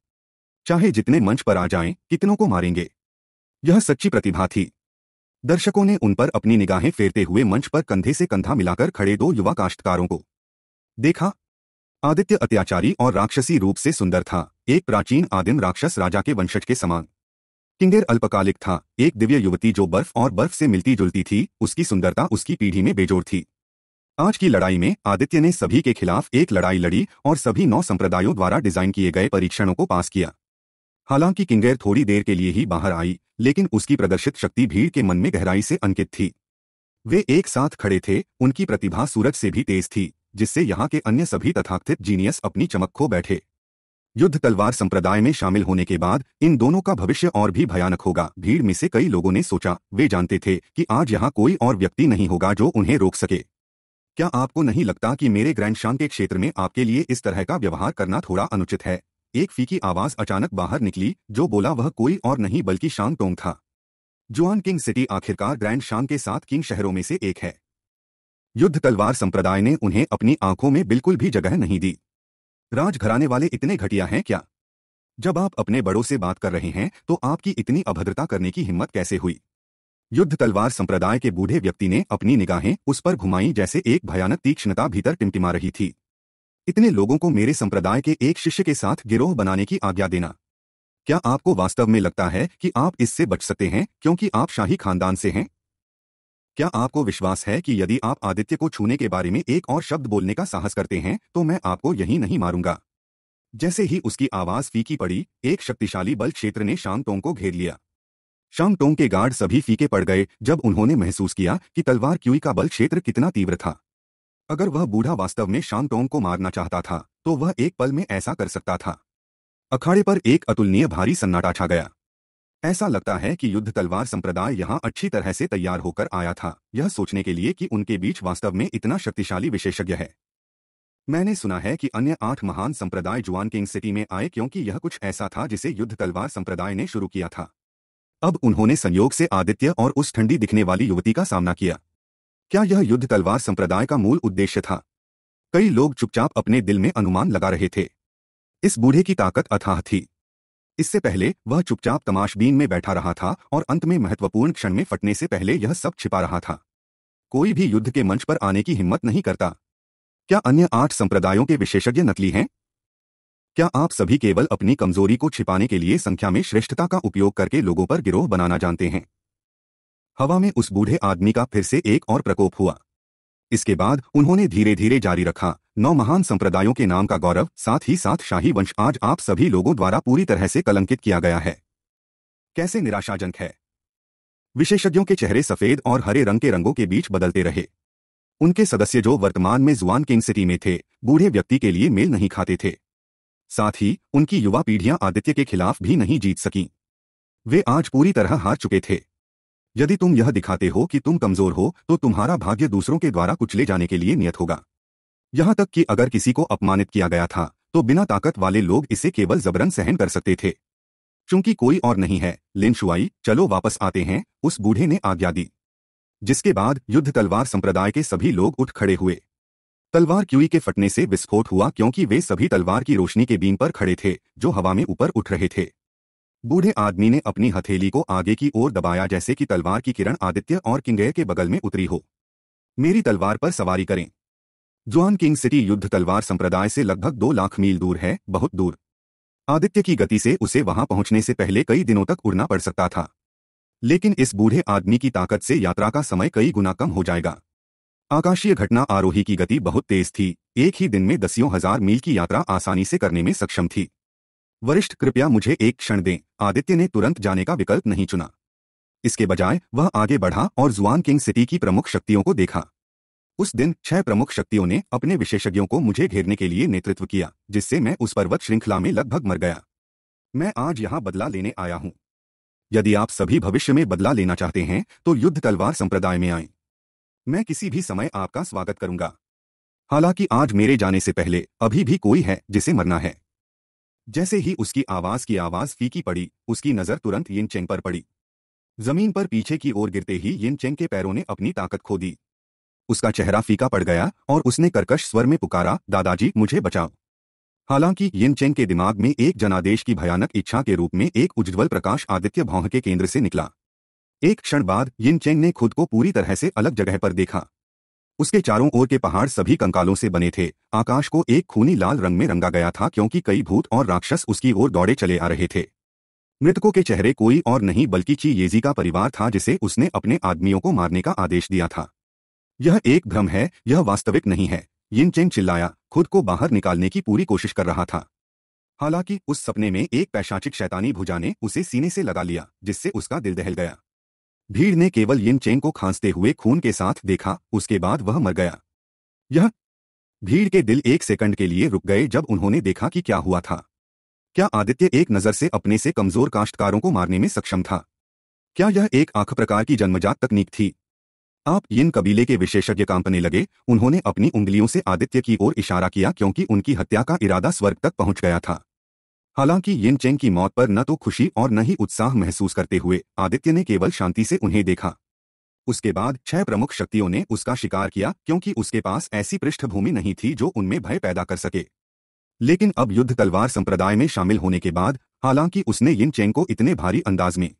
चाहे जितने मंच पर आ जाएँ, कितनों को मारेंगे? यह सच्ची प्रतिभा थी। दर्शकों ने उन पर अपनी निगाहें फेरते हुए मंच पर कंधे से कंधा मिलाकर खड़े दो युवा काश्तकारों को देखा। आदित्य अत्याचारी और राक्षसी रूप से सुंदर था। एक प्राचीन आदिम राक्षस राजा के वंशज के समान। किंगेर अल्पकालिक था। एक दिव्य युवती जो बर्फ़ और बर्फ़ से मिलती जुलती थी उसकी सुंदरता उसकी पीढ़ी में बेजोड़ थी। आज की लड़ाई में आदित्य ने सभी के खिलाफ एक लड़ाई लड़ी और सभी नौ संप्रदायों द्वारा डिज़ाइन किए गए परीक्षणों को पास किया। हालाँकि किंगेर थोड़ी देर के लिए ही बाहर आई, लेकिन उसकी प्रदर्शित शक्ति भीड़ के मन में गहराई से अंकित थी। वे एक साथ खड़े थे, उनकी प्रतिभा सूरज से भी तेज थी, जिससे यहाँ के अन्य सभी तथाकथित जीनियस अपनी चमक खो बैठे। युद्ध तलवार संप्रदाय में शामिल होने के बाद, इन दोनों का भविष्य और भी भयानक होगा, भीड़ में से कई लोगों ने सोचा, वे जानते थे कि आज यहाँ कोई और व्यक्ति नहीं होगा जो उन्हें रोक सके। क्या आपको नहीं लगता कि मेरे ग्रैंडशान के क्षेत्र में आपके लिए इस तरह का व्यवहार करना थोड़ा अनुचित है? एक फीकी आवाज़ अचानक बाहर निकली, जो बोला वह कोई और नहीं बल्कि शान टोंग था। जुआन किंग सिटी आखिरकार ग्रैंड शान के साथ किंग शहरों में से एक है। युद्ध तलवार संप्रदाय ने उन्हें अपनी आँखों में बिल्कुल भी जगह नहीं दी। राजघराने वाले इतने घटिया हैं क्या? जब आप अपने बड़ों से बात कर रहे हैं तो आपकी इतनी अभद्रता करने की हिम्मत कैसे हुई? युद्ध तलवार संप्रदाय के बूढ़े व्यक्ति ने अपनी निगाहें उस पर घुमाई जैसे एक भयानक तीक्ष्णता भीतर टिमटिमा रही थी। इतने लोगों को मेरे संप्रदाय के एक शिष्य के साथ गिरोह बनाने की आज्ञा देना। क्या आपको वास्तव में लगता है कि आप इससे बच सकते हैं क्योंकि आप शाही खानदान से हैं? क्या आपको विश्वास है कि यदि आप आदित्य को छूने के बारे में एक और शब्द बोलने का साहस करते हैं तो मैं आपको यही नहीं मारूँगा। जैसे ही उसकी आवाज़ फीकी पड़ी, एक शक्तिशाली बल क्षेत्र ने शांगटोंग को घेर लिया। शांगटोंग के गार्ड सभी फीके पड़ गए जब उन्होंने महसूस किया कि तलवार क्यूई का बल क्षेत्र कितना तीव्र था। अगर वह बूढ़ा वास्तव में शांगटोंग को मारना चाहता था तो वह एक पल में ऐसा कर सकता था। अखाड़े पर एक अतुलनीय भारी सन्नाटा छा गया। ऐसा लगता है कि युद्ध तलवार संप्रदाय यहाँ अच्छी तरह से तैयार होकर आया था, यह सोचने के लिए कि उनके बीच वास्तव में इतना शक्तिशाली विशेषज्ञ है। मैंने सुना है कि अन्य आठ महान संप्रदाय जुआन किंग सिटी में आए क्योंकि यह कुछ ऐसा था जिसे युद्ध तलवार संप्रदाय ने शुरू किया था। अब उन्होंने संयोग से आदित्य और उस ठंडी दिखने वाली युवती का सामना किया। क्या यह युद्ध तलवार संप्रदाय का मूल उद्देश्य था? कई लोग चुपचाप अपने दिल में अनुमान लगा रहे थे। इस बूढ़े की ताकत अथाह थी। इससे पहले वह चुपचाप तमाशबीन में बैठा रहा था और अंत में महत्वपूर्ण क्षण में फटने से पहले यह सब छिपा रहा था। कोई भी युद्ध के मंच पर आने की हिम्मत नहीं करता। क्या अन्य आठ संप्रदायों के विशेषज्ञ नकली हैं? क्या आप सभी केवल अपनी कमज़ोरी को छिपाने के लिए संख्या में श्रेष्ठता का उपयोग करके लोगों पर गिरोह बनाना जानते हैं? हवा में उस बूढ़े आदमी का फिर से एक और प्रकोप हुआ। इसके बाद उन्होंने धीरे धीरे जारी रखा, नौ महान संप्रदायों के नाम का गौरव, साथ ही साथ शाही वंश आज आप सभी लोगों द्वारा पूरी तरह से कलंकित किया गया है। कैसे निराशाजनक है? विशेषज्ञों के चेहरे सफ़ेद और हरे रंग के रंगों के बीच बदलते रहे। उनके सदस्य जो वर्तमान में जुआन किंग सिटी में थे, बूढ़े व्यक्ति के लिए मेल नहीं खाते थे। साथ ही उनकी युवा पीढ़ियाँ आदित्य के खिलाफ भी नहीं जीत सकीं। वे आज पूरी तरह हार चुके थे। यदि तुम यह दिखाते हो कि तुम कमज़ोर हो तो तुम्हारा भाग्य दूसरों के द्वारा कुचले जाने के लिए नियत होगा। यहाँ तक कि अगर किसी को अपमानित किया गया था तो बिना ताकत वाले लोग इसे केवल जबरन सहन कर सकते थे। चूँकि कोई और नहीं है लिन शुआई चलो वापस आते हैं, उस बूढ़े ने आज्ञा दी। जिसके बाद युद्ध तलवार संप्रदाय के सभी लोग उठ खड़े हुए। तलवार क्यूई के फटने से विस्फोट हुआ क्योंकि वे सभी तलवार की रोशनी के बीम पर खड़े थे, जो हवा में ऊपर उठ रहे थे। बूढ़े आदमी ने अपनी हथेली को आगे की ओर दबाया जैसे कि तलवार की किरण आदित्य और किंगय के बगल में उतरी हो। मेरी तलवार पर सवारी करें। जुआन किंग सिटी युद्ध तलवार संप्रदाय से लगभग दो लाख मील दूर है, बहुत दूर। आदित्य की गति से उसे वहाँ पहुँचने से पहले कई दिनों तक उड़ना पड़ सकता था। लेकिन इस बूढ़े आदमी की ताकत से यात्रा का समय कई गुना कम हो जाएगा। आकाशीय घटना आरोही की गति बहुत तेज थी। एक ही दिन में दसियों हज़ार मील की यात्रा आसानी से करने में सक्षम थी। वरिष्ठ, कृपया मुझे एक क्षण दें। आदित्य ने तुरंत जाने का विकल्प नहीं चुना। इसके बजाय, वह आगे बढ़ा और जुआन किंग सिटी की प्रमुख शक्तियों को देखा। उस दिन छह प्रमुख शक्तियों ने अपने विशेषज्ञों को मुझे घेरने के लिए नेतृत्व किया, जिससे मैं उस पर्वत श्रृंखला में लगभग मर गया। मैं आज यहाँ बदला लेने आया हूँ। यदि आप सभी भविष्य में बदला लेना चाहते हैं तो युद्ध तलवार संप्रदाय में आए। मैं किसी भी समय आपका स्वागत करूँगा। हालाँकि आज मेरे जाने से पहले अभी भी कोई है जिसे मरना है। जैसे ही उसकी आवाज़ की आवाज़ फीकी पड़ी, उसकी नज़र तुरंत यिन चेंग पर पड़ी। ज़मीन पर पीछे की ओर गिरते ही यिन चेंग के पैरों ने अपनी ताकत खो दी। उसका चेहरा फीका पड़ गया और उसने कर्कश स्वर में पुकारा, दादाजी, मुझे बचाओ। हालाँकि यिन चेंग के दिमाग में एक जनादेश की भयानक इच्छा के रूप में एक उज्ज्वल प्रकाश आदित्य भौह के केंद्र से निकला। एक क्षण बाद यिन चेंग ने खुद को पूरी तरह से अलग जगह पर देखा। उसके चारों ओर के पहाड़ सभी कंकालों से बने थे। आकाश को एक खूनी लाल रंग में रंगा गया था क्योंकि कई भूत और राक्षस उसकी ओर दौड़े चले आ रहे थे। मृतकों के चेहरे कोई और नहीं बल्कि ची येजी का परिवार था जिसे उसने अपने आदमियों को मारने का आदेश दिया था। यह एक भ्रम है, यह वास्तविक नहीं है। यिन चेंग चिल्लाया, खुद को बाहर निकालने की पूरी कोशिश कर रहा था। हालाँकि उस सपने में एक पैशाचिक शैतानी भुजा ने उसे सीने से लगा लिया, जिससे उसका दिल दहल गया। भीड़ ने केवल यिन चेंग को खांसते हुए खून के साथ देखा, उसके बाद वह मर गया। यह भीड़ के दिल एक सेकंड के लिए रुक गए जब उन्होंने देखा कि क्या हुआ था। क्या आदित्य एक नज़र से अपने से कमज़ोर काश्तकारों को मारने में सक्षम था? क्या यह एक आँख प्रकार की जन्मजात तकनीक थी? आप यिन कबीले के विशेषज्ञ कांपने लगे, उन्होंने अपनी उंगलियों से आदित्य की ओर इशारा किया क्योंकि उनकी हत्या का इरादा स्वर्ग तक पहुँच गया था। हालाँकि यिन चेंग की मौत पर न तो खुशी और न ही उत्साह महसूस करते हुए आदित्य ने केवल शांति से उन्हें देखा। उसके बाद छह प्रमुख शक्तियों ने उसका शिकार किया, क्योंकि उसके पास ऐसी पृष्ठभूमि नहीं थी जो उनमें भय पैदा कर सके। लेकिन अब युद्ध तलवार संप्रदाय में शामिल होने के बाद, हालाँकि उसने यिन चेंग को इतने भारी अंदाज में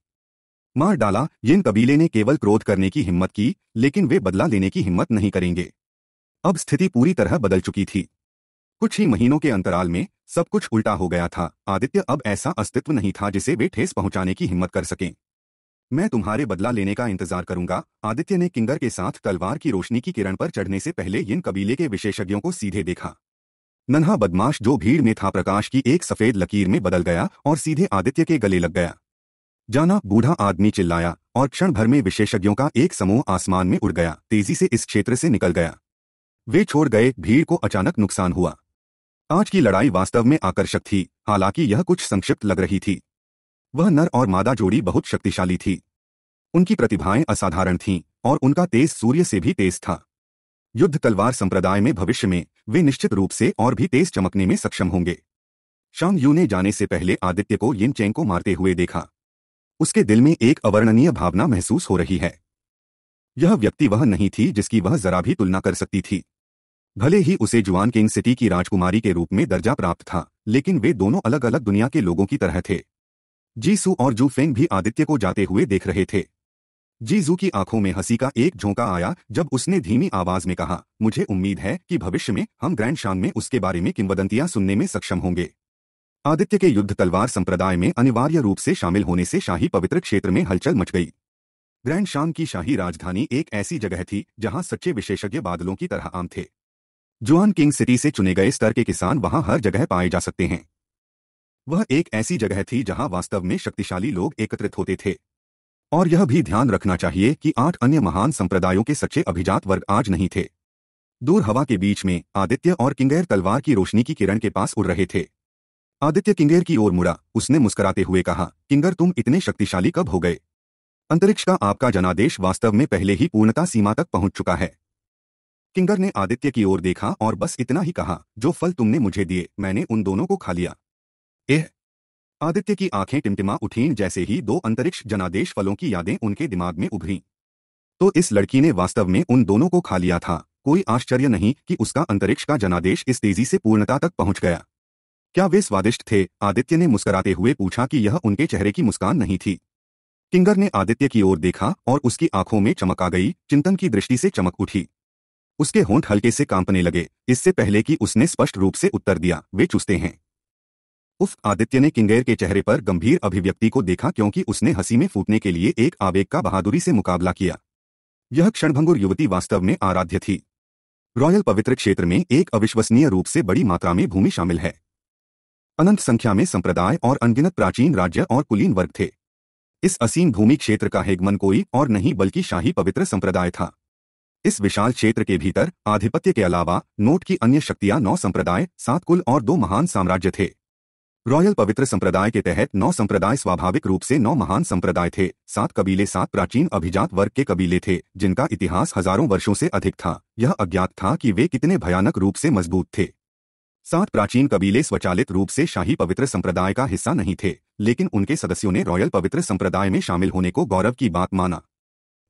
मार डाला, यिन कबीले ने केवल क्रोध करने की हिम्मत की, लेकिन वे बदला लेने की हिम्मत नहीं करेंगे। अब स्थिति पूरी तरह बदल चुकी थी। कुछ ही महीनों के अंतराल में सब कुछ उल्टा हो गया था। आदित्य अब ऐसा अस्तित्व नहीं था जिसे वे ठेस पहुँचाने की हिम्मत कर सकें। मैं तुम्हारे बदला लेने का इंतज़ार करूँगा। आदित्य ने किंगर के साथ तलवार की रोशनी की किरण पर चढ़ने से पहले इन कबीले के विशेषज्ञों को सीधे देखा। नन्हा बदमाश जो भीड़ में था प्रकाश की एक सफ़ेद लकीर में बदल गया और सीधे आदित्य के गले लग गया। जाना बूढ़ा आदमी चिल्लाया और क्षण भर में विशेषज्ञों का एक समूह आसमान में उड़ गया। तेज़ी से इस क्षेत्र से निकल गया। वे छोड़ गए। भीड़ को अचानक नुकसान हुआ। आज की लड़ाई वास्तव में आकर्षक थी, हालाँकि यह कुछ संक्षिप्त लग रही थी। वह नर और मादा जोड़ी बहुत शक्तिशाली थी। उनकी प्रतिभाएँ असाधारण थीं, और उनका तेज सूर्य से भी तेज था। युद्ध तलवार संप्रदाय में भविष्य में, वे निश्चित रूप से और भी तेज चमकने में सक्षम होंगे। शांग यू ने जाने से पहले आदित्य को यिन चेंग को मारते हुए देखा। उसके दिल में एक अवर्णनीय भावना महसूस हो रही है। यह व्यक्ति वह नहीं थी जिसकी वह जरा भी तुलना कर सकती थी। भले ही उसे जुआन किंग सिटी की राजकुमारी के रूप में दर्जा प्राप्त था, लेकिन वे दोनों अलग अलग दुनिया के लोगों की तरह थे। जीसू और जू फेंग भी आदित्य को जाते हुए देख रहे थे। जीजू की आँखों में हँसी का एक झोंका आया, जब उसने धीमी आवाज़ में कहा, मुझे उम्मीद है कि भविष्य में हम ग्रैंड शांग में उसके बारे में किंवदंतियाँ सुनने में सक्षम होंगे। आदित्य के युद्ध तलवार संप्रदाय में अनिवार्य रूप से शामिल होने से शाही पवित्र क्षेत्र में हलचल मच गई। ग्रैंड शांग की शाही राजधानी एक ऐसी जगह थी, जहाँ सच्चे विशेषज्ञ बादलों की तरह आम थे। जुआन किंग सिटी से चुने गए स्तर के किसान वहाँ हर जगह पाए जा सकते हैं। वह एक ऐसी जगह थी जहाँ वास्तव में शक्तिशाली लोग एकत्रित होते थे। और यह भी ध्यान रखना चाहिए कि आठ अन्य महान संप्रदायों के सच्चे अभिजात वर्ग आज नहीं थे। दूर हवा के बीच में आदित्य और किंगेर तलवार की रोशनी की किरण के पास उड़ रहे थे। आदित्य किंगेर की ओर मुड़ा, उसने मुस्कुराते हुए कहा, किंगर, तुम इतने शक्तिशाली कब हो गए? अंतरिक्ष का आपका जनादेश वास्तव में पहले ही पूर्णता सीमा तक पहुँच चुका है। किंगर ने आदित्य की ओर देखा और बस इतना ही कहा, जो फल तुमने मुझे दिए, मैंने उन दोनों को खा लिया। एह! आदित्य की आँखें टिमटिमा उठीं जैसे ही दो अंतरिक्ष जनादेश फलों की यादें उनके दिमाग में उभरी। तो इस लड़की ने वास्तव में उन दोनों को खा लिया था। कोई आश्चर्य नहीं कि उसका अंतरिक्ष का जनादेश इस तेज़ी से पूर्णता तक पहुँच गया। क्या वे स्वादिष्ट थे? आदित्य ने मुस्कराते हुए पूछा कि यह उनके चेहरे की मुस्कान नहीं थी। किंगर ने आदित्य की ओर देखा और उसकी आँखों में चमक आ गई, चिंतन की दृष्टि से चमक उठी। उसके होंठ हल्के से कांपने लगे। इससे पहले कि उसने स्पष्ट रूप से उत्तर दिया, वे चुसते हैं। उफ, आदित्य ने किंगेर के चेहरे पर गंभीर अभिव्यक्ति को देखा क्योंकि उसने हँसी में फूटने के लिए एक आवेग का बहादुरी से मुकाबला किया। यह क्षणभंगुर युवती वास्तव में आराध्य थी। रॉयल पवित्र क्षेत्र में एक अविश्वसनीय रूप से बड़ी मात्रा में भूमि शामिल है। अनंत संख्या में संप्रदाय और अनगिनत प्राचीन राज्य और कुलीन वर्ग थे। इस असीम भूमि क्षेत्र का हेगमन कोई और नहीं बल्कि शाही पवित्र संप्रदाय था। इस विशाल क्षेत्र के भीतर आधिपत्य के अलावा नोट की अन्य शक्तियाँ नौ संप्रदाय, सात कुल और दो महान साम्राज्य थे। रॉयल पवित्र संप्रदाय के तहत नौ संप्रदाय स्वाभाविक रूप से नौ महान संप्रदाय थे। सात कबीले, सात प्राचीन अभिजात वर्ग के कबीले थे, जिनका इतिहास हज़ारों वर्षों से अधिक था। यह अज्ञात था कि वे कितने भयानक रूप से मज़बूत थे। सात प्राचीन कबीले स्वचालित रूप से शाही पवित्र संप्रदाय का हिस्सा नहीं थे, लेकिन उनके सदस्यों ने रॉयल पवित्र संप्रदाय में शामिल होने को गौरव की बात माना।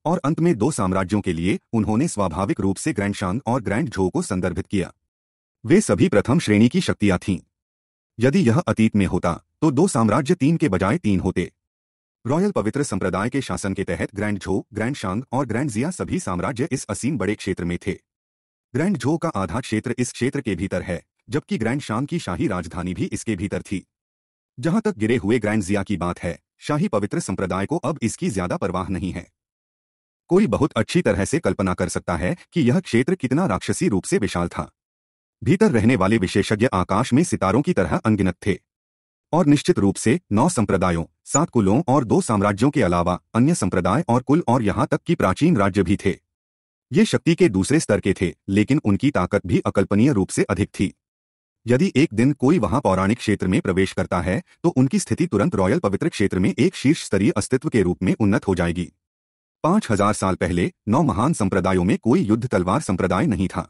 और अंत में दो साम्राज्यों के लिए उन्होंने स्वाभाविक रूप से ग्रैंड शांग और ग्रैंड झो को संदर्भित किया। वे सभी प्रथम श्रेणी की शक्तियाँ थीं। यदि यह अतीत में होता तो दो साम्राज्य तीन के बजाय तीन होते। रॉयल पवित्र संप्रदाय के शासन के तहत ग्रैंड झो ग्रैंड शांग और ग्रैंड जिया सभी साम्राज्य इस असीम बड़े क्षेत्र में थे। ग्रैंड झो का आधा क्षेत्र इस क्षेत्र के भीतर है, जबकि ग्रैंड शांग की शाही राजधानी भी इसके भीतर थी। जहाँ तक गिरे हुए ग्रैंड जिया की बात है, शाही पवित्र संप्रदाय को अब इसकी ज़्यादा परवाह नहीं है। कोई बहुत अच्छी तरह से कल्पना कर सकता है कि यह क्षेत्र कितना राक्षसी रूप से विशाल था। भीतर रहने वाले विशेषज्ञ आकाश में सितारों की तरह अनगिनत थे। और निश्चित रूप से नौ संप्रदायों, सात कुलों और दो साम्राज्यों के अलावा अन्य संप्रदाय और कुल और यहाँ तक कि प्राचीन राज्य भी थे। ये शक्ति के दूसरे स्तर के थे, लेकिन उनकी ताकत भी अकल्पनीय रूप से अधिक थी। यदि एक दिन कोई वहाँ पौराणिक क्षेत्र में प्रवेश करता है तो उनकी स्थिति तुरंत रॉयल पवित्र क्षेत्र में एक शीर्ष स्तरीय अस्तित्व के रूप में उन्नत हो जाएगी। पाँच हज़ार साल पहले नौ महान संप्रदायों में कोई युद्ध तलवार संप्रदाय नहीं था।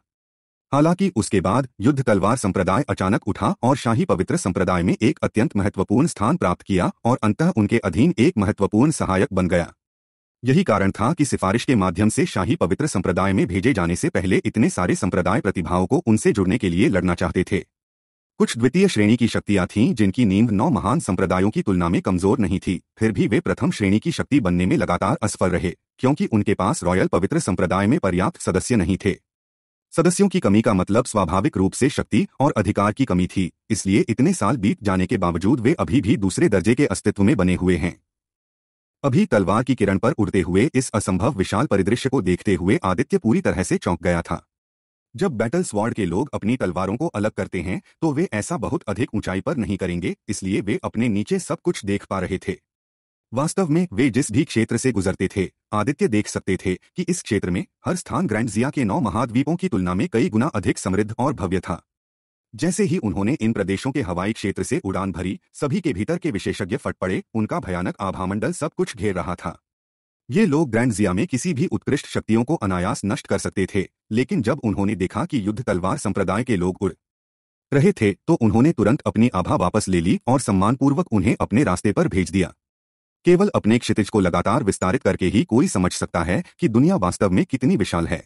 हालाँकि उसके बाद युद्ध तलवार संप्रदाय अचानक उठा और शाही पवित्र संप्रदाय में एक अत्यंत महत्वपूर्ण स्थान प्राप्त किया और अंतः उनके अधीन एक महत्वपूर्ण सहायक बन गया। यही कारण था कि सिफारिश के माध्यम से शाही पवित्र संप्रदाय में भेजे जाने से पहले इतने सारे संप्रदाय प्रतिभाओं को उनसे जुड़ने के लिए लड़ना चाहते थे। कुछ द्वितीय श्रेणी की शक्तियाँ थीं, जिनकी नींव नौ महान संप्रदायों की तुलना में कमज़ोर नहीं थी। फिर भी वे प्रथम श्रेणी की शक्ति बनने में लगातार असफल रहे, क्योंकि उनके पास रॉयल पवित्र संप्रदाय में पर्याप्त सदस्य नहीं थे। सदस्यों की कमी का मतलब स्वाभाविक रूप से शक्ति और अधिकार की कमी थी, इसलिए इतने साल बीत जाने के बावजूद वे अभी भी दूसरे दर्जे के अस्तित्व में बने हुए हैं। अभी तलवार की किरण पर उड़ते हुए इस असंभव विशाल परिदृश्य को देखते हुए आदित्य पूरी तरह से चौंक गया था। जब बैटल स्वार्ड के लोग अपनी तलवारों को अलग करते हैं तो वे ऐसा बहुत अधिक ऊंचाई पर नहीं करेंगे, इसलिए वे अपने नीचे सब कुछ देख पा रहे थे। वास्तव में, वे जिस भी क्षेत्र से गुजरते थे, आदित्य देख सकते थे कि इस क्षेत्र में, हर स्थान ग्रैंडजिया के नौ महाद्वीपों की तुलना में कई गुना अधिक समृद्ध और भव्य था। जैसे ही उन्होंने इन प्रदेशों के हवाई क्षेत्र से उड़ान भरी, सभी के भीतर के विशेषज्ञ फट पड़े, उनका भयानक आभामंडल सब कुछ घेर रहा था। ये लोग ग्रैंडजिया में किसी भी उत्कृष्ट शक्तियों को अनायास नष्ट कर सकते थे। लेकिन जब उन्होंने देखा कि युद्ध तलवार संप्रदाय के लोग उड़ रहे थे तो उन्होंने तुरंत अपनी आभा वापस ले ली और सम्मानपूर्वक उन्हें अपने रास्ते पर भेज दिया। केवल अपने क्षितिज को लगातार विस्तारित करके ही कोई समझ सकता है कि दुनिया वास्तव में कितनी विशाल है।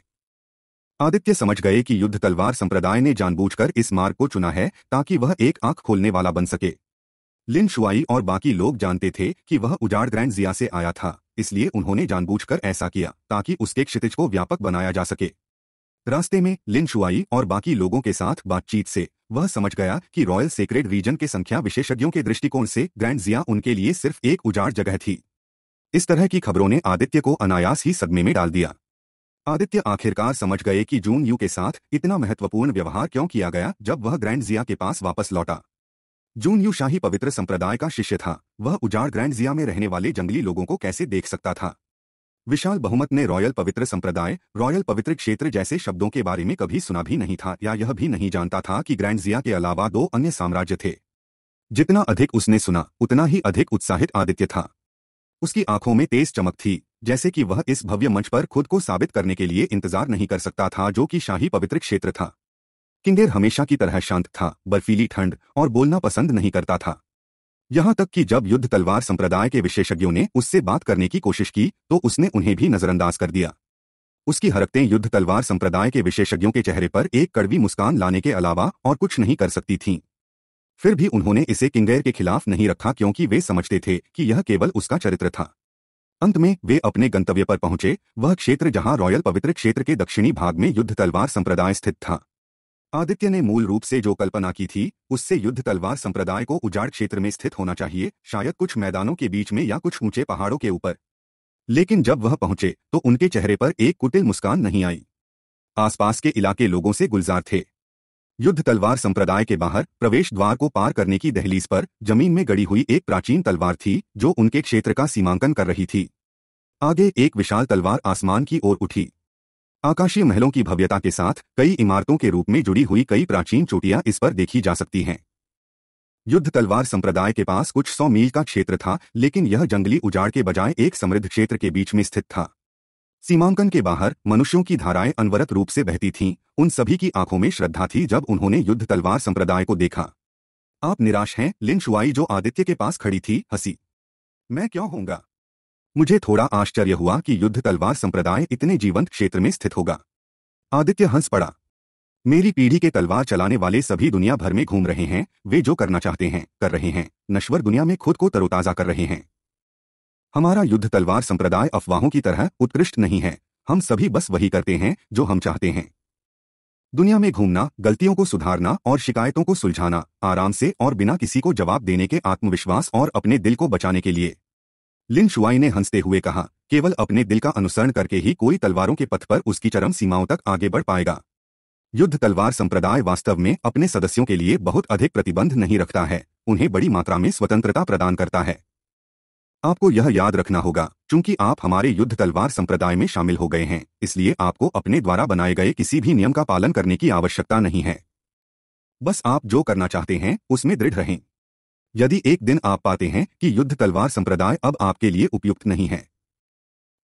आदित्य समझ गए कि युद्ध तलवार संप्रदाय ने जानबूझकर इस मार्ग को चुना है ताकि वह एक आँख खोलने वाला बन सके। लिन शुआई और बाकी लोग जानते थे कि वह उजाड़ ग्रैंड जिया से आया था, इसलिए उन्होंने जानबूझकर ऐसा किया ताकि उसके क्षितिज को व्यापक बनाया जा सके। रास्ते में लिन शुआई और बाकी लोगों के साथ बातचीत से, वह समझ गया कि रॉयल सेक्रेड रीजन के संख्या विशेषज्ञों के दृष्टिकोण से ग्रैंड जिया उनके लिए सिर्फ़ एक उजाड़ जगह थी। इस तरह की खबरों ने आदित्य को अनायास ही सदमे में डाल दिया। आदित्य आखिरकार समझ गए कि जून यू के साथ इतना महत्वपूर्ण व्यवहार क्यों किया गया जब वह ग्रैंड जिया के पास वापस लौटा। जून यू शाही पवित्र संप्रदाय का शिष्य था, वह उजाड़ ग्रैंड जिया में रहने वाले जंगली लोगों को कैसे देख सकता था? विशाल बहुमत ने रॉयल पवित्र संप्रदाय, रॉयल पवित्र क्षेत्र जैसे शब्दों के बारे में कभी सुना भी नहीं था या यह भी नहीं जानता था कि ग्रैंड जिया के अलावा दो अन्य साम्राज्य थे। जितना अधिक उसने सुना, उतना ही अधिक उत्साहित आदित्य था। उसकी आँखों में तेज चमक थी, जैसे कि वह इस भव्य मंच पर खुद को साबित करने के लिए इंतज़ार नहीं कर सकता था जो कि शाही पवित्र क्षेत्र था। किंगेर हमेशा की तरह शांत था, बर्फीली ठंड और बोलना पसंद नहीं करता था। यहाँ तक कि जब युद्ध तलवार संप्रदाय के विशेषज्ञों ने उससे बात करने की कोशिश की तो उसने उन्हें भी नजरअंदाज कर दिया। उसकी हरकतें युद्ध तलवार संप्रदाय के विशेषज्ञों के चेहरे पर एक कड़वी मुस्कान लाने के अलावा और कुछ नहीं कर सकती थीं। फिर भी उन्होंने इसे किंगेर के खिलाफ नहीं रखा क्योंकि वे समझते थे कि यह केवल उसका चरित्र था। अंत में वे अपने गंतव्य पर पहुँचे। वह क्षेत्र जहाँ रॉयल पवित्र क्षेत्र के दक्षिणी भाग में युद्ध तलवार संप्रदाय स्थित था। आदित्य ने मूल रूप से जो कल्पना की थी, उससे युद्ध तलवार संप्रदाय को उजाड़ क्षेत्र में स्थित होना चाहिए, शायद कुछ मैदानों के बीच में या कुछ ऊँचे पहाड़ों के ऊपर। लेकिन जब वह पहुँचे तो उनके चेहरे पर एक कुटिल मुस्कान नहीं आई। आसपास के इलाके लोगों से गुलजार थे। युद्ध तलवार संप्रदाय के बाहर, प्रवेश द्वार को पार करने की दहलीज पर, ज़मीन में गड़ी हुई एक प्राचीन तलवार थी, जो उनके क्षेत्र का सीमांकन कर रही थी। आगे एक विशाल तलवार आसमान की ओर उठी। आकाशीय महलों की भव्यता के साथ कई इमारतों के रूप में जुड़ी हुई कई प्राचीन चोटियाँ इस पर देखी जा सकती हैं। युद्ध तलवार संप्रदाय के पास कुछ सौ मील का क्षेत्र था, लेकिन यह जंगली उजाड़ के बजाय एक समृद्ध क्षेत्र के बीच में स्थित था। सीमांकन के बाहर मनुष्यों की धाराएँ अनवरत रूप से बहती थीं। उन सभी की आँखों में श्रद्धा थी जब उन्होंने युद्ध तलवार संप्रदाय को देखा। आप निराश हैं, लिन शुआई जो आदित्य के पास खड़ी थी, हँसी। मैं क्यों होऊँगा? मुझे थोड़ा आश्चर्य हुआ कि युद्ध तलवार संप्रदाय इतने जीवंत क्षेत्र में स्थित होगा। आदित्य हंस पड़ा। मेरी पीढ़ी के तलवार चलाने वाले सभी दुनिया भर में घूम रहे हैं, वे जो करना चाहते हैं, कर रहे हैं, नश्वर दुनिया में खुद को तरोताजा कर रहे हैं। हमारा युद्ध तलवार संप्रदाय अफवाहों की तरह उत्कृष्ट नहीं है, हम सभी बस वही करते हैं, जो हम चाहते हैं। दुनिया में घूमना, गलतियों को सुधारना और शिकायतों को सुलझाना, आराम से और बिना किसी को जवाब देने के आत्मविश्वास और अपने दिल को बचाने के लिए। लिन शुआई ने हँसते हुए कहा, केवल अपने दिल का अनुसरण करके ही कोई तलवारों के पथ पर उसकी चरम सीमाओं तक आगे बढ़ पाएगा। युद्ध तलवार संप्रदाय वास्तव में अपने सदस्यों के लिए बहुत अधिक प्रतिबंध नहीं रखता है, उन्हें बड़ी मात्रा में स्वतंत्रता प्रदान करता है। आपको यह याद रखना होगा, चूँकि आप हमारे युद्ध तलवार संप्रदाय में शामिल हो गए हैं, इसलिए आपको अपने द्वारा बनाए गए किसी भी नियम का पालन करने की आवश्यकता नहीं है। बस आप जो करना चाहते हैं, उसमें दृढ़ रहें। यदि एक दिन आप पाते हैं कि युद्ध तलवार संप्रदाय अब आपके लिए उपयुक्त नहीं है।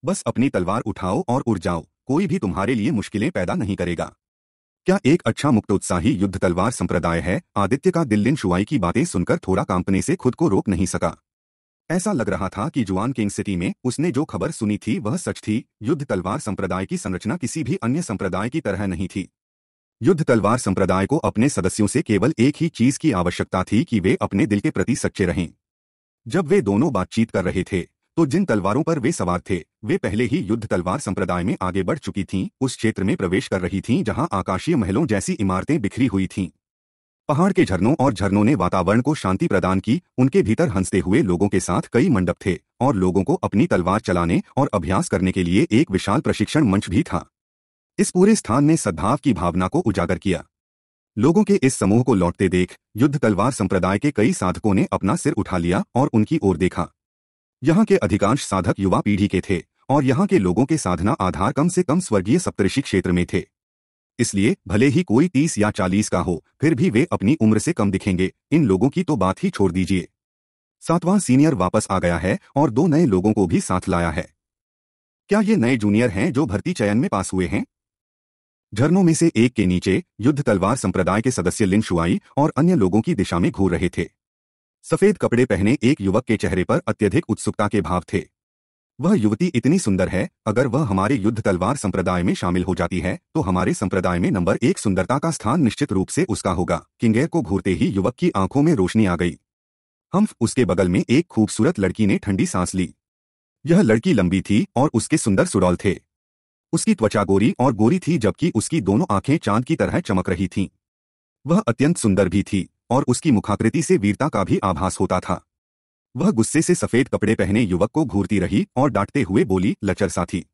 बस अपनी तलवार उठाओ और उड़ जाओ, कोई भी तुम्हारे लिए मुश्किलें पैदा नहीं करेगा। क्या एक अच्छा मुक्त उत्साही युद्ध तलवार संप्रदाय है? आदित्य का दिल्लिन शुआई की बातें सुनकर थोड़ा कांपने से खुद को रोक नहीं सका। ऐसा लग रहा था कि जुआन किंग सिटी में उसने जो खबर सुनी थी वह सच थी। युद्ध तलवार संप्रदाय की संरचना किसी भी अन्य संप्रदाय की तरह नहीं थी। युद्ध तलवार संप्रदाय को अपने सदस्यों से केवल एक ही चीज़ की आवश्यकता थी कि वे अपने दिल के प्रति सच्चे रहें। जब वे दोनों बातचीत कर रहे थे तो जिन तलवारों पर वे सवार थे, वे पहले ही युद्ध तलवार संप्रदाय में आगे बढ़ चुकी थीं, उस क्षेत्र में प्रवेश कर रही थीं जहाँ आकाशीय महलों जैसी इमारतें बिखरी हुई थीं। पहाड़ के झरनों और झरनों ने वातावरण को शांति प्रदान की, उनके भीतर हँसते हुए लोगों के साथ कई मंडप थे, और लोगों को अपनी तलवार चलाने और अभ्यास करने के लिए एक विशाल प्रशिक्षण मंच भी था। इस पूरे स्थान ने सद्भाव की भावना को उजागर किया। लोगों के इस समूह को लौटते देख, युद्ध तलवार संप्रदाय के कई साधकों ने अपना सिर उठा लिया और उनकी ओर देखा। यहाँ के अधिकांश साधक युवा पीढ़ी के थे, और यहाँ के लोगों के साधना आधार कम से कम स्वर्गीय सप्तऋषि क्षेत्र में थे। इसलिए, भले ही कोई तीस या चालीस का हो, फिर भी वे अपनी उम्र से कम दिखेंगे, इन लोगों की तो बात ही छोड़ दीजिए। सातवां सीनियर वापस आ गया है, और दो नए लोगों को भी साथ लाया है। क्या ये नए जूनियर हैं जो भर्ती चयन में पास हुए हैं? झरनों में से एक के नीचे युद्ध तलवार संप्रदाय के सदस्य लिन शुआई और अन्य लोगों की दिशा में घूर रहे थे। सफ़ेद कपड़े पहने एक युवक के चेहरे पर अत्यधिक उत्सुकता के भाव थे। वह युवती इतनी सुंदर है, अगर वह हमारे युद्ध तलवार संप्रदाय में शामिल हो जाती है तो हमारे संप्रदाय में नंबर एक सुंदरता का स्थान निश्चित रूप से उसका होगा। किंगेर को घूरते ही युवक की आँखों में रोशनी आ गई। हम उसके बगल में एक खूबसूरत लड़की ने ठंडी सांस ली। यह लड़की लंबी थी और उसके सुंदर सुडौल थे। उसकी त्वचा गोरी और गोरी थी जबकि उसकी दोनों आँखें चाँद की तरह चमक रही थीं। वह अत्यंत सुंदर भी थी और उसकी मुखाकृति से वीरता का भी आभास होता था। वह गुस्से से सफ़ेद कपड़े पहने युवक को घूरती रही और डांटते हुए बोली, लचर साथी,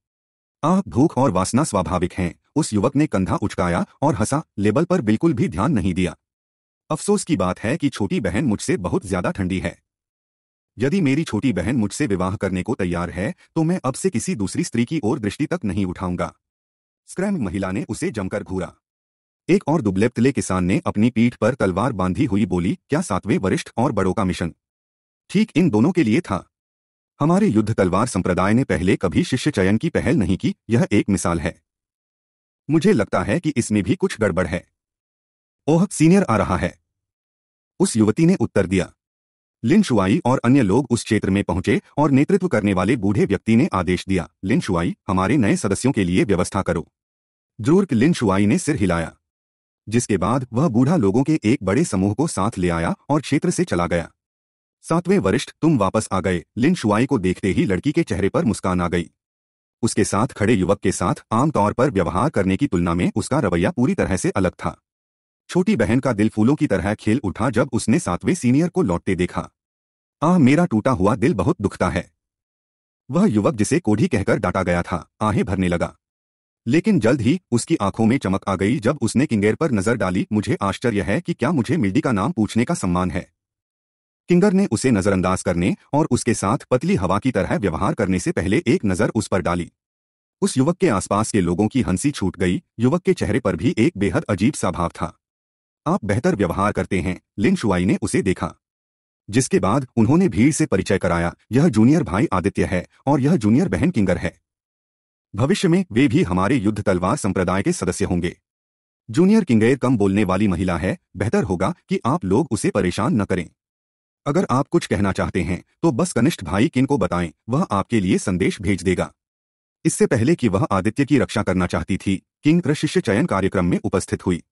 आह, भूख और वासना स्वाभाविक हैं। उस युवक ने कंधा उचकाया और हंसा, लेबल पर बिल्कुल भी ध्यान नहीं दिया। अफसोस की बात है कि छोटी बहन मुझसे बहुत ज़्यादा ठंडी है। यदि मेरी छोटी बहन मुझसे विवाह करने को तैयार है तो मैं अब से किसी दूसरी स्त्री की ओर दृष्टि तक नहीं उठाऊँगा। स्क्रैम महिला ने उसे जमकर घूरा। एक और दुबलेपतले किसान ने अपनी पीठ पर तलवार बांधी हुई बोली, क्या सातवें वरिष्ठ और बड़ों का मिशन? ठीक, इन दोनों के लिए था। हमारे युद्ध तलवार संप्रदाय ने पहले कभी शिष्य चयन की पहल नहीं की, यह एक मिसाल है। मुझे लगता है कि इसमें भी कुछ गड़बड़ है। ओह, सीनियर आ रहा है। उस युवती ने उत्तर दिया लिन शुआई और अन्य लोग उस क्षेत्र में पहुँचे और नेतृत्व करने वाले बूढ़े व्यक्ति ने आदेश दिया लिन शुआई हमारे नए सदस्यों के लिए व्यवस्था करो ज़रूर लिन शुआई ने सिर हिलाया, जिसके बाद वह बूढ़ा लोगों के एक बड़े समूह को साथ ले आया और क्षेत्र से चला गया। सातवें वरिष्ठ, तुम वापस आ गए लिन शुआई को देखते ही लड़की के चेहरे पर मुस्कान आ गई। उसके साथ खड़े युवक के साथ आमतौर पर व्यवहार करने की तुलना में उसका रवैया पूरी तरह से अलग था। छोटी बहन का दिल फूलों की तरह खेल उठा जब उसने सातवें सीनियर को लौटते देखा। आह, मेरा टूटा हुआ दिल बहुत दुखता है। वह युवक जिसे कोढ़ी कहकर डांटा गया था आहें भरने लगा। लेकिन जल्द ही उसकी आँखों में चमक आ गई जब उसने किंगेर पर नज़र डाली, मुझे आश्चर्य है कि क्या मुझे मिल्डी का नाम पूछने का सम्मान है। किंगर ने उसे नजरअंदाज करने और उसके साथ पतली हवा की तरह व्यवहार करने से पहले एक नज़र उस पर डाली। उस युवक के आसपास के लोगों की हँसी छूट गई, युवक के चेहरे पर भी एक बेहद अजीब सा भाव था। आप बेहतर व्यवहार करते हैं, लिन शुआई ने उसे देखा। जिसके बाद उन्होंने भीड़ से परिचय कराया, यह जूनियर भाई आदित्य है और यह जूनियर बहन किंगर है। भविष्य में वे भी हमारे युद्ध तलवार संप्रदाय के सदस्य होंगे। जूनियर किंगेर कम बोलने वाली महिला है, बेहतर होगा कि आप लोग उसे परेशान न करें। अगर आप कुछ कहना चाहते हैं तो बस कनिष्ठ भाई किन को बताएँ, वह आपके लिए संदेश भेज देगा। इससे पहले कि वह आदित्य की रक्षा करना चाहती थी, किंग शिष्य चयन कार्यक्रम में उपस्थित हुई।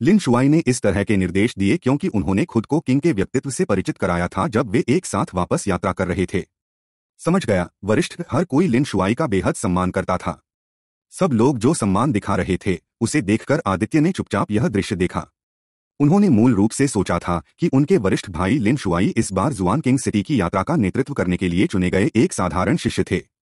लिन शुआई ने इस तरह के निर्देश दिए क्योंकि उन्होंने खुद को किंग के व्यक्तित्व से परिचित कराया था जब वे एक साथ वापस यात्रा कर रहे थे। समझ गया, वरिष्ठ, हर कोई लिन शुआई का बेहद सम्मान करता था। सब लोग जो सम्मान दिखा रहे थे, उसे देखकर आदित्य ने चुपचाप यह दृश्य देखा। उन्होंने मूल रूप से सोचा था कि उनके वरिष्ठ भाई लिन शुआई इस बार जुआन किंग सिटी की यात्रा का नेतृत्व करने के लिए चुने गए एक साधारण शिष्य थे।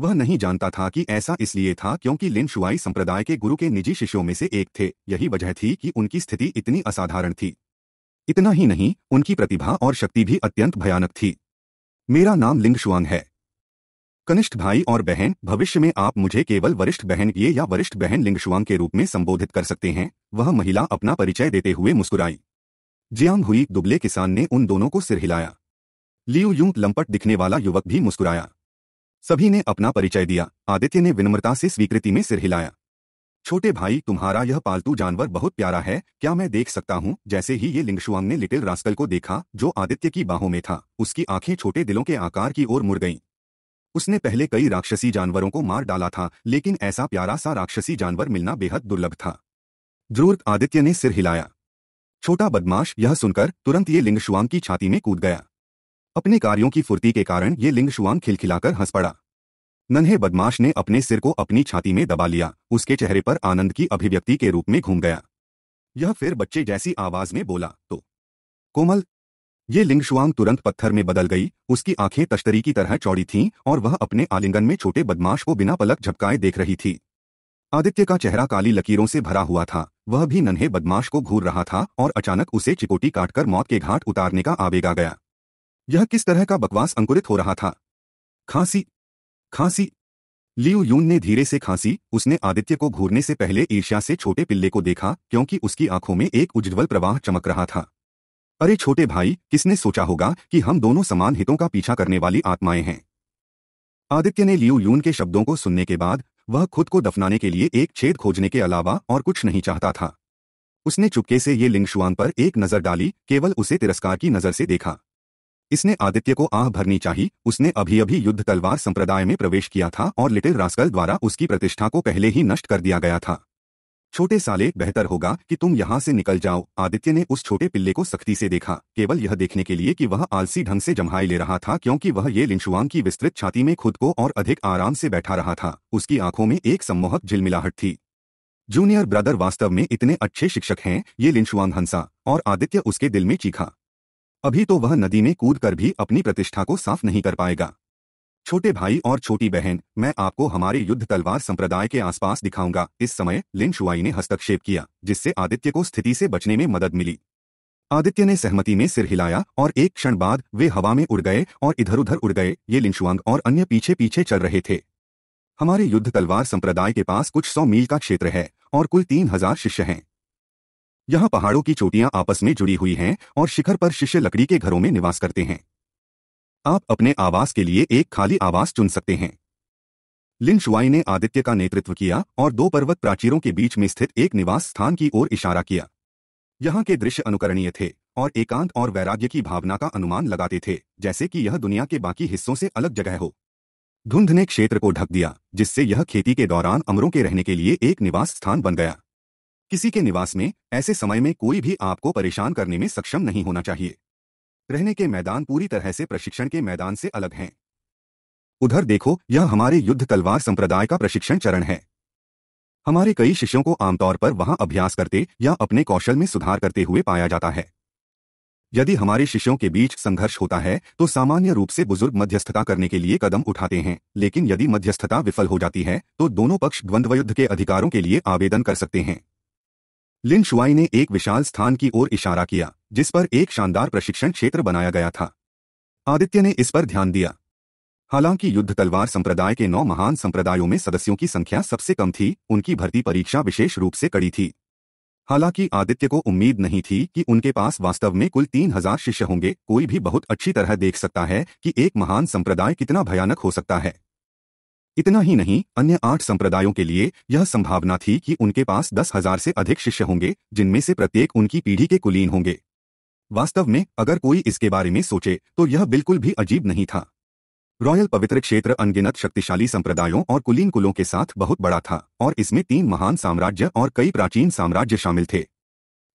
वह नहीं जानता था कि ऐसा इसलिए था क्योंकि लिन शुआई संप्रदाय के गुरु के निजी शिष्यों में से एक थे। यही वजह थी कि उनकी स्थिति इतनी असाधारण थी। इतना ही नहीं, उनकी प्रतिभा और शक्ति भी अत्यंत भयानक थी। मेरा नाम लिंग शुआंग है। कनिष्ठ भाई और बहन, भविष्य में आप मुझे केवल वरिष्ठ बहन ये या वरिष्ठ बहन लिंगशुआंग के रूप में संबोधित कर सकते हैं, वह महिला अपना परिचय देते हुए मुस्कुराई। जियांग हुई दुबले किसान ने उन दोनों को सिर हिलाया। लियू यूंग लंपट दिखने वाला युवक भी मुस्कुराया। सभी ने अपना परिचय दिया। आदित्य ने विनम्रता से स्वीकृति में सिर हिलाया। छोटे भाई, तुम्हारा यह पालतू जानवर बहुत प्यारा है। क्या मैं देख सकता हूँ? जैसे ही ये लिंगशुआंग ने लिटिल रास्कल को देखा, जो आदित्य की बाहों में था, उसकी आँखें छोटे दिलों के आकार की ओर मुड़ गईं। उसने पहले कई राक्षसी जानवरों को मार डाला था, लेकिन ऐसा प्यारा सा राक्षसी जानवर मिलना बेहद दुर्लभ था। ज़रूर आदित्य ने सिर हिलाया। छोटा बदमाश, यह सुनकर तुरंत ये लिंगशुआंग की छाती में कूद गया। अपने कार्यों की फुर्ती के कारण ये लिंगशुआंग खिलखिलाकर हंस पड़ा। नन्हे बदमाश ने अपने सिर को अपनी छाती में दबा लिया, उसके चेहरे पर आनंद की अभिव्यक्ति के रूप में घूम गया। यह फिर बच्चे जैसी आवाज़ में बोला तो कोमल, ये लिंगशुआंग तुरंत पत्थर में बदल गई, उसकी आँखें तश्तरी की तरह चौड़ी थीं और वह अपने आलिंगन में छोटे बदमाश को बिना पलक झपकाए देख रही थी। आदित्य का चेहरा काली लकीरों से भरा हुआ था, वह भी नन्हे बदमाश को घूर रहा था और अचानक उसे चिकोटी काटकर मौत के घाट उतारने का आवेग गया। यह किस तरह का बकवास अंकुरित हो रहा था? खांसी खांसी। लियू यून ने धीरे से खांसी, उसने आदित्य को घूरने से पहले ईर्ष्या से छोटे पिल्ले को देखा, क्योंकि उसकी आँखों में एक उज्ज्वल प्रवाह चमक रहा था। अरे छोटे भाई, किसने सोचा होगा कि हम दोनों समान हितों का पीछा करने वाली आत्माएँ हैं? आदित्य ने लियू यून के शब्दों को सुनने के बाद, वह खुद को दफनाने के लिए एक छेद खोजने के अलावा और कुछ नहीं चाहता था। उसने चुपके से ये लिंगशुआन पर एक नज़र डाली, केवल उसे तिरस्कार की नज़र से देखा। इसने आदित्य को आह भरनी चाहिए उसने अभी अभी युद्ध तलवार संप्रदाय में प्रवेश किया था और लिटिल रास्कल द्वारा उसकी प्रतिष्ठा को पहले ही नष्ट कर दिया गया था। छोटे साले, बेहतर होगा कि तुम यहाँ से निकल जाओ। आदित्य ने उस छोटे पिल्ले को सख्ती से देखा, केवल यह देखने के लिए कि वह आलसी ढंग से जमहाई ले रहा था क्योंकि वह ये लिंशुआंग की विस्तृत छाती में खुद को और अधिक आराम से बैठा रहा था। उसकी आँखों में एक सम्मोहक झिलमिलाहट थी। जूनियर ब्रदर वास्तव में इतने अच्छे शिक्षक हैं, ये लिंशुआंग हंसा, और आदित्य उसके दिल में चीखा। अभी तो वह नदी में कूद कर भी अपनी प्रतिष्ठा को साफ़ नहीं कर पाएगा। छोटे भाई और छोटी बहन, मैं आपको हमारे युद्ध तलवार संप्रदाय के आसपास दिखाऊँगा। इस समय लिन शुआई ने हस्तक्षेप किया, जिससे आदित्य को स्थिति से बचने में मदद मिली। आदित्य ने सहमति में सिर हिलाया और एक क्षण बाद वे हवा में उड़ गए और इधर उधर उड़ गए। ये लिंशुआंग और अन्य पीछे पीछे चल रहे थे। हमारे युद्ध तलवार संप्रदाय के पास कुछ सौ मील का क्षेत्र है और कुल तीन हज़ार शिष्य हैं। यहाँ पहाड़ों की चोटियाँ आपस में जुड़ी हुई हैं और शिखर पर शिष्य लकड़ी के घरों में निवास करते हैं। आप अपने आवास के लिए एक खाली आवास चुन सकते हैं। लिन शुआई ने आदित्य का नेतृत्व किया और दो पर्वत प्राचीरों के बीच में स्थित एक निवास स्थान की ओर इशारा किया। यहाँ के दृश्य अनुकरणीय थे और एकांत और वैराग्य की भावना का अनुमान लगाते थे, जैसे कि यह दुनिया के बाकी हिस्सों से अलग जगह हो। धुंध ने क्षेत्र को ढक दिया, जिससे यह खेती के दौरान अमरों के रहने के लिए एक निवास स्थान बन गया। किसी के निवास में ऐसे समय में कोई भी आपको परेशान करने में सक्षम नहीं होना चाहिए। रहने के मैदान पूरी तरह से प्रशिक्षण के मैदान से अलग हैं। उधर देखो, यह हमारे युद्ध तलवार संप्रदाय का प्रशिक्षण चरण है। हमारे कई शिष्यों को आमतौर पर वहाँ अभ्यास करते या अपने कौशल में सुधार करते हुए पाया जाता है। यदि हमारे शिष्यों के बीच संघर्ष होता है तो सामान्य रूप से बुज़ुर्ग मध्यस्थता करने के लिए कदम उठाते हैं, लेकिन यदि मध्यस्थता विफल हो जाती है तो दोनों पक्ष द्वंद्वयुद्ध के अधिकारों के लिए आवेदन कर सकते हैं। लिन शुआई ने एक विशाल स्थान की ओर इशारा किया, जिस पर एक शानदार प्रशिक्षण क्षेत्र बनाया गया था। आदित्य ने इस पर ध्यान दिया। हालाँकि युद्ध तलवार संप्रदाय के नौ महान संप्रदायों में सदस्यों की संख्या सबसे कम थी, उनकी भर्ती परीक्षा विशेष रूप से कड़ी थी। हालाँकि आदित्य को उम्मीद नहीं थी कि उनके पास वास्तव में कुल तीन हज़ार शिष्य होंगे, कोई भी बहुत अच्छी तरह देख सकता है कि एक महान संप्रदाय कितना भयानक हो सकता है। इतना ही नहीं, अन्य आठ संप्रदायों के लिए यह संभावना थी कि उनके पास दस हज़ार से अधिक शिष्य होंगे, जिनमें से प्रत्येक उनकी पीढ़ी के कुलीन होंगे। वास्तव में, अगर कोई इसके बारे में सोचे तो यह बिल्कुल भी अजीब नहीं था। रॉयल पवित्र क्षेत्र अनगिनत शक्तिशाली संप्रदायों और कुलीन कुलों के साथ बहुत बड़ा था, और इसमें तीन महान साम्राज्य और कई प्राचीन साम्राज्य शामिल थे।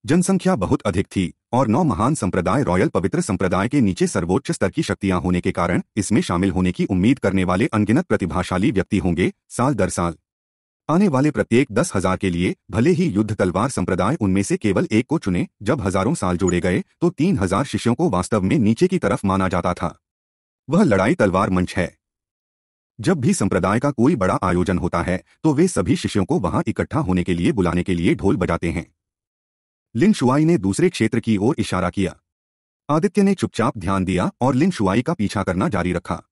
जनसंख्या बहुत अधिक थी और नौ महान संप्रदाय रॉयल पवित्र संप्रदाय के नीचे सर्वोच्च स्तर की शक्तियाँ होने के कारण इसमें शामिल होने की उम्मीद करने वाले अनगिनत प्रतिभाशाली व्यक्ति होंगे साल दर साल। आने वाले प्रत्येक दस हज़ार के लिए भले ही युद्ध तलवार संप्रदाय उनमें से केवल एक को चुने, जब हज़ारों साल जोड़े गए तो तीन हज़ार शिष्यों को वास्तव में नीचे की तरफ़ माना जाता था। वह लड़ाई तलवार मंच है। जब भी संप्रदाय का कोई बड़ा आयोजन होता है तो वे सभी शिष्यों को वहाँ इकट्ठा होने के लिए बुलाने के लिए ढोल बजाते हैं। लिन शुआई ने दूसरे क्षेत्र की ओर इशारा किया। आदित्य ने चुपचाप ध्यान दिया और लिन शुआई का पीछा करना जारी रखा।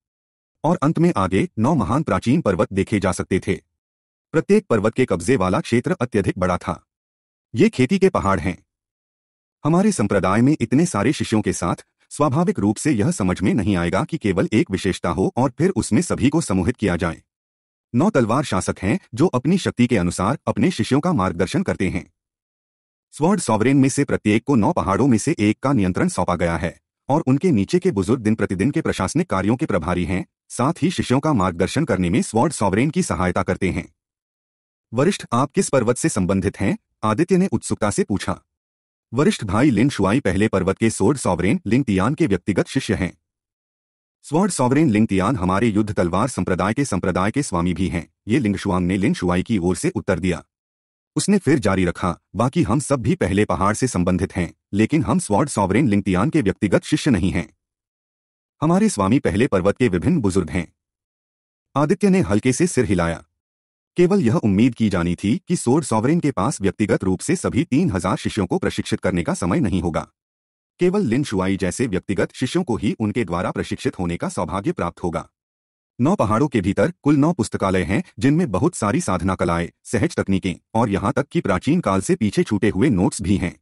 और अंत में आगे नौ महान प्राचीन पर्वत देखे जा सकते थे। प्रत्येक पर्वत के कब्जे वाला क्षेत्र अत्यधिक बड़ा था। ये खेती के पहाड़ हैं। हमारे संप्रदाय में इतने सारे शिष्यों के साथ स्वाभाविक रूप से यह समझ में नहीं आएगा कि केवल एक विशेषता हो और फिर उसमें सभी को समूहित किया जाए। नौ तलवार शासक हैं जो अपनी शक्ति के अनुसार अपने शिष्यों का मार्गदर्शन करते हैं। स्वर्ड सॉवरेन में से प्रत्येक को नौ पहाड़ों में से एक का नियंत्रण सौंपा गया है, और उनके नीचे के बुज़ुर्ग दिन प्रतिदिन के प्रशासनिक कार्यों के प्रभारी हैं, साथ ही शिष्यों का मार्गदर्शन करने में स्वॉर्ड सॉवरेन की सहायता करते हैं। वरिष्ठ, आप किस पर्वत से संबंधित हैं? आदित्य ने उत्सुकता से पूछा। वरिष्ठ भाई लिन शुआई पहले पर्वत के सोर्ड सॉवरेन लिंगतियान के व्यक्तिगत शिष्य हैं। स्वर्ड सॉवरेन लिंगतियान हमारे युद्ध तलवार संप्रदाय के संप्रदाय के स्वामी भी हैं, ये लिंगशुआंग ने लिन शुआई की ओर से उत्तर दिया। उसने फिर जारी रखा, बाकी हम सब भी पहले पहाड़ से संबंधित हैं, लेकिन हम स्वॉर्ड सॉवरेन लिंगतियान के व्यक्तिगत शिष्य नहीं हैं। हमारे स्वामी पहले पर्वत के विभिन्न बुज़ुर्ग हैं। आदित्य ने हल्के से सिर हिलाया। केवल यह उम्मीद की जानी थी कि सोर्ड सॉवरेन के पास व्यक्तिगत रूप से सभी तीन हज़ार शिष्यों को प्रशिक्षित करने का समय नहीं होगा। केवल लिन शुआई जैसे व्यक्तिगत शिष्यों को ही उनके द्वारा प्रशिक्षित होने का सौभाग्य प्राप्त होगा। नौ पहाड़ों के भीतर कुल नौ पुस्तकालय हैं, जिनमें बहुत सारी साधना कलाएँ, सहज तकनीकें, और यहाँ तक कि प्राचीन काल से पीछे छूटे हुए नोट्स भी हैं।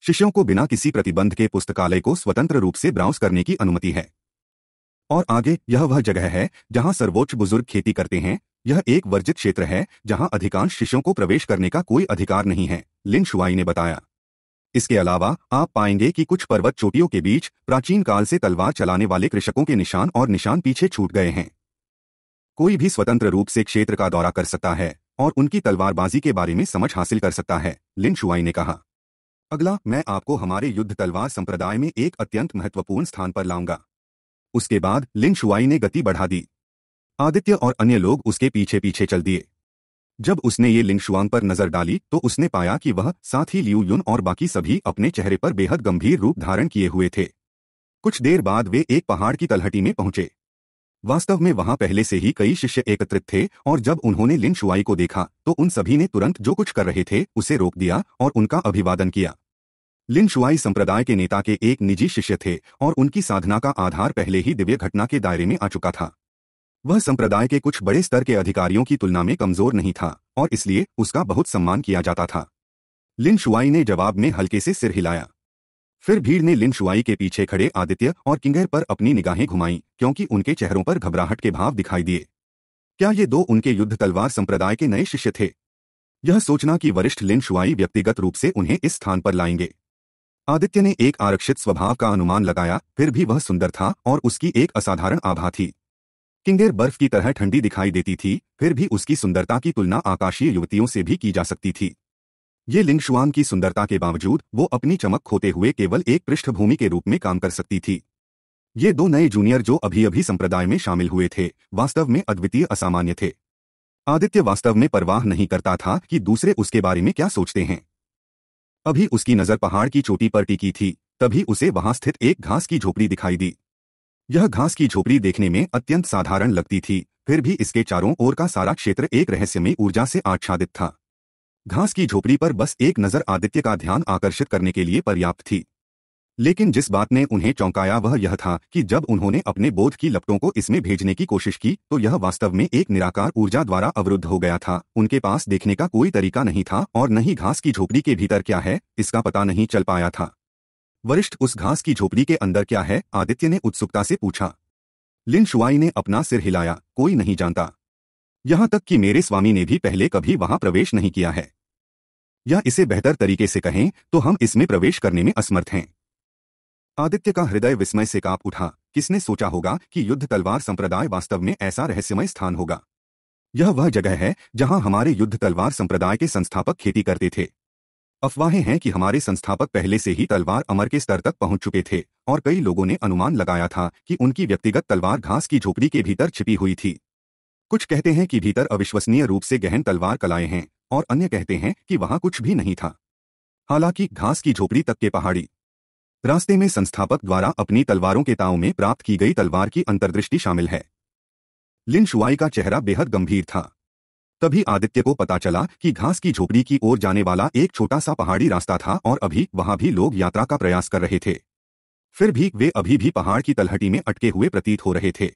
शिष्यों को बिना किसी प्रतिबंध के पुस्तकालय को स्वतंत्र रूप से ब्राउज करने की अनुमति है। और आगे, यह वह जगह है, जहाँ सर्वोच्च बुज़ुर्ग खेती करते हैं। यह एक वर्जित क्षेत्र है, जहाँ अधिकांश शिष्यों को प्रवेश करने का कोई अधिकार नहीं है, लिन शुआई ने बताया। इसके अलावा, आप पाएँगे कि कुछ पर्वत चोटियों के बीच, प्राचीन काल से तलवार चलाने वाले कृषकों के निशान और निशान पीछे छूट गए हैं। कोई भी स्वतंत्र रूप से क्षेत्र का दौरा कर सकता है, और उनकी तलवारबाजी के बारे में समझ हासिल कर सकता है, लिन शुआई ने कहा। अगला, मैं आपको हमारे युद्ध तलवार संप्रदाय में एक अत्यंत महत्वपूर्ण स्थान पर लाऊँगा। उसके बाद, लिन शुआई ने गति बढ़ा दी। आदित्य और अन्य लोग उसके पीछे पीछे चल दिए। जब उसने ये लिंग शुआंग पर नज़र डाली तो उसने पाया कि वह साथ ही लियू युन और बाकी सभी अपने चेहरे पर बेहद गंभीर रूप धारण किए हुए थे। कुछ देर बाद वे एक पहाड़ की तलहटी में पहुँचे। वास्तव में वहाँ पहले से ही कई शिष्य एकत्रित थे, और जब उन्होंने लिन शुआई को देखा तो उन सभी ने तुरंत जो कुछ कर रहे थे, उसे रोक दिया और उनका अभिवादन किया। लिन शुआई संप्रदाय के नेता के एक निजी शिष्य थे, और उनकी साधना का आधार पहले ही दिव्य घटना के दायरे में आ चुका था। वह संप्रदाय के कुछ बड़े स्तर के अधिकारियों की तुलना में कमज़ोर नहीं था, और इसलिए उसका बहुत सम्मान किया जाता था। लिन शुआई ने जवाब में हल्के से सिर हिलाया। फिर भीड़ ने लिन शुआई के पीछे खड़े आदित्य और किंगर पर अपनी निगाहें घुमाई, क्योंकि उनके चेहरों पर घबराहट के भाव दिखाई दिए। क्या ये दो उनके युद्ध तलवार संप्रदाय के नए शिष्य थे? यह सोचना कि वरिष्ठ लिन शुआई व्यक्तिगत रूप से उन्हें इस स्थान पर लाएँगे। आदित्य ने एक आरक्षित स्वभाव का अनुमान लगाया, फिर भी वह सुंदर था और उसकी एक असाधारण आभा थी। किंगेर बर्फ़ की तरह ठंडी दिखाई देती थी, फिर भी उसकी सुंदरता की तुलना आकाशीय युवतियों से भी की जा सकती थी। ये लिंगशुआन की सुंदरता के बावजूद, वो अपनी चमक खोते हुए केवल एक पृष्ठभूमि के रूप में काम कर सकती थी। ये दो नए जूनियर जो अभी अभी संप्रदाय में शामिल हुए थे, वास्तव में अद्वितीय असामान्य थे। आदित्य वास्तव में परवाह नहीं करता था कि दूसरे उसके बारे में क्या सोचते हैं। अभी उसकी नज़र पहाड़ की चोटी पर टिकी थी, तभी उसे वहाँ स्थित एक घास की झोपड़ी दिखाई दी। यह घास की झोपड़ी देखने में अत्यंत साधारण लगती थी, फिर भी इसके चारों ओर का सारा क्षेत्र एक रहस्यमय ऊर्जा से आच्छादित था। घास की झोपड़ी पर बस एक नज़र आदित्य का ध्यान आकर्षित करने के लिए पर्याप्त थी। लेकिन जिस बात ने उन्हें चौंकाया वह यह था कि जब उन्होंने अपने बोध की लपटों को इसमें भेजने की कोशिश की तो यह वास्तव में एक निराकार ऊर्जा द्वारा अवरुद्ध हो गया था। उनके पास देखने का कोई तरीका नहीं था, और न ही घास की झोपड़ी के भीतर क्या है, इसका पता नहीं चल पाया था। वरिष्ठ उस घास की झोपड़ी के अंदर क्या है? आदित्य ने उत्सुकता से पूछा। लिन शुआई ने अपना सिर हिलाया। कोई नहीं जानता। यहाँ तक कि मेरे स्वामी ने भी पहले कभी वहाँ प्रवेश नहीं किया है। या इसे बेहतर तरीके से कहें तो हम इसमें प्रवेश करने में असमर्थ हैं। आदित्य का हृदय विस्मय से काँप उठा। किसने सोचा होगा कि युद्ध तलवार संप्रदाय वास्तव में ऐसा रहस्यमय स्थान होगा? यह वह जगह है जहाँ हमारे युद्ध तलवार संप्रदाय के संस्थापक खेती करते थे। अफवाहें हैं कि हमारे संस्थापक पहले से ही तलवार अमर के स्तर तक पहुँच चुके थे, और कई लोगों ने अनुमान लगाया था कि उनकी व्यक्तिगत तलवार घास की झोपड़ी के भीतर छिपी हुई थी। कुछ कहते हैं कि भीतर अविश्वसनीय रूप से गहन तलवार कलाए हैं, और अन्य कहते हैं कि वहाँ कुछ भी नहीं था। हालाँकि घास की झोपड़ी तक के पहाड़ी रास्ते में संस्थापक द्वारा अपनी तलवारों के ताव में प्राप्त की गई तलवार की अंतर्दृष्टि शामिल है। लिन शुआई का चेहरा बेहद गंभीर था। तभी आदित्य को पता चला कि घास की झोपड़ी की ओर जाने वाला एक छोटा सा पहाड़ी रास्ता था और अभी वहाँ भी लोग यात्रा का प्रयास कर रहे थे। फिर भी वे अभी भी पहाड़ की तलहटी में अटके हुए प्रतीत हो रहे थे।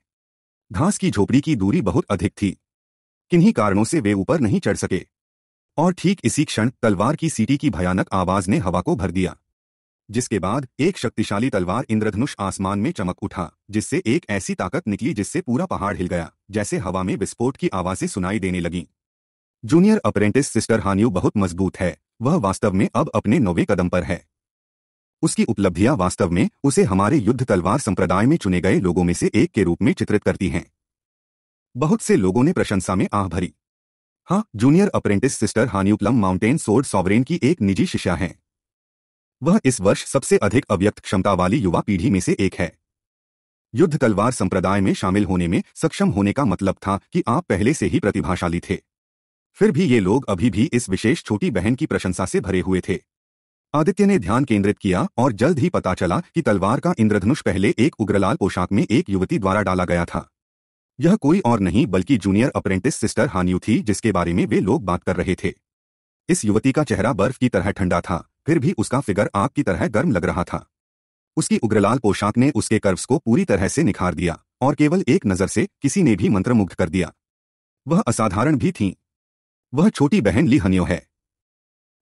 घास की झोपड़ी की दूरी बहुत अधिक थी। किन्हीं कारणों से वे ऊपर नहीं चढ़ सके। और ठीक इसी क्षण तलवार की सीटी की भयानक आवाज़ ने हवा को भर दिया। जिसके बाद एक शक्तिशाली तलवार इंद्रधनुष आसमान में चमक उठा, जिससे एक ऐसी ताकत निकली जिससे पूरा पहाड़ हिल गया, जैसे हवा में विस्फोट की आवाज़ें सुनाई देने लगी। जूनियर अप्रेंटिस सिस्टर हानियू बहुत मज़बूत है। वह वास्तव में अब अपने नौवे कदम पर है। उसकी उपलब्धियाँ वास्तव में उसे हमारे युद्ध तलवार संप्रदाय में चुने गए लोगों में से एक के रूप में चित्रित करती हैं। बहुत से लोगों ने प्रशंसा में आह भरी। हाँ junior apprentice sister Hanyu plum mountain sword sovereign की एक निजी शिष्या है। वह इस वर्ष सबसे अधिक अव्यक्त क्षमता वाली युवा पीढ़ी में से एक है। युद्ध तलवार संप्रदाय में शामिल होने में सक्षम होने का मतलब था कि आप पहले से ही प्रतिभाशाली थे। फिर भी ये लोग अभी भी इस विशेष छोटी बहन की प्रशंसा से भरे हुए थे। आदित्य ने ध्यान केंद्रित किया और जल्द ही पता चला कि तलवार का इंद्रधनुष पहले एक उग्रलाल पोशाक में एक युवती द्वारा डाला गया था। यह कोई और नहीं, बल्कि जूनियर अप्रेंटिस सिस्टर हानियू थी, जिसके बारे में वे लोग बात कर रहे थे। इस युवती का चेहरा बर्फ़ की तरह ठंडा था, फिर भी उसका फिगर आग की तरह गर्म लग रहा था। उसकी उग्रलाल पोशाक ने उसके कर्व्स को पूरी तरह से निखार दिया, और केवल एक नज़र से किसी ने भी मंत्रमुग्ध कर दिया। वह असाधारण भी थी। वह छोटी बहन ली हनियो है।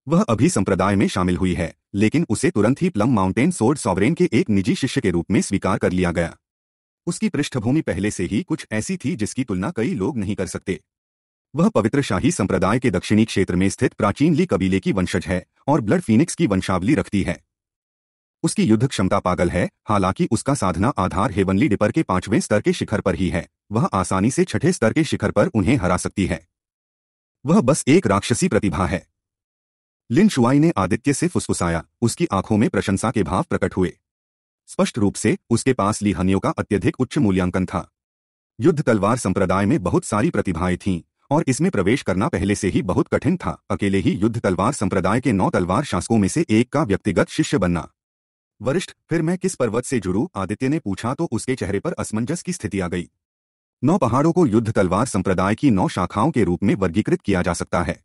वह अभी संप्रदाय में शामिल हुई है, लेकिन उसे तुरंत ही प्लम माउंटेन सोर्ड सॉवरेन के एक निजी शिष्य के रूप में स्वीकार कर लिया गया। उसकी पृष्ठभूमि पहले से ही कुछ ऐसी थी जिसकी तुलना कई लोग नहीं कर सकते। वह पवित्र शाही संप्रदाय के दक्षिणी क्षेत्र में स्थित प्राचीन ली कबीले की वंशज है और ब्लड फीनिक्स की वंशावली रखती है। उसकी युद्ध क्षमता पागल है, हालाँकि उसका साधना आधार हेवनली डिपर के पाँचवें स्तर के शिखर पर ही है। वह आसानी से छठे स्तर के शिखर पर उन्हें हरा सकती है। वह बस एक राक्षसी प्रतिभा है। लिन शुआई ने आदित्य से फुसफुसाया। उसकी आँखों में प्रशंसा के भाव प्रकट हुए। स्पष्ट रूप से उसके पास ली हनियों का अत्यधिक उच्च मूल्यांकन था। युद्ध तलवार संप्रदाय में बहुत सारी प्रतिभाएँ थीं, और इसमें प्रवेश करना पहले से ही बहुत कठिन था। अकेले ही युद्ध तलवार संप्रदाय के नौ तलवार शासकों में से एक का व्यक्तिगत शिष्य बनना। वरिष्ठ, फिर मैं किस पर्वत से जुड़ू? आदित्य ने पूछा तो उसके चेहरे पर असमंजस की स्थिति आ गई। नौ पहाड़ों को युद्ध तलवार संप्रदाय की नौ शाखाओं के रूप में वर्गीकृत किया जा सकता है।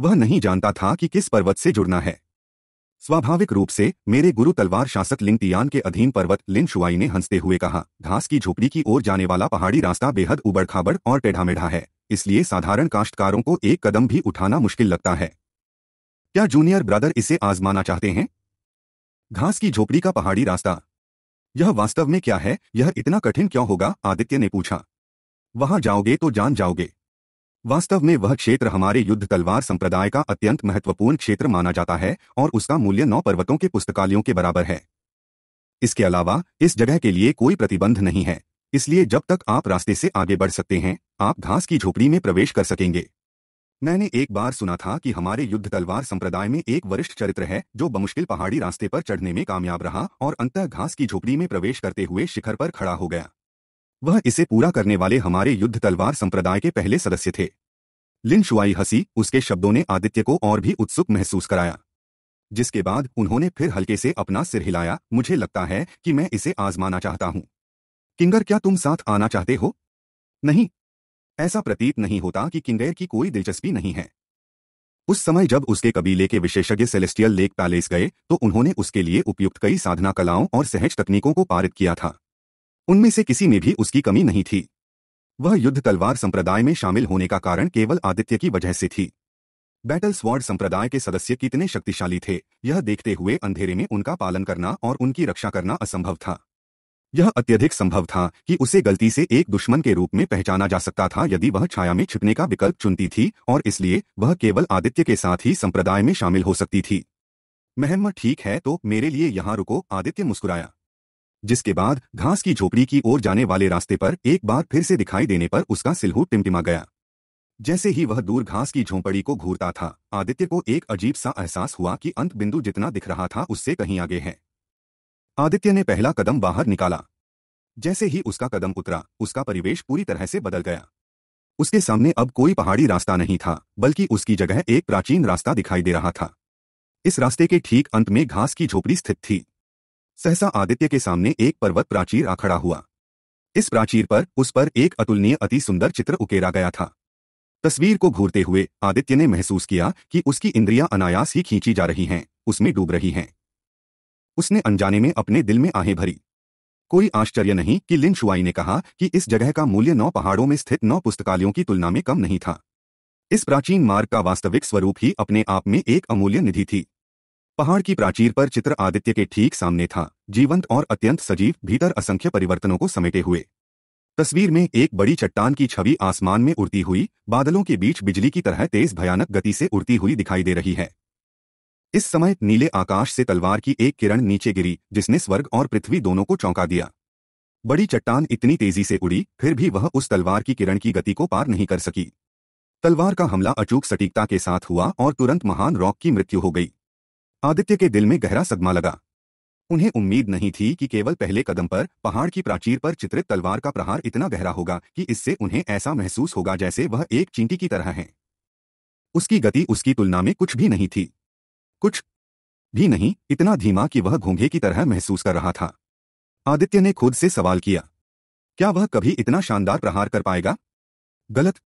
वह नहीं जानता था कि किस पर्वत से जुड़ना है। स्वाभाविक रूप से, मेरे गुरु तलवार शासक लिंग तियान के अधीन पर्वत लिन शुआई ने हँसते हुए कहा, घास की झोपड़ी की ओर जाने वाला पहाड़ी रास्ता बेहद उबड़ खाबड़ और टेढ़ा मेढ़ा है, इसलिए साधारण काश्तकारों को एक कदम भी उठाना मुश्किल लगता है। क्या जूनियर ब्रदर इसे आजमाना चाहते हैं? घास की झोपड़ी का पहाड़ी रास्ता यह वास्तव में क्या है? यह इतना कठिन क्यों होगा? आदित्य ने पूछा। वहाँ जाओगे तो जान जाओगे। वास्तव में वह क्षेत्र हमारे युद्ध तलवार संप्रदाय का अत्यंत महत्वपूर्ण क्षेत्र माना जाता है और उसका मूल्य नौ पर्वतों के पुस्तकालयों के बराबर है। इसके अलावा, इस जगह के लिए कोई प्रतिबंध नहीं है। इसलिए जब तक आप रास्ते से आगे बढ़ सकते हैं, आप घास की झोपड़ी में प्रवेश कर सकेंगे। मैंने एक बार सुना था कि हमारे युद्ध तलवार संप्रदाय में एक वरिष्ठ चरित्र है, जो बमुश्किल पहाड़ी रास्ते पर चढ़ने में कामयाब रहा और अंतः घास की झोपड़ी में प्रवेश करते हुए शिखर पर खड़ा हो गया। वह इसे पूरा करने वाले हमारे युद्ध तलवार संप्रदाय के पहले सदस्य थे। लिन शुआई हसी उसके शब्दों ने आदित्य को और भी उत्सुक महसूस कराया, जिसके बाद उन्होंने फिर हल्के से अपना सिर हिलाया, मुझे लगता है कि मैं इसे आजमाना चाहता हूँ। किंगर, क्या तुम साथ आना चाहते हो? नहीं ऐसा प्रतीत नहीं होता कि किंडेर की कोई दिलचस्पी नहीं है। उस समय जब उसके कबीले के विशेषज्ञ सेलेस्टियल लेक पैलेस गए तो उन्होंने उसके लिए उपयुक्त कई साधना कलाओं और सहज तकनीकों को पारित किया था। उनमें से किसी में भी उसकी कमी नहीं थी। वह युद्ध तलवार संप्रदाय में शामिल होने का कारण केवल आदित्य की वजह से थी। बैटल स्वॉर्ड संप्रदाय के सदस्य कितने शक्तिशाली थे, यह देखते हुए अंधेरे में उनका पालन करना और उनकी रक्षा करना असंभव था। यह अत्यधिक संभव था कि उसे गलती से एक दुश्मन के रूप में पहचाना जा सकता था यदि वह छाया में छिपने का विकल्प चुनती थी और इसलिए वह केवल आदित्य के साथ ही संप्रदाय में शामिल हो सकती थी। महम्मद ठीक है तो मेरे लिए यहाँ रुको, आदित्य मुस्कुराया। जिसके बाद घास की झोपड़ी की ओर जाने वाले रास्ते पर एक बार फिर से दिखाई देने पर उसका सिलहू टिमटिमा गया। जैसे ही वह दूर घास की झोंपड़ी को घूरता था, आदित्य को एक अजीब सा एहसास हुआ कि अंत बिंदु जितना दिख रहा था उससे कहीं आगे है। आदित्य ने पहला कदम बाहर निकाला। जैसे ही उसका कदम उतरा, उसका परिवेश पूरी तरह से बदल गया। उसके सामने अब कोई पहाड़ी रास्ता नहीं था, बल्कि उसकी जगह एक प्राचीन रास्ता दिखाई दे रहा था। इस रास्ते के ठीक अंत में घास की झोपड़ी स्थित थी। सहसा आदित्य के सामने एक पर्वत प्राचीर आ खड़ा हुआ। इस प्राचीर पर, उस पर एक अतुलनीय, अति सुंदर चित्र उकेरा गया था। तस्वीर को घूरते हुए आदित्य ने महसूस किया कि उसकी इंद्रियाँ अनायास ही खींची जा रही हैं, उसमें डूब रही हैं। उसने अनजाने में अपने दिल में आहें भरी। कोई आश्चर्य नहीं कि लिन शुआई ने कहा कि इस जगह का मूल्य नौ पहाड़ों में स्थित नौ पुस्तकालयों की तुलना में कम नहीं था। इस प्राचीन मार्ग का वास्तविक स्वरूप ही अपने आप में एक अमूल्य निधि थी। पहाड़ की प्राचीर पर चित्र आदित्य के ठीक सामने था, जीवंत और अत्यंत सजीव, भीतर असंख्य परिवर्तनों को समेटे हुए। तस्वीर में एक बड़ी चट्टान की छवि आसमान में उड़ती हुई, बादलों के बीच बिजली की तरह तेज भयानक गति से उड़ती हुई दिखाई दे रही है। इस समय नीले आकाश से तलवार की एक किरण नीचे गिरी, जिसने स्वर्ग और पृथ्वी दोनों को चौंका दिया। बड़ी चट्टान इतनी तेज़ी से उड़ी, फिर भी वह उस तलवार की किरण की गति को पार नहीं कर सकी। तलवार का हमला अचूक सटीकता के साथ हुआ और तुरंत महान रॉक की मृत्यु हो गई। आदित्य के दिल में गहरा सदमा लगा। उन्हें उम्मीद नहीं थी कि केवल पहले कदम पर, पहाड़ की प्राचीर पर चित्रित तलवार का प्रहार इतना गहरा होगा कि इससे उन्हें ऐसा महसूस होगा जैसे वह एक चींटी की तरह है। उसकी गति उसकी तुलना में कुछ भी नहीं थी। कुछ भी नहीं, इतना धीमा कि वह घोंघे की तरह महसूस कर रहा था। आदित्य ने खुद से सवाल किया, क्या वह कभी इतना शानदार प्रहार कर पाएगा? गलत।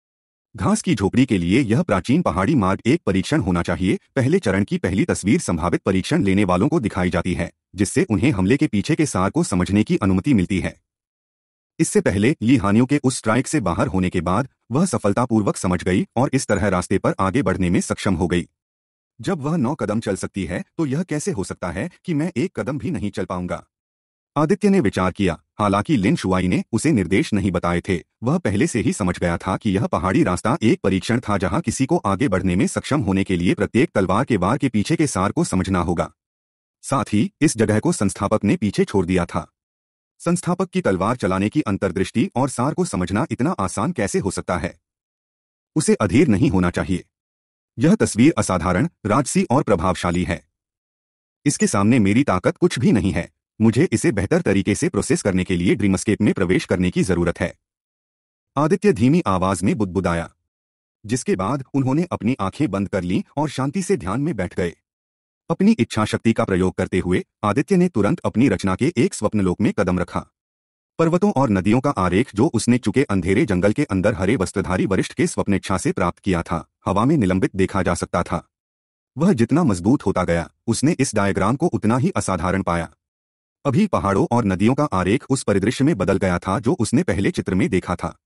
घास की झोपड़ी के लिए यह प्राचीन पहाड़ी मार्ग एक परीक्षण होना चाहिए। पहले चरण की पहली तस्वीर संभावित परीक्षण लेने वालों को दिखाई जाती है, जिससे उन्हें हमले के पीछे के सार को समझने की अनुमति मिलती है। इससे पहले ली हानियों के उस स्ट्राइक से बाहर होने के बाद वह सफलतापूर्वक समझ गई और इस तरह रास्ते पर आगे बढ़ने में सक्षम हो गई। जब वह नौ कदम चल सकती है तो यह कैसे हो सकता है कि मैं एक कदम भी नहीं चल पाऊँगा? आदित्य ने विचार किया, हालाँकि लिन शुआई ने उसे निर्देश नहीं बताए थे। वह पहले से ही समझ गया था कि यह पहाड़ी रास्ता एक परीक्षण था जहाँ किसी को आगे बढ़ने में सक्षम होने के लिए प्रत्येक तलवार के वार के पीछे के सार को समझना होगा। साथ ही, इस जगह को संस्थापक ने पीछे छोड़ दिया था। संस्थापक की तलवार चलाने की अंतर्दृष्टि और सार को समझना इतना आसान कैसे हो सकता है? उसे अधीर नहीं होना चाहिए। यह तस्वीर असाधारण, राजसी और प्रभावशाली है। इसके सामने मेरी ताकत कुछ भी नहीं है। मुझे इसे बेहतर तरीके से प्रोसेस करने के लिए ड्रीमस्केप में प्रवेश करने की ज़रूरत है। आदित्य धीमी आवाज़ में बुदबुदाया। जिसके बाद उन्होंने अपनी आँखें बंद कर ली और शांति से ध्यान में बैठ गए। अपनी इच्छा शक्ति का प्रयोग करते हुए आदित्य ने तुरंत अपनी रचना के एक स्वप्नलोक में कदम रखा। पर्वतों और नदियों का आरेख जो उसने चुके अंधेरे जंगल के अंदर हरे वस्त्रधारी वरिष्ठ के स्वप्नेच्छा से प्राप्त किया था। हवा में निलंबित देखा जा सकता था। वह जितना मज़बूत होता गया, उसने इस डायग्राम को उतना ही असाधारण पाया। अभी पहाड़ों और नदियों का आरेख उस परिदृश्य में बदल गया था जो उसने पहले चित्र में देखा था।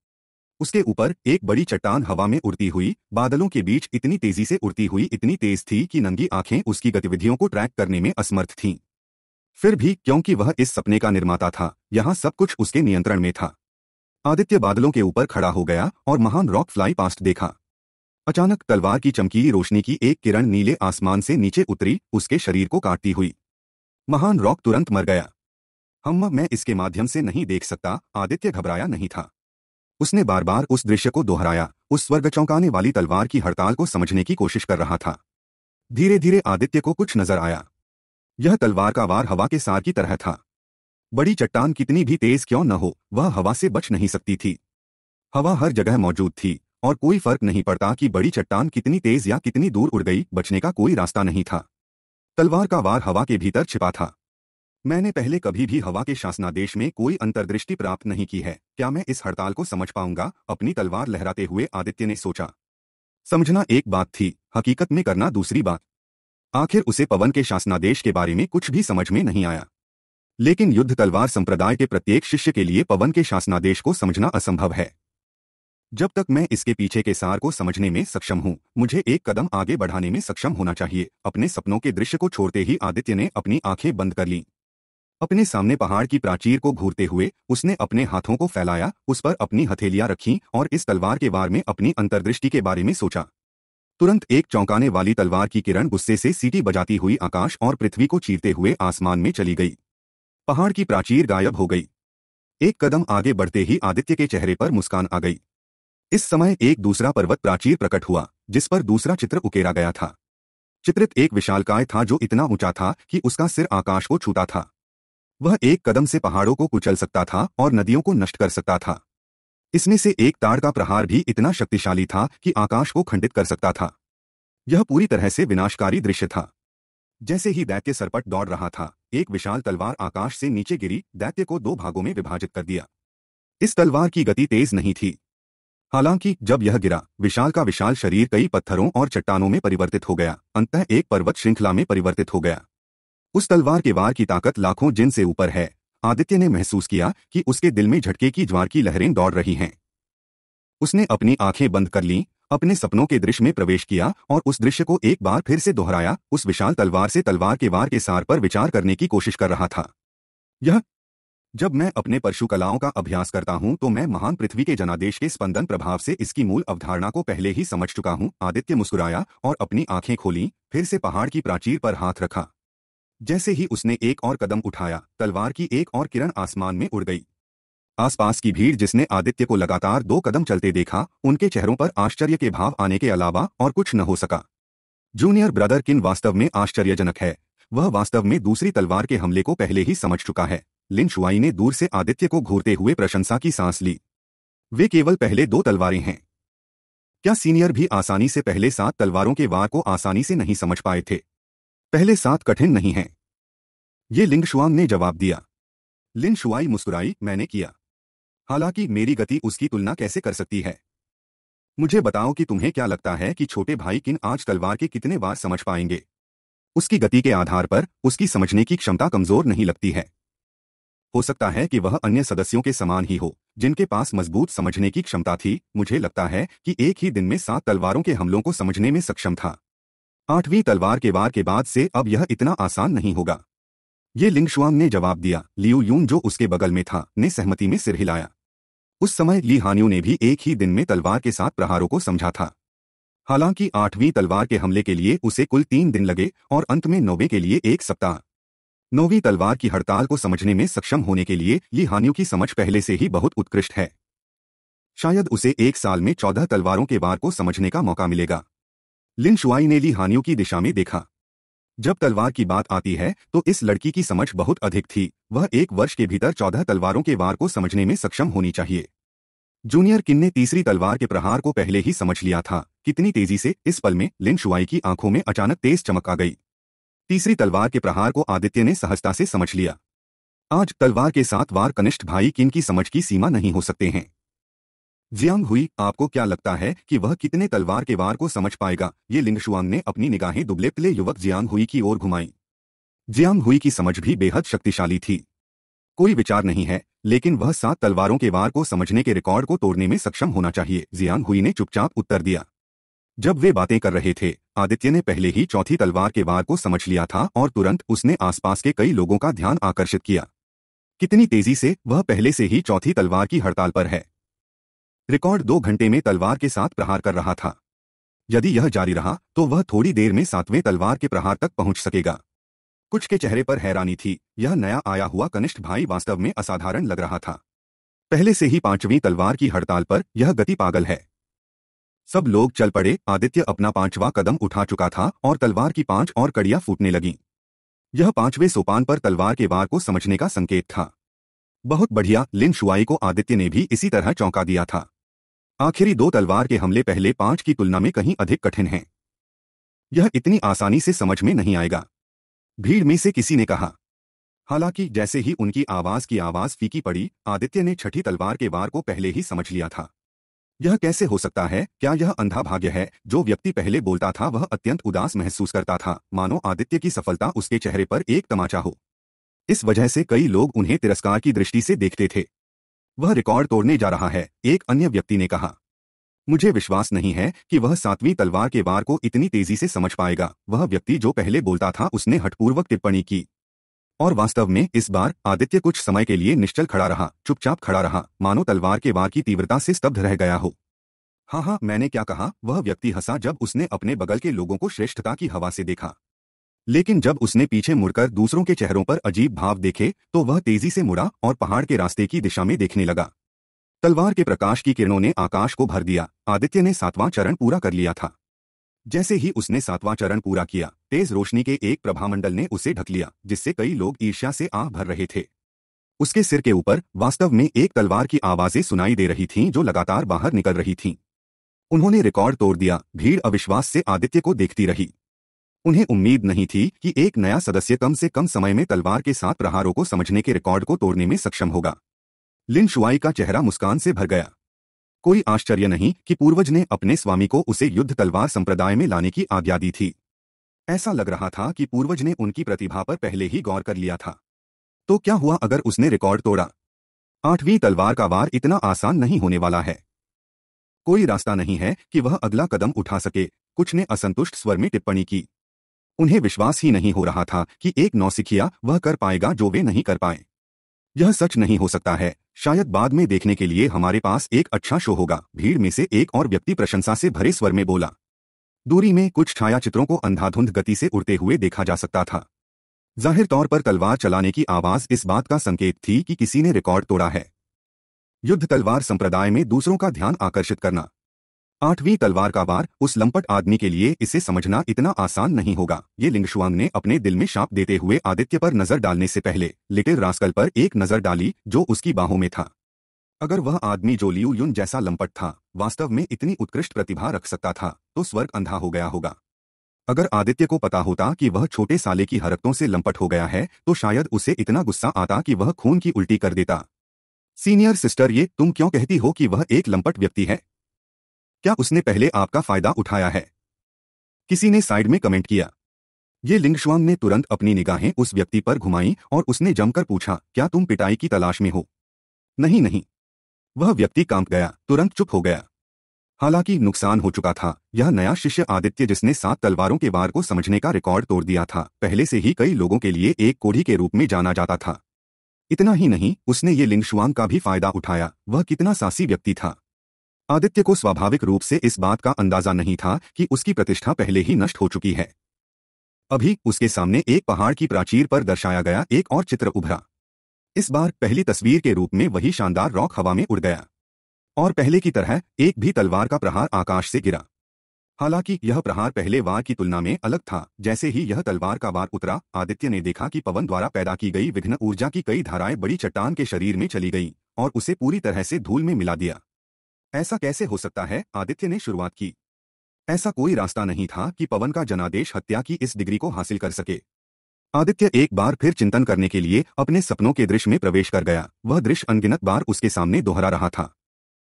उसके ऊपर एक बड़ी चट्टान हवा में उड़ती हुई, बादलों के बीच इतनी तेज़ी से उड़ती हुई इतनी तेज थी कि नंगी आँखें उसकी गतिविधियों को ट्रैक करने में असमर्थ थीं। फिर भी क्योंकि वह इस सपने का निर्माता था, यहाँ सब कुछ उसके नियंत्रण में था। आदित्य बादलों के ऊपर खड़ा हो गया और महान रॉक फ्लाई पास्ट देखा। अचानक तलवार की चमकीली रोशनी की एक किरण नीले आसमान से नीचे उतरी, उसके शरीर को काटती हुई। महान रॉक तुरंत मर गया। हम, मैं इसके माध्यम से नहीं देख सकता, आदित्य घबराया नहीं था। उसने बार बार उस दृश्य को दोहराया, उस स्वर्ग चौंकाने वाली तलवार की हड़ताल को समझने की कोशिश कर रहा था। धीरे धीरे आदित्य को कुछ नज़र आया। यह तलवार का वार हवा के सार की तरह था। बड़ी चट्टान कितनी भी तेज क्यों न हो, वह हवा से बच नहीं सकती थी। हवा हर जगह मौजूद थी। और कोई फ़र्क नहीं पड़ता कि बड़ी चट्टान कितनी तेज या कितनी दूर उड़ गई, बचने का कोई रास्ता नहीं था। तलवार का वार हवा के भीतर छिपा था। मैंने पहले कभी भी हवा के शासनादेश में कोई अंतर्दृष्टि प्राप्त नहीं की है। क्या मैं इस हड़ताल को समझ पाऊँगा? अपनी तलवार लहराते हुए आदित्य ने सोचा। समझना एक बात थी, हकीकत में करना दूसरी बात। आखिर उसे पवन के शासनादेश के बारे में कुछ भी समझ में नहीं आया। लेकिन युद्ध तलवार संप्रदाय के प्रत्येक शिष्य के लिए पवन के शासनादेश को समझना असंभव है। जब तक मैं इसके पीछे के सार को समझने में सक्षम हूँ, मुझे एक कदम आगे बढ़ाने में सक्षम होना चाहिए। अपने सपनों के दृश्य को छोड़ते ही आदित्य ने अपनी आँखें बंद कर लीं। अपने सामने पहाड़ की प्राचीर को घूरते हुए उसने अपने हाथों को फैलाया, उस पर अपनी हथेलियाँ रखीं और इस तलवार के वार में अपनी अंतर्दृष्टि के बारे में सोचा। तुरंत एक चौंकाने वाली तलवार की किरण गुस्से से सीटी बजाती हुई आकाश और पृथ्वी को चीरते हुए आसमान में चली गई। पहाड़ की प्राचीर गायब हो गई। एक कदम आगे बढ़ते ही आदित्य के चेहरे पर मुस्कान आ गई। इस समय एक दूसरा पर्वत प्राचीर प्रकट हुआ, जिस पर दूसरा चित्र उकेरा गया था। चित्रित एक विशालकाय था जो इतना ऊँचा था कि उसका सिर आकाश को छूता था। वह एक कदम से पहाड़ों को कुचल सकता था और नदियों को नष्ट कर सकता था। इसमें से एक ताड़ का प्रहार भी इतना शक्तिशाली था कि आकाश को खंडित कर सकता था। यह पूरी तरह से विनाशकारी दृश्य था। जैसे ही दैत्य सरपट दौड़ रहा था, एक विशाल तलवार आकाश से नीचे गिरी, दैत्य को दो भागों में विभाजित कर दिया। इस तलवार की गति तेज नहीं थी। हालाँकि, जब यह गिरा, विशाल का विशाल शरीर कई पत्थरों और चट्टानों में परिवर्तित हो गया, अंततः एक पर्वत श्रृंखला में परिवर्तित हो गया। उस तलवार के वार की ताकत लाखों जिन से ऊपर है। आदित्य ने महसूस किया कि उसके दिल में झटके की ज्वार की लहरें दौड़ रही हैं। उसने अपनी आँखें बंद कर लीं, अपने सपनों के दृश्य में प्रवेश किया और उस दृश्य को एक बार फिर से दोहराया। उस विशाल तलवार से तलवार के वार के सार पर विचार करने की कोशिश कर रहा था। यह जब मैं अपने परशु कलाओं का अभ्यास करता हूँ तो मैं महान पृथ्वी के जनादेश के स्पंदन प्रभाव से इसकी मूल अवधारणा को पहले ही समझ चुका हूँ। आदित्य मुस्कुराया और अपनी आँखें खोली, फिर से पहाड़ की प्राचीर पर हाथ रखा। जैसे ही उसने एक और कदम उठाया, तलवार की एक और किरण आसमान में उड़ गई। आसपास की भीड़ जिसने आदित्य को लगातार दो कदम चलते देखा, उनके चेहरों पर आश्चर्य के भाव आने के अलावा और कुछ न हो सका। जूनियर ब्रदर किन वास्तव में आश्चर्यजनक है? वह वास्तव में दूसरी तलवार के हमले को पहले ही समझ चुका है। लिन शुआई ने दूर से आदित्य को घूरते हुए प्रशंसा की सांस ली। वे केवल पहले दो तलवारें हैं। क्या सीनियर भी आसानी से पहले सात तलवारों के वार को आसानी से नहीं समझ पाए थे? पहले सात कठिन नहीं हैं। ये लिंग शुआंग ने जवाब दिया। लिन शुआई मुस्कुराई, मैंने किया। हालाँकि मेरी गति उसकी तुलना कैसे कर सकती है? मुझे बताओ कि तुम्हें क्या लगता है कि छोटे भाई किन आज तलवार के कितने बार समझ पाएँगे? उसकी गति के आधार पर, उसकी समझने की क्षमता कमज़ोर नहीं लगती है। हो सकता है कि वह अन्य सदस्यों के समान ही हो, जिनके पास मज़बूत समझने की क्षमता थी। मुझे लगता है कि एक ही दिन में सात तलवारों के हमलों को समझने में सक्षम था। आठवीं तलवार के वार के बाद से अब यह इतना आसान नहीं होगा। ये लिंगशुआंग ने जवाब दिया। लियू यून, जो उसके बगल में था, ने सहमति में सिर हिलाया। उस समय ली हानियों ने भी एक ही दिन में तलवार के साथ प्रहारों को समझा था। हालाँकि आठवीं तलवार के हमले के लिए उसे कुल तीन दिन लगे और अंत में नौवे के लिए एक सप्ताह। नौवीं तलवार की हड़ताल को समझने में सक्षम होने के लिए ली हानियों की समझ पहले से ही बहुत उत्कृष्ट है। शायद उसे एक साल में चौदह तलवारों के वार को समझने का मौका मिलेगा। लिन शुआई ने ली हानियों की दिशा में देखा। जब तलवार की बात आती है तो इस लड़की की समझ बहुत अधिक थी। वह एक वर्ष के भीतर चौदह तलवारों के वार को समझने में सक्षम होनी चाहिए। जूनियर किन ने तीसरी तलवार के प्रहार को पहले ही समझ लिया था? कितनी तेज़ी से इस पल में लिन शुआई की आँखों में अचानक तेज चमक आ गई। तीसरी तलवार के प्रहार को आदित्य ने सहजता से समझ लिया। आज तलवार के साथ वार कनिष्ठ भाई किन की समझ की सीमा नहीं हो सकते हैं? जियांग हुई, आपको क्या लगता है कि वह कितने तलवार के वार को समझ पाएगा? ये लिंगशुआंग ने अपनी निगाहें दुबले पले युवक जियांग हुई की ओर घुमाई। जियांग हुई की समझ भी बेहद शक्तिशाली थी। कोई विचार नहीं है, लेकिन वह सात तलवारों के वार को समझने के रिकॉर्ड को तोड़ने में सक्षम होना चाहिए, जियांग हुई ने चुपचाप उत्तर दिया। जब वे बातें कर रहे थे, आदित्य ने पहले ही चौथी तलवार के वार को समझ लिया था और तुरंत उसने आसपास के कई लोगों का ध्यान आकर्षित किया। कितनी तेज़ी से वह पहले से ही चौथी तलवार की हड़ताल पर है। रिकॉर्ड दो घंटे में तलवार के साथ प्रहार कर रहा था। यदि यह जारी रहा तो वह थोड़ी देर में सातवें तलवार के प्रहार तक पहुँच सकेगा। कुछ के चेहरे पर हैरानी थी, यह नया आया हुआ कनिष्ठ भाई वास्तव में असाधारण लग रहा था। पहले से ही पांचवीं तलवार की हड़ताल पर यह गति पागल है। सब लोग चल पड़े, आदित्य अपना पांचवा कदम उठा चुका था और तलवार की पाँच और कड़ियाँ फूटने लगीं। यह पाँचवें सोपान पर तलवार के वार को समझने का संकेत था। बहुत बढ़िया, लिन शुआई को आदित्य ने भी इसी तरह चौंका दिया था। आखिरी दो तलवार के हमले पहले पाँच की तुलना में कहीं अधिक कठिन हैं। यह इतनी आसानी से समझ में नहीं आएगा। भीड़ में से किसी ने कहा। हालाँकि जैसे ही उनकी आवाज़ की आवाज़ फीकी पड़ी, आदित्य ने छठी तलवार के वार को पहले ही समझ लिया था। यह कैसे हो सकता है? क्या यह अंधा भाग्य है? जो व्यक्ति पहले बोलता था, वह अत्यंत उदास महसूस करता था। मानो आदित्य की सफलता उसके चेहरे पर एक तमाचा हो। इस वजह से कई लोग उन्हें तिरस्कार की दृष्टि से देखते थे। वह रिकॉर्ड तोड़ने जा रहा है, एक अन्य व्यक्ति ने कहा। मुझे विश्वास नहीं है कि वह सातवीं तलवार के वार को इतनी तेज़ी से समझ पाएगा। वह व्यक्ति जो पहले बोलता था, उसने हटपूर्वक टिप्पणी की। और वास्तव में इस बार आदित्य कुछ समय के लिए निश्चल खड़ा रहा, चुपचाप खड़ा रहा, मानो तलवार के वार की तीव्रता से स्तब्ध रह गया हो। हाँ हाँ मैंने क्या कहा, वह व्यक्ति हंसा जब उसने अपने बगल के लोगों को श्रेष्ठता की हवा से देखा। लेकिन जब उसने पीछे मुड़कर दूसरों के चेहरों पर अजीब भाव देखे तो वह तेज़ी से मुड़ा और पहाड़ के रास्ते की दिशा में देखने लगा। तलवार के प्रकाश की किरणों ने आकाश को भर दिया, आदित्य ने सातवां चरण पूरा कर लिया था। जैसे ही उसने सातवां चरण पूरा किया, तेज रोशनी के एक प्रभामंडल ने उसे ढक लिया, जिससे कई लोग ईर्ष्या से आह भर रहे थे। उसके सिर के ऊपर वास्तव में एक तलवार की आवाज़ें सुनाई दे रही थीं, जो लगातार बाहर निकल रही थीं। उन्होंने रिकॉर्ड तोड़ दिया, भीड़ अविश्वास से आदित्य को देखती रही। उन्हें उम्मीद नहीं थी कि एक नया सदस्य कम से कम समय में तलवार के साथ प्रहारों को समझने के रिकॉर्ड को तोड़ने में सक्षम होगा। लिन शुआई का चेहरा मुस्कान से भर गया। कोई आश्चर्य नहीं कि पूर्वज ने अपने स्वामी को उसे युद्ध तलवार संप्रदाय में लाने की आज्ञा दी थी। ऐसा लग रहा था कि पूर्वज ने उनकी प्रतिभा पर पहले ही गौर कर लिया था। तो क्या हुआ अगर उसने रिकॉर्ड तोड़ा? आठवीं तलवार का वार इतना आसान नहीं होने वाला है। कोई रास्ता नहीं है कि वह अगला कदम उठा सके, कुछ ने असंतुष्ट स्वर में टिप्पणी की। उन्हें विश्वास ही नहीं हो रहा था कि एक नौसिखिया वह कर पाएगा जो वे नहीं कर पाए। यह सच नहीं हो सकता है। शायद बाद में देखने के लिए हमारे पास एक अच्छा शो होगा। भीड़ में से एक और व्यक्ति प्रशंसा से भरे स्वर में बोला। दूरी में कुछ छायाचित्रों को अंधाधुंध गति से उड़ते हुए देखा जा सकता था। ज़ाहिर तौर पर तलवार चलाने की आवाज़ इस बात का संकेत थी कि किसी ने रिकॉर्ड तोड़ा है। युद्ध तलवार संप्रदाय में दूसरों का ध्यान आकर्षित करना। आठवीं तलवार का वार, उस लंपट आदमी के लिए इसे समझना इतना आसान नहीं होगा। ये लिंगशुआंग ने अपने दिल में शाप देते हुए आदित्य पर नज़र डालने से पहले लिटिल रास्कल पर एक नज़र डाली, जो उसकी बाहों में था। अगर वह आदमी जो लियू युन जैसा लंपट था, वास्तव में इतनी उत्कृष्ट प्रतिभा रख सकता था तो स्वर्ग अंधा हो गया होगा। अगर आदित्य को पता होता कि वह छोटे साले की हरकतों से लंपट हो गया है तो शायद उसे इतना गुस्सा आता कि वह खून की उल्टी कर देता। सीनियर सिस्टर ये, तुम क्यों कहती हो कि वह एक लंपट व्यक्ति है? क्या उसने पहले आपका फ़ायदा उठाया है? किसी ने साइड में कमेंट किया। ये लिंगश्वांग ने तुरंत अपनी निगाहें उस व्यक्ति पर घुमाई और उसने जमकर पूछा, क्या तुम पिटाई की तलाश में हो? नहीं नहीं। वह व्यक्ति काँप गया, तुरंत चुप हो गया। हालाँकि नुकसान हो चुका था, यह नया शिष्य आदित्य जिसने सात तलवारों के वार को समझने का रिकॉर्ड तोड़ दिया था, पहले से ही कई लोगों के लिए एक कोढ़ी के रूप में जाना जाता था। इतना ही नहीं, उसने ये लिंगशुआंग का भी फ़ायदा उठाया, वह कितना सासी व्यक्ति था। आदित्य को स्वाभाविक रूप से इस बात का अंदाज़ा नहीं था कि उसकी प्रतिष्ठा पहले ही नष्ट हो चुकी है। अभी उसके सामने एक पहाड़ की प्राचीर पर दर्शाया गया एक और चित्र उभरा। इस बार पहली तस्वीर के रूप में वही शानदार रॉक हवा में उड़ गया। और पहले की तरह एक भी तलवार का प्रहार आकाश से गिरा। हालाँकि यह प्रहार पहले वार की तुलना में अलग था, जैसे ही यह तलवार का वार उतरा, आदित्य ने देखा कि पवन द्वारा पैदा की गई विघ्न ऊर्जा की कई धाराएँ बड़ी चट्टान के शरीर में चली गई और उसे पूरी तरह से धूल में मिला दिया। ऐसा कैसे हो सकता है? आदित्य ने शुरुआत की। ऐसा कोई रास्ता नहीं था कि पवन का जनादेश हत्या की इस डिग्री को हासिल कर सके। आदित्य एक बार फिर चिंतन करने के लिए अपने सपनों के दृश्य में प्रवेश कर गया। वह दृश्य अनगिनत बार उसके सामने दोहरा रहा था।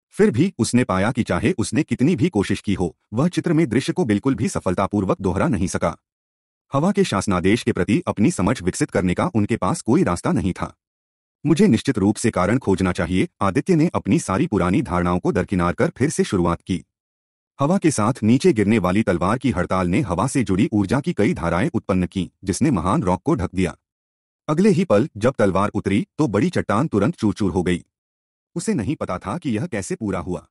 फिर भी उसने पाया कि चाहे उसने कितनी भी कोशिश की हो, वह चित्र में दृश्य को बिल्कुल भी सफलतापूर्वक दोहरा नहीं सका। हवा के शासनादेश के प्रति अपनी समझ विकसित करने का उनके पास कोई रास्ता नहीं था। मुझे निश्चित रूप से कारण खोजना चाहिए। आदित्य ने अपनी सारी पुरानी धारणाओं को दरकिनार कर फिर से शुरुआत की। हवा के साथ नीचे गिरने वाली तलवार की हड़ताल ने हवा से जुड़ी ऊर्जा की कई धाराएँ उत्पन्न की, जिसने महान रॉक को ढक दिया। अगले ही पल, जब तलवार उतरी तो बड़ी चट्टान तुरंत चूर चूर हो गई। उसे नहीं पता था कि यह कैसे पूरा हुआ।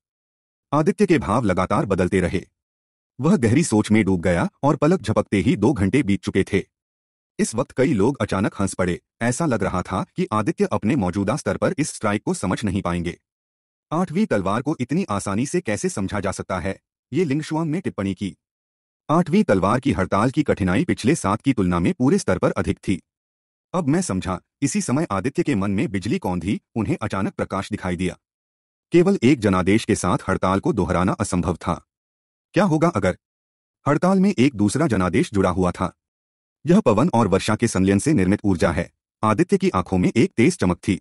आदित्य के भाव लगातार बदलते रहे। वह गहरी सोच में डूब गया, और पलक झपकते ही दो घंटे बीत चुके थे। इस वक्त कई लोग अचानक हंस पड़े। ऐसा लग रहा था कि आदित्य अपने मौजूदा स्तर पर इस स्ट्राइक को समझ नहीं पाएँगे। आठवीं तलवार को इतनी आसानी से कैसे समझा जा सकता है? ये लिंगशुआंग ने टिप्पणी की। आठवीं तलवार की हड़ताल की कठिनाई पिछले सात की तुलना में पूरे स्तर पर अधिक थी। अब मैं समझा, इसी समय आदित्य के मन में बिजली कौन थी, उन्हें अचानक प्रकाश दिखाई दिया। केवल एक जनादेश के साथ हड़ताल को दोहराना असंभव था। क्या होगा अगर? हड़ताल में एक दूसरा जनादेश जुड़ा हुआ था। यह पवन और वर्षा के संलयन से निर्मित ऊर्जा है। आदित्य की आँखों में एक तेज चमक थी।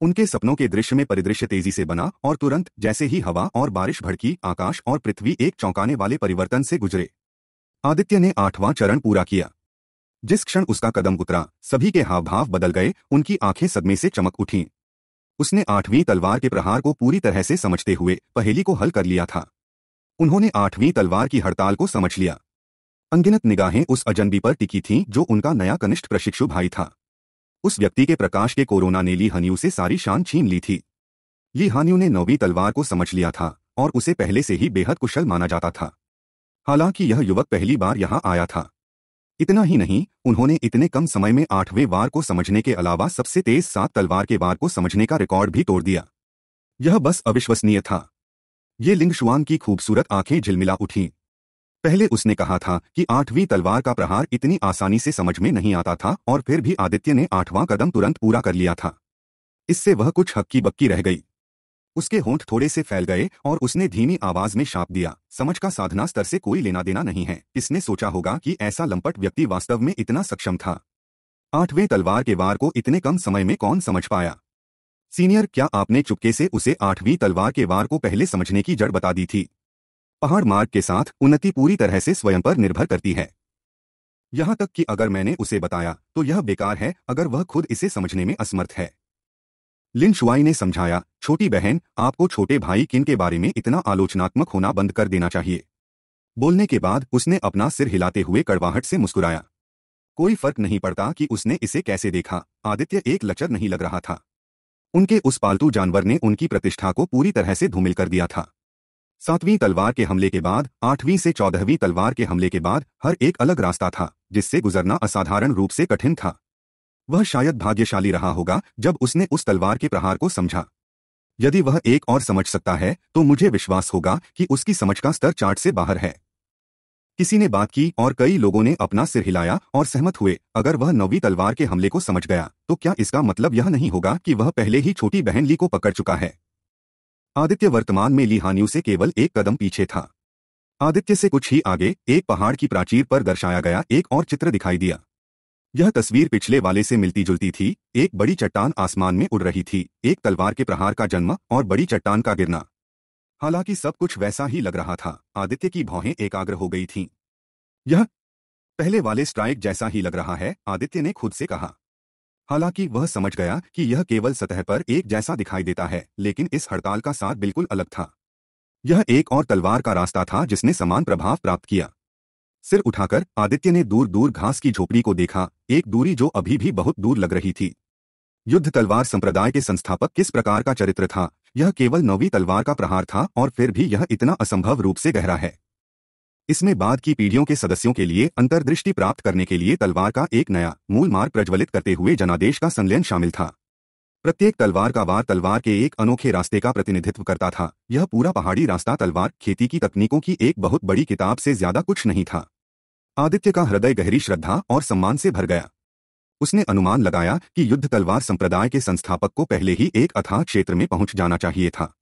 उनके सपनों के दृश्य में परिदृश्य तेज़ी से बना और तुरंत जैसे ही हवा और बारिश भड़की, आकाश और पृथ्वी एक चौंकाने वाले परिवर्तन से गुजरे। आदित्य ने आठवां चरण पूरा किया। जिस क्षण उसका कदम उतरा, सभी के हाव भाव बदल गए, उनकी आँखें सदमे से चमक उठीं। उसने आठवीं तलवार के प्रहार को पूरी तरह से समझते हुए पहेली को हल कर लिया था। उन्होंने आठवीं तलवार की हड़ताल को समझ लिया। अनगिनत निगाहें उस अजनबी पर टिकी थीं जो उनका नया कनिष्ठ प्रशिक्षु भाई था। उस व्यक्ति के प्रकाश के कोरोना ने ली हनियू से सारी शान छीन ली थी। ली हानियू ने नौवीं तलवार को समझ लिया था और उसे पहले से ही बेहद कुशल माना जाता था। हालाँकि यह युवक पहली बार यहाँ आया था। इतना ही नहीं, उन्होंने इतने कम समय में आठवें वार को समझने के अलावा सबसे तेज सात तलवार के वार को समझने का रिकॉर्ड भी तोड़ दिया। यह बस अविश्वसनीय था। ये लिंगशुआन की खूबसूरत आँखें झिलमिला उठीं। पहले उसने कहा था कि आठवीं तलवार का प्रहार इतनी आसानी से समझ में नहीं आता था और फिर भी आदित्य ने आठवां कदम तुरंत पूरा कर लिया था। इससे वह कुछ हक्की बक्की रह गई। उसके होंठ थोड़े से फैल गए और उसने धीमी आवाज़ में शाप दिया, समझ का साधना स्तर से कोई लेना देना नहीं है। इसने सोचा होगा कि ऐसा लंपट व्यक्ति वास्तव में इतना सक्षम था? आठवें तलवार के वार को इतने कम समय में कौन समझ पाया? सीनियर, क्या आपने चुपके से उसे आठवीं तलवार के वार को पहले समझने की जड़ बता दी थी? पहाड़ मार्ग के साथ उन्नति पूरी तरह से स्वयं पर निर्भर करती है। यहाँ तक कि अगर मैंने उसे बताया तो यह बेकार है, अगर वह खुद इसे समझने में असमर्थ है। लिन शुआई ने समझाया, छोटी बहन, आपको छोटे भाई किन के बारे में इतना आलोचनात्मक होना बंद कर देना चाहिए? बोलने के बाद उसने अपना सिर हिलाते हुए कड़वाहट से मुस्कुराया। कोई फ़र्क नहीं पड़ता कि उसने इसे कैसे देखा, आदित्य एक लचर नहीं लग रहा था। उनके उस पालतू जानवर ने उनकी प्रतिष्ठा को पूरी तरह से धूमिल कर दिया था। सातवीं तलवार के हमले के बाद, आठवीं से चौदहवीं तलवार के हमले के बाद, हर एक अलग रास्ता था, जिससे गुजरना असाधारण रूप से कठिन था। वह शायद भाग्यशाली रहा होगा, जब उसने उस तलवार के प्रहार को समझा। यदि वह एक और समझ सकता है तो मुझे विश्वास होगा कि उसकी समझ का स्तर चार्ट से बाहर है। किसी ने बात की, और कई लोगों ने अपना सिर हिलाया और सहमत हुए, अगर वह नौवीं तलवार के हमले को समझ गया तो क्या इसका मतलब यह नहीं होगा कि वह पहले ही छोटी बहन ली को पकड़ चुका है? आदित्य वर्तमान में ली हानियों से केवल एक कदम पीछे था। आदित्य से कुछ ही आगे, एक पहाड़ की प्राचीर पर दर्शाया गया एक और चित्र दिखाई दिया। यह तस्वीर पिछले वाले से मिलती जुलती थी, एक बड़ी चट्टान आसमान में उड़ रही थी, एक तलवार के प्रहार का जन्म और बड़ी चट्टान का गिरना। हालाँकि सब कुछ वैसा ही लग रहा था, आदित्य की भौहें एकाग्र हो गई थीं। यह, पहले वाले स्ट्राइक जैसा ही लग रहा है, आदित्य ने खुद से कहा। हालाँकि वह समझ गया कि यह केवल सतह पर एक जैसा दिखाई देता है, लेकिन इस हड़ताल का साथ बिल्कुल अलग था। यह एक और तलवार का रास्ता था जिसने समान प्रभाव प्राप्त किया। सिर उठाकर आदित्य ने दूर दूर घास की झोपड़ी को देखा, एक दूरी जो अभी भी बहुत दूर लग रही थी। युद्ध तलवार संप्रदाय के संस्थापक किस प्रकार का चरित्र था? यह केवल नौवीं तलवार का प्रहार था और फिर भी यह इतना असंभव रूप से गहरा है। इसमें बाद की पीढ़ियों के सदस्यों के लिए अंतर्दृष्टि प्राप्त करने के लिए तलवार का एक नया मूल मार्ग प्रज्वलित करते हुए जनादेश का संलयन शामिल था। प्रत्येक तलवार का वार तलवार के एक अनोखे रास्ते का प्रतिनिधित्व करता था। यह पूरा पहाड़ी रास्ता तलवार, खेती की तकनीकों की एक बहुत बड़ी किताब से ज़्यादा कुछ नहीं था। आदित्य का हृदय गहरी श्रद्धा और सम्मान से भर गया। उसने अनुमान लगाया कि युद्ध तलवार संप्रदाय के संस्थापक को पहले ही एक अथाह क्षेत्र में पहुँच जाना चाहिए था।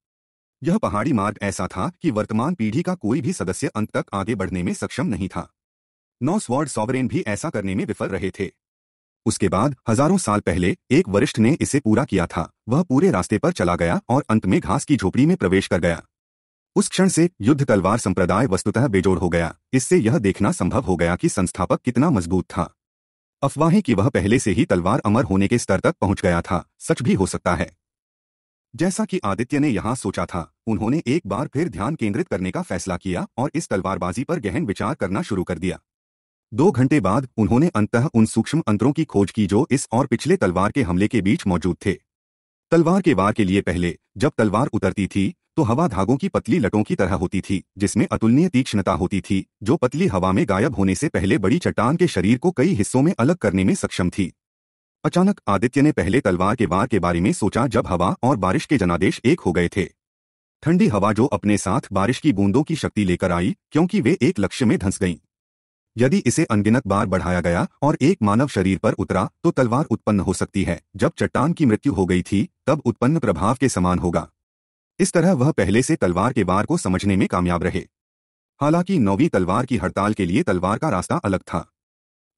यह पहाड़ी मार्ग ऐसा था कि वर्तमान पीढ़ी का कोई भी सदस्य अंत तक आगे बढ़ने में सक्षम नहीं था। नौ स्वॉर्ड सॉवरेन भी ऐसा करने में विफल रहे थे। उसके बाद, हज़ारों साल पहले, एक वरिष्ठ ने इसे पूरा किया था। वह पूरे रास्ते पर चला गया और अंत में घास की झोपड़ी में प्रवेश कर गया। उस क्षण से युद्ध तलवार संप्रदाय वस्तुतः बेजोड़ हो गया। इससे यह देखना संभव हो गया कि संस्थापक कितना मज़बूत था। अफवाहें कि वह पहले से ही तलवार अमर होने के स्तर तक पहुँच गया था, सच भी हो सकता है। जैसा कि आदित्य ने यहाँ सोचा था, उन्होंने एक बार फिर ध्यान केंद्रित करने का फैसला किया और इस तलवारबाजी पर गहन विचार करना शुरू कर दिया। दो घंटे बाद उन्होंने अंतः उन सूक्ष्म अंतरों की खोज की जो इस और पिछले तलवार के हमले के बीच मौजूद थे। तलवार के वार के लिए पहले, जब तलवार उतरती थी तो हवा धागों की पतली लटों की तरह होती थी, जिसमें अतुलनीय तीक्ष्णता होती थी, जो पतली हवा में गायब होने से पहले बड़ी चट्टान के शरीर को कई हिस्सों में अलग करने में सक्षम थी। अचानक आदित्य ने पहले तलवार के वार के बारे में सोचा जब हवा और बारिश के जनादेश एक हो गए थे। ठंडी हवा जो अपने साथ बारिश की बूंदों की शक्ति लेकर आई, क्योंकि वे एक लक्ष्य में धंस गईं। यदि इसे अनगिनत बार बढ़ाया गया और एक मानव शरीर पर उतरा तो तलवार उत्पन्न हो सकती है। जब चट्टान की मृत्यु हो गई थी, तब उत्पन्न प्रभाव के समान होगा। इस तरह वह पहले से तलवार के वार को समझने में कामयाब रहे। हालाँकि नौवीं तलवार की हड़ताल के लिए तलवार का रास्ता अलग था।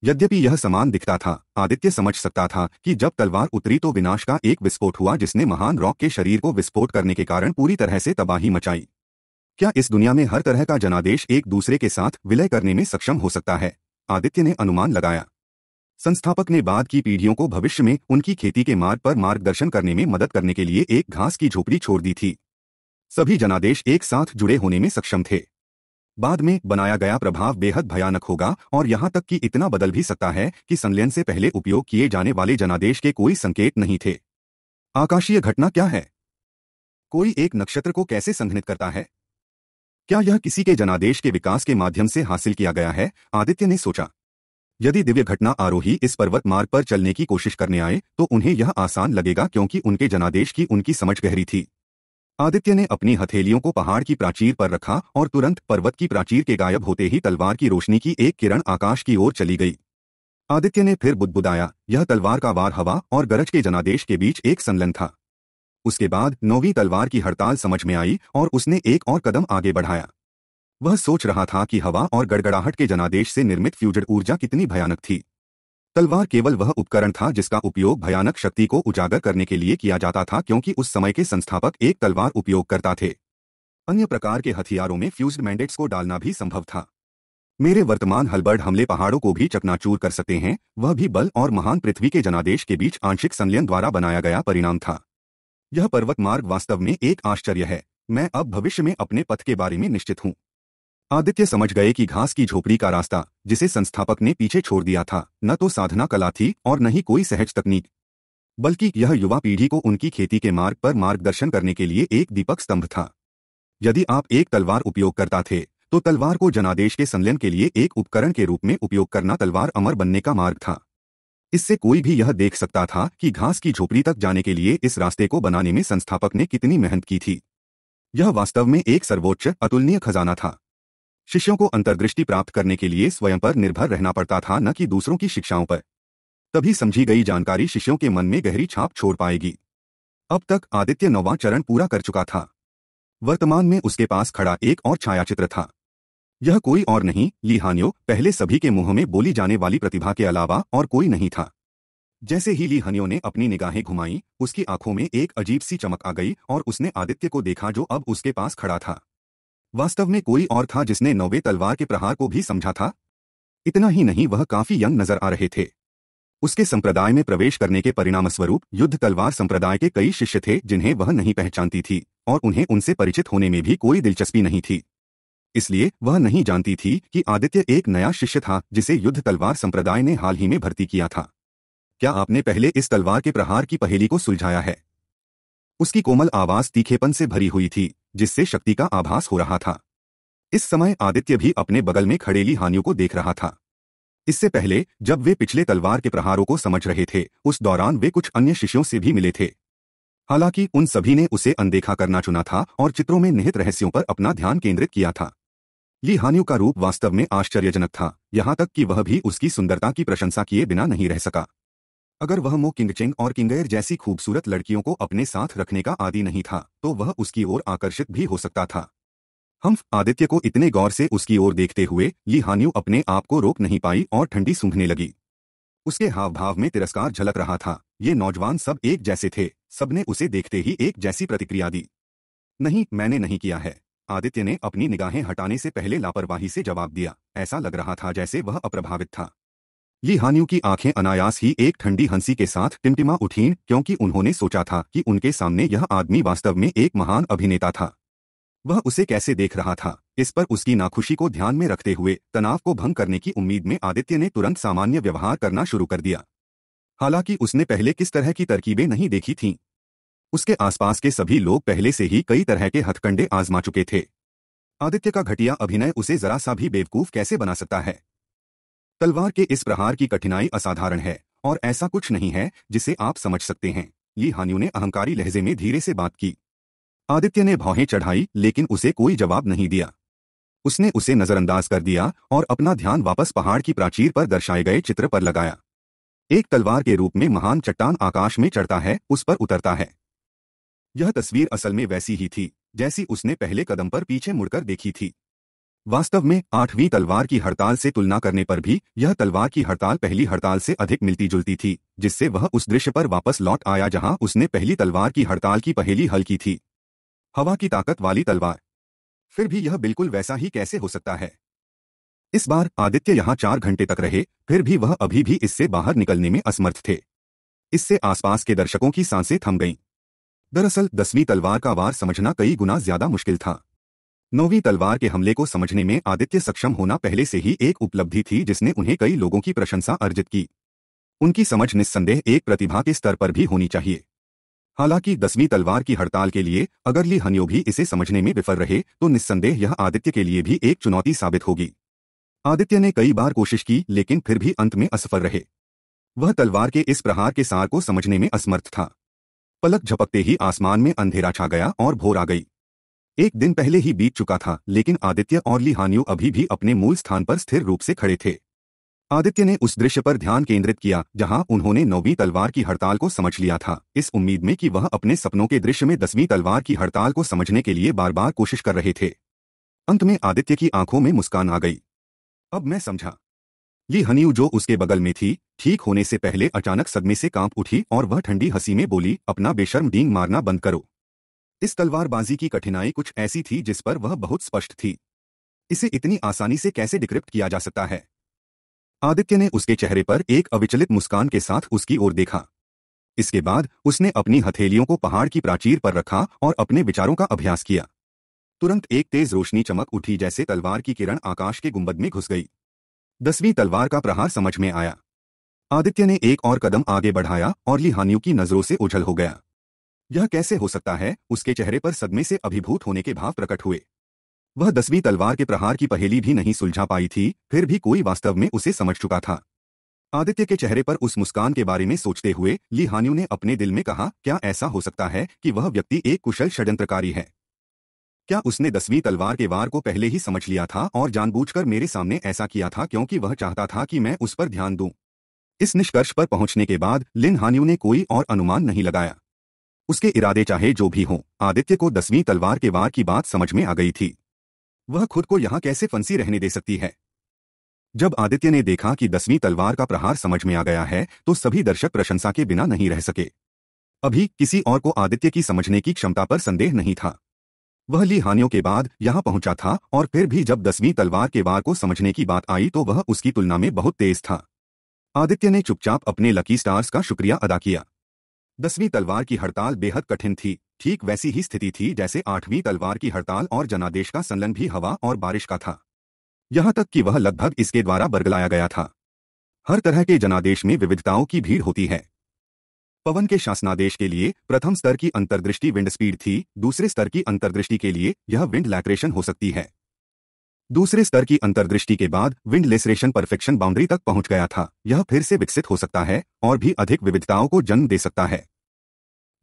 यद्यपि यह समान दिखता था, आदित्य समझ सकता था कि जब तलवार उतरी तो विनाश का एक विस्फोट हुआ जिसने महान रॉक के शरीर को विस्फोट करने के कारण पूरी तरह से तबाही मचाई। क्या इस दुनिया में हर तरह का जनादेश एक दूसरे के साथ विलय करने में सक्षम हो सकता है? आदित्य ने अनुमान लगाया। संस्थापक ने बाद की पीढ़ियों को भविष्य में उनकी खेती के मार्ग पर मार्गदर्शन करने में मदद करने के लिए एक घास की झोपड़ी छोड़ दी थी। सभी जनादेश एक साथ जुड़े होने में सक्षम थे। बाद में बनाया गया प्रभाव बेहद भयानक होगा और यहाँ तक कि इतना बदल भी सकता है कि संलयन से पहले उपयोग किए जाने वाले जनादेश के कोई संकेत नहीं थे। आकाशीय घटना क्या है? कोई एक नक्षत्र को कैसे संघनित करता है? क्या यह किसी के जनादेश के विकास के माध्यम से हासिल किया गया है? आदित्य ने सोचा। यदि दिव्य घटना आरोही इस पर्वत मार्ग पर चलने की कोशिश करने आए तो उन्हें यह आसान लगेगा क्योंकि उनके जनादेश की उनकी समझ गहरी थी। आदित्य ने अपनी हथेलियों को पहाड़ की प्राचीर पर रखा और तुरंत पर्वत की प्राचीर के गायब होते ही तलवार की रोशनी की एक किरण आकाश की ओर चली गई। आदित्य ने फिर बुदबुदाया, यह तलवार का वार हवा और गरज के जनादेश के बीच एक संलन था उसके बाद नौवीं तलवार की हड़ताल समझ में आई और उसने एक और कदम आगे बढ़ाया। वह सोच रहा था कि हवा और गड़गड़ाहट के जनादेश से निर्मित फ्यूजड ऊर्जा कितनी भयानक थी। तलवार केवल वह उपकरण था जिसका उपयोग भयानक शक्ति को उजागर करने के लिए किया जाता था क्योंकि उस समय के संस्थापक एक तलवार उपयोग करता थे। अन्य प्रकार के हथियारों में फ्यूज्ड मैंडेट्स को डालना भी संभव था। मेरे वर्तमान हलबर्ड हमले पहाड़ों को भी चकनाचूर कर सकते हैं, वह भी बल और महान पृथ्वी के जनादेश के बीच आंशिक संलयन द्वारा बनाया गया परिणाम था। यह पर्वत मार्ग वास्तव में एक आश्चर्य है। मैं अब भविष्य में अपने पथ के बारे में निश्चित हूँ। आदित्य समझ गए कि घास की झोपड़ी का रास्ता, जिसे संस्थापक ने पीछे छोड़ दिया था, न तो साधना कला थी और न ही कोई सहज तकनीक। बल्कि यह युवा पीढ़ी को उनकी खेती के मार्ग पर मार्गदर्शन करने के लिए एक दीपक स्तंभ था। यदि आप एक तलवार उपयोग करता थे तो तलवार को जनादेश के संलयन के लिए एक उपकरण के रूप में उपयोग करना तलवार अमर बनने का मार्ग था। इससे कोई भी यह देख सकता था कि घास की झोपड़ी तक जाने के लिए इस रास्ते को बनाने में संस्थापक ने कितनी मेहनत की थी। यह वास्तव में एक सर्वोच्च, अतुलनीय खजाना था। शिष्यों को अंतर्दृष्टि प्राप्त करने के लिए स्वयं पर निर्भर रहना पड़ता था, न कि दूसरों की शिक्षाओं पर। तभी समझी गई जानकारी शिष्यों के मन में गहरी छाप छोड़ पाएगी। अब तक आदित्य नौवा चरण पूरा कर चुका था। वर्तमान में उसके पास खड़ा एक और छायाचित्र था। यह कोई और नहीं, लीहानियो, पहले सभी के मुँह में बोली जाने वाली प्रतिभा के अलावा और कोई नहीं था। जैसे ही ली हनियो ने अपनी निगाहें घुमाई, उसकी आँखों में एक अजीब सी चमक आ गई और उसने आदित्य को देखा जो अब उसके पास खड़ा था। वास्तव में कोई और था जिसने नौवे तलवार के प्रहार को भी समझा था? इतना ही नहीं, वह काफ़ी यंग नज़र आ रहे थे। उसके संप्रदाय में प्रवेश करने के परिणामस्वरूप युद्ध तलवार संप्रदाय के कई शिष्य थे जिन्हें वह नहीं पहचानती थी और उन्हें उनसे परिचित होने में भी कोई दिलचस्पी नहीं थी। इसलिए वह नहीं जानती थी कि आदित्य एक नया शिष्य था जिसे युद्ध तलवार संप्रदाय ने हाल ही में भर्ती किया था। क्या आपने पहले इस तलवार के प्रहार की पहेली को सुलझाया है? उसकी कोमल आवाज़ तीखेपन से भरी हुई थी। जिससे शक्ति का आभास हो रहा था। इस समय आदित्य भी अपने बगल में खड़ेली हानियों को देख रहा था। इससे पहले, जब वे पिछले तलवार के प्रहारों को समझ रहे थे, उस दौरान वे कुछ अन्य शिष्यों से भी मिले थे। हालाँकि, उन सभी ने उसे अनदेखा करना चुना था और चित्रों में निहित रहस्यों पर अपना ध्यान केंद्रित किया था। ली हानियों का रूप वास्तव में आश्चर्यजनक था। यहाँ तक कि वह भी उसकी सुंदरता की प्रशंसा किए बिना नहीं रह सका। अगर वह मो किंगचेंग और किंगेर जैसी खूबसूरत लड़कियों को अपने साथ रखने का आदि नहीं था तो वह उसकी ओर आकर्षित भी हो सकता था। हम आदित्य को इतने गौर से उसकी ओर देखते हुए ली हानियू अपने आप को रोक नहीं पाई और ठंडी सूंघने लगी। उसके हाव भाव में तिरस्कार झलक रहा था। ये नौजवान सब एक जैसे थे, सबने उसे देखते ही एक जैसी प्रतिक्रिया दी। नहीं, मैंने नहीं किया है। आदित्य ने अपनी निगाहें हटाने से पहले लापरवाही से जवाब दिया। ऐसा लग रहा था जैसे वह अप्रभावित था। ये हानियों की आँखें अनायास ही एक ठंडी हँसी के साथ टिमटिमा उठीं, क्योंकि उन्होंने सोचा था कि उनके सामने यह आदमी वास्तव में एक महान अभिनेता था। वह उसे कैसे देख रहा था? इस पर उसकी नाखुशी को ध्यान में रखते हुए, तनाव को भंग करने की उम्मीद में आदित्य ने तुरंत सामान्य व्यवहार करना शुरू कर दिया। हालाँकि उसने पहले किस तरह की तरकीबें नहीं देखी थीं। उसके आसपास के सभी लोग पहले से ही कई तरह के हथकंडे आजमा चुके थे। आदित्य का घटिया अभिनय उसे जरा सा भी बेवकूफ़ कैसे बना सकता है? तलवार के इस प्रहार की कठिनाई असाधारण है, और ऐसा कुछ नहीं है जिसे आप समझ सकते हैं। ये हानियों ने अहंकारी लहजे में धीरे से बात की। आदित्य ने भौहें चढ़ाई, लेकिन उसे कोई जवाब नहीं दिया। उसने उसे नजरअंदाज कर दिया और अपना ध्यान वापस पहाड़ की प्राचीर पर दर्शाए गए चित्र पर लगाया। एक तलवार के रूप में महान चट्टान आकाश में चढ़ता है, उस पर उतरता है। यह तस्वीर असल में वैसी ही थी, जैसी उसने पहले कदम पर पीछे मुड़कर देखी थी। वास्तव में आठवीं तलवार की हड़ताल से तुलना करने पर भी यह तलवार की हड़ताल पहली हड़ताल से अधिक मिलती जुलती थी, जिससे वह उस दृश्य पर वापस लौट आया जहाँ उसने पहली तलवार की हड़ताल की पहली हल की थी। हवा की ताकत वाली तलवार। फिर भी यह बिल्कुल वैसा ही कैसे हो सकता है? इस बार आदित्य यहाँ चार घंटे तक रहे, फिर भी वह अभी भी इससे बाहर निकलने में असमर्थ थे। इससे आसपास के दर्शकों की साँसें थम गईं। दरअसल दसवीं तलवार का वार समझना कई गुना ज़्यादा मुश्किल था। नौवीं तलवार के हमले को समझने में आदित्य सक्षम होना पहले से ही एक उपलब्धि थी जिसने उन्हें कई लोगों की प्रशंसा अर्जित की। उनकी समझ निस्संदेह एक प्रतिभा के स्तर पर भी होनी चाहिए। हालाँकि दसवीं तलवार की हड़ताल के लिए अगर ली हनियो भी इसे समझने में विफल रहे तो निस्संदेह यह आदित्य के लिए भी एक चुनौती साबित होगी। आदित्य ने कई बार कोशिश की, लेकिन फिर भी अंत में असफल रहे। वह तलवार के इस प्रहार के सार को समझने में असमर्थ था। पलक झपकते ही आसमान में अंधेरा छा गया और भोर आ गई। एक दिन पहले ही बीत चुका था, लेकिन आदित्य और लिहानियो अभी भी अपने मूल स्थान पर स्थिर रूप से खड़े थे। आदित्य ने उस दृश्य पर ध्यान केंद्रित किया, जहाँ उन्होंने नौवीं तलवार की हड़ताल को समझ लिया था। इस उम्मीद में कि वह अपने सपनों के दृश्य में दसवीं तलवार की हड़ताल को समझने के लिए बार बार कोशिश कर रहे थे। अंत में आदित्य की आँखों में मुस्कान आ गई। अब मैं समझा। ली हनीयू जो उसके बगल में थी, ठीक होने से पहले अचानक सदमे से काँप उठी और वह ठंडी हँसी में बोली, अपना बेशर्म डींग मारना बंद करो। इस तलवारबाजी की कठिनाई कुछ ऐसी थी जिस पर वह बहुत स्पष्ट थी। इसे इतनी आसानी से कैसे डिक्रिप्ट किया जा सकता है? आदित्य ने उसके चेहरे पर एक अविचलित मुस्कान के साथ उसकी ओर देखा। इसके बाद उसने अपनी हथेलियों को पहाड़ की प्राचीर पर रखा और अपने विचारों का अभ्यास किया। तुरंत एक तेज रोशनी चमक उठी जैसे तलवार की किरण आकाश के गुंबद में घुस गई। दसवीं तलवार का प्रहार समझ में आया। आदित्य ने एक और कदम आगे बढ़ाया और लिहानियों की नज़रों से उछल हो गया। यह कैसे हो सकता है? उसके चेहरे पर सदमे से अभिभूत होने के भाव प्रकट हुए। वह दसवीं तलवार के प्रहार की पहेली भी नहीं सुलझा पाई थी, फिर भी कोई वास्तव में उसे समझ चुका था। आदित्य के चेहरे पर उस मुस्कान के बारे में सोचते हुए ली ने अपने दिल में कहा, क्या ऐसा हो सकता है कि वह व्यक्ति एक कुशल षड्यंत्रकारी है? क्या उसने दसवीं तलवार के वार को पहले ही समझ लिया था और जानबूझकर मेरे सामने ऐसा किया था क्योंकि वह चाहता था कि मैं उस पर ध्यान दूँ? इस निष्कर्ष पर पहुँचने के बाद लिन हानियू ने कोई और अनुमान नहीं लगाया। उसके इरादे चाहे जो भी हों, आदित्य को दसवीं तलवार के वार की बात समझ में आ गई थी। वह खुद को यहाँ कैसे फंसी रहने दे सकती है? जब आदित्य ने देखा कि दसवीं तलवार का प्रहार समझ में आ गया है तो सभी दर्शक प्रशंसा के बिना नहीं रह सके। अभी किसी और को आदित्य की समझने की क्षमता पर संदेह नहीं था। वह ली हानियों के बाद यहाँ पहुँचा था, और फिर भी जब दसवीं तलवार के वार को समझने की बात आई तो वह उसकी तुलना में बहुत तेज था। आदित्य ने चुपचाप अपने लकी स्टार्स का शुक्रिया अदा किया। दसवीं तलवार की हड़ताल बेहद कठिन थी। ठीक वैसी ही स्थिति थी जैसे आठवीं तलवार की हड़ताल और जनादेश का संलन भी हवा और बारिश का था। यहाँ तक कि वह लगभग इसके द्वारा बरगलाया गया था। हर तरह के जनादेश में विविधताओं की भीड़ होती है। पवन के शासनादेश के लिए प्रथम स्तर की अंतर्दृष्टि विंड स्पीड थी, दूसरे स्तर की अंतर्दृष्टि के लिए यह विंड लैक्रेशन हो सकती है। दूसरे स्तर की अंतर्दृष्टि के बाद, विंड लेसरेशन परफेक्शन बाउंड्री तक पहुँच गया था। यह फिर से विकसित हो सकता है और भी अधिक विविधताओं को जन्म दे सकता है।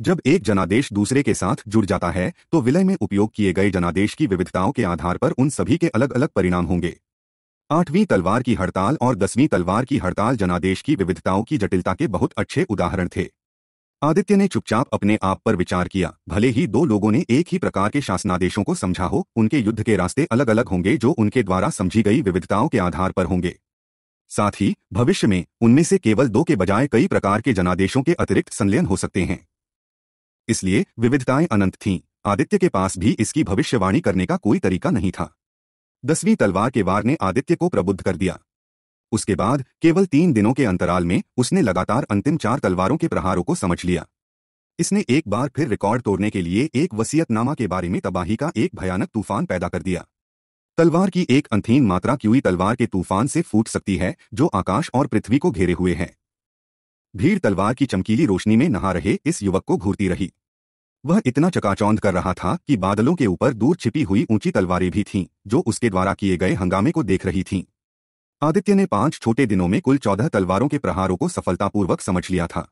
जब एक जनादेश दूसरे के साथ जुड़ जाता है तो विलय में उपयोग किए गए जनादेश की विविधताओं के आधार पर उन सभी के अलग अलग परिणाम होंगे। आठवीं तलवार की हड़ताल और दसवीं तलवार की हड़ताल जनादेश की विविधताओं की जटिलता के बहुत अच्छे उदाहरण थे। आदित्य ने चुपचाप अपने आप पर विचार किया। भले ही दो लोगों ने एक ही प्रकार के शासनादेशों को समझा हो, उनके युद्ध के रास्ते अलग अलग होंगे जो उनके द्वारा समझी गई विविधताओं के आधार पर होंगे। साथ ही, भविष्य में, उनमें से केवल दो के बजाय कई प्रकार के जनादेशों के अतिरिक्त संलयन हो सकते हैं। इसलिए, विविधताएँ अनंत थीं। आदित्य के पास भी इसकी भविष्यवाणी करने का कोई तरीका नहीं था। दसवीं तलवार के वार ने आदित्य को प्रबुद्ध कर दिया। उसके बाद, केवल तीन दिनों के अंतराल में, उसने लगातार अंतिम चार तलवारों के प्रहारों को समझ लिया। इसने एक बार फिर रिकॉर्ड तोड़ने के लिए एक वसीयतनामा के बारे में तबाही का एक भयानक तूफ़ान पैदा कर दिया। तलवार की एक अंथीन मात्रा क्यूई तलवार के तूफ़ान से फूट सकती है, जो आकाश और पृथ्वी को घेरे हुए है। भीड़ तलवार की चमकीली रोशनी में नहा रहे इस युवक को घूरती रही। वह इतना चकाचौंध कर रहा था कि बादलों के ऊपर दूर छिपी हुई ऊँची तलवारें भी थीं, जो उसके द्वारा किए गए हंगामे को देख रही थीं। आदित्य ने पाँच छोटे दिनों में कुल चौदह तलवारों के प्रहारों को सफलतापूर्वक समझ लिया था।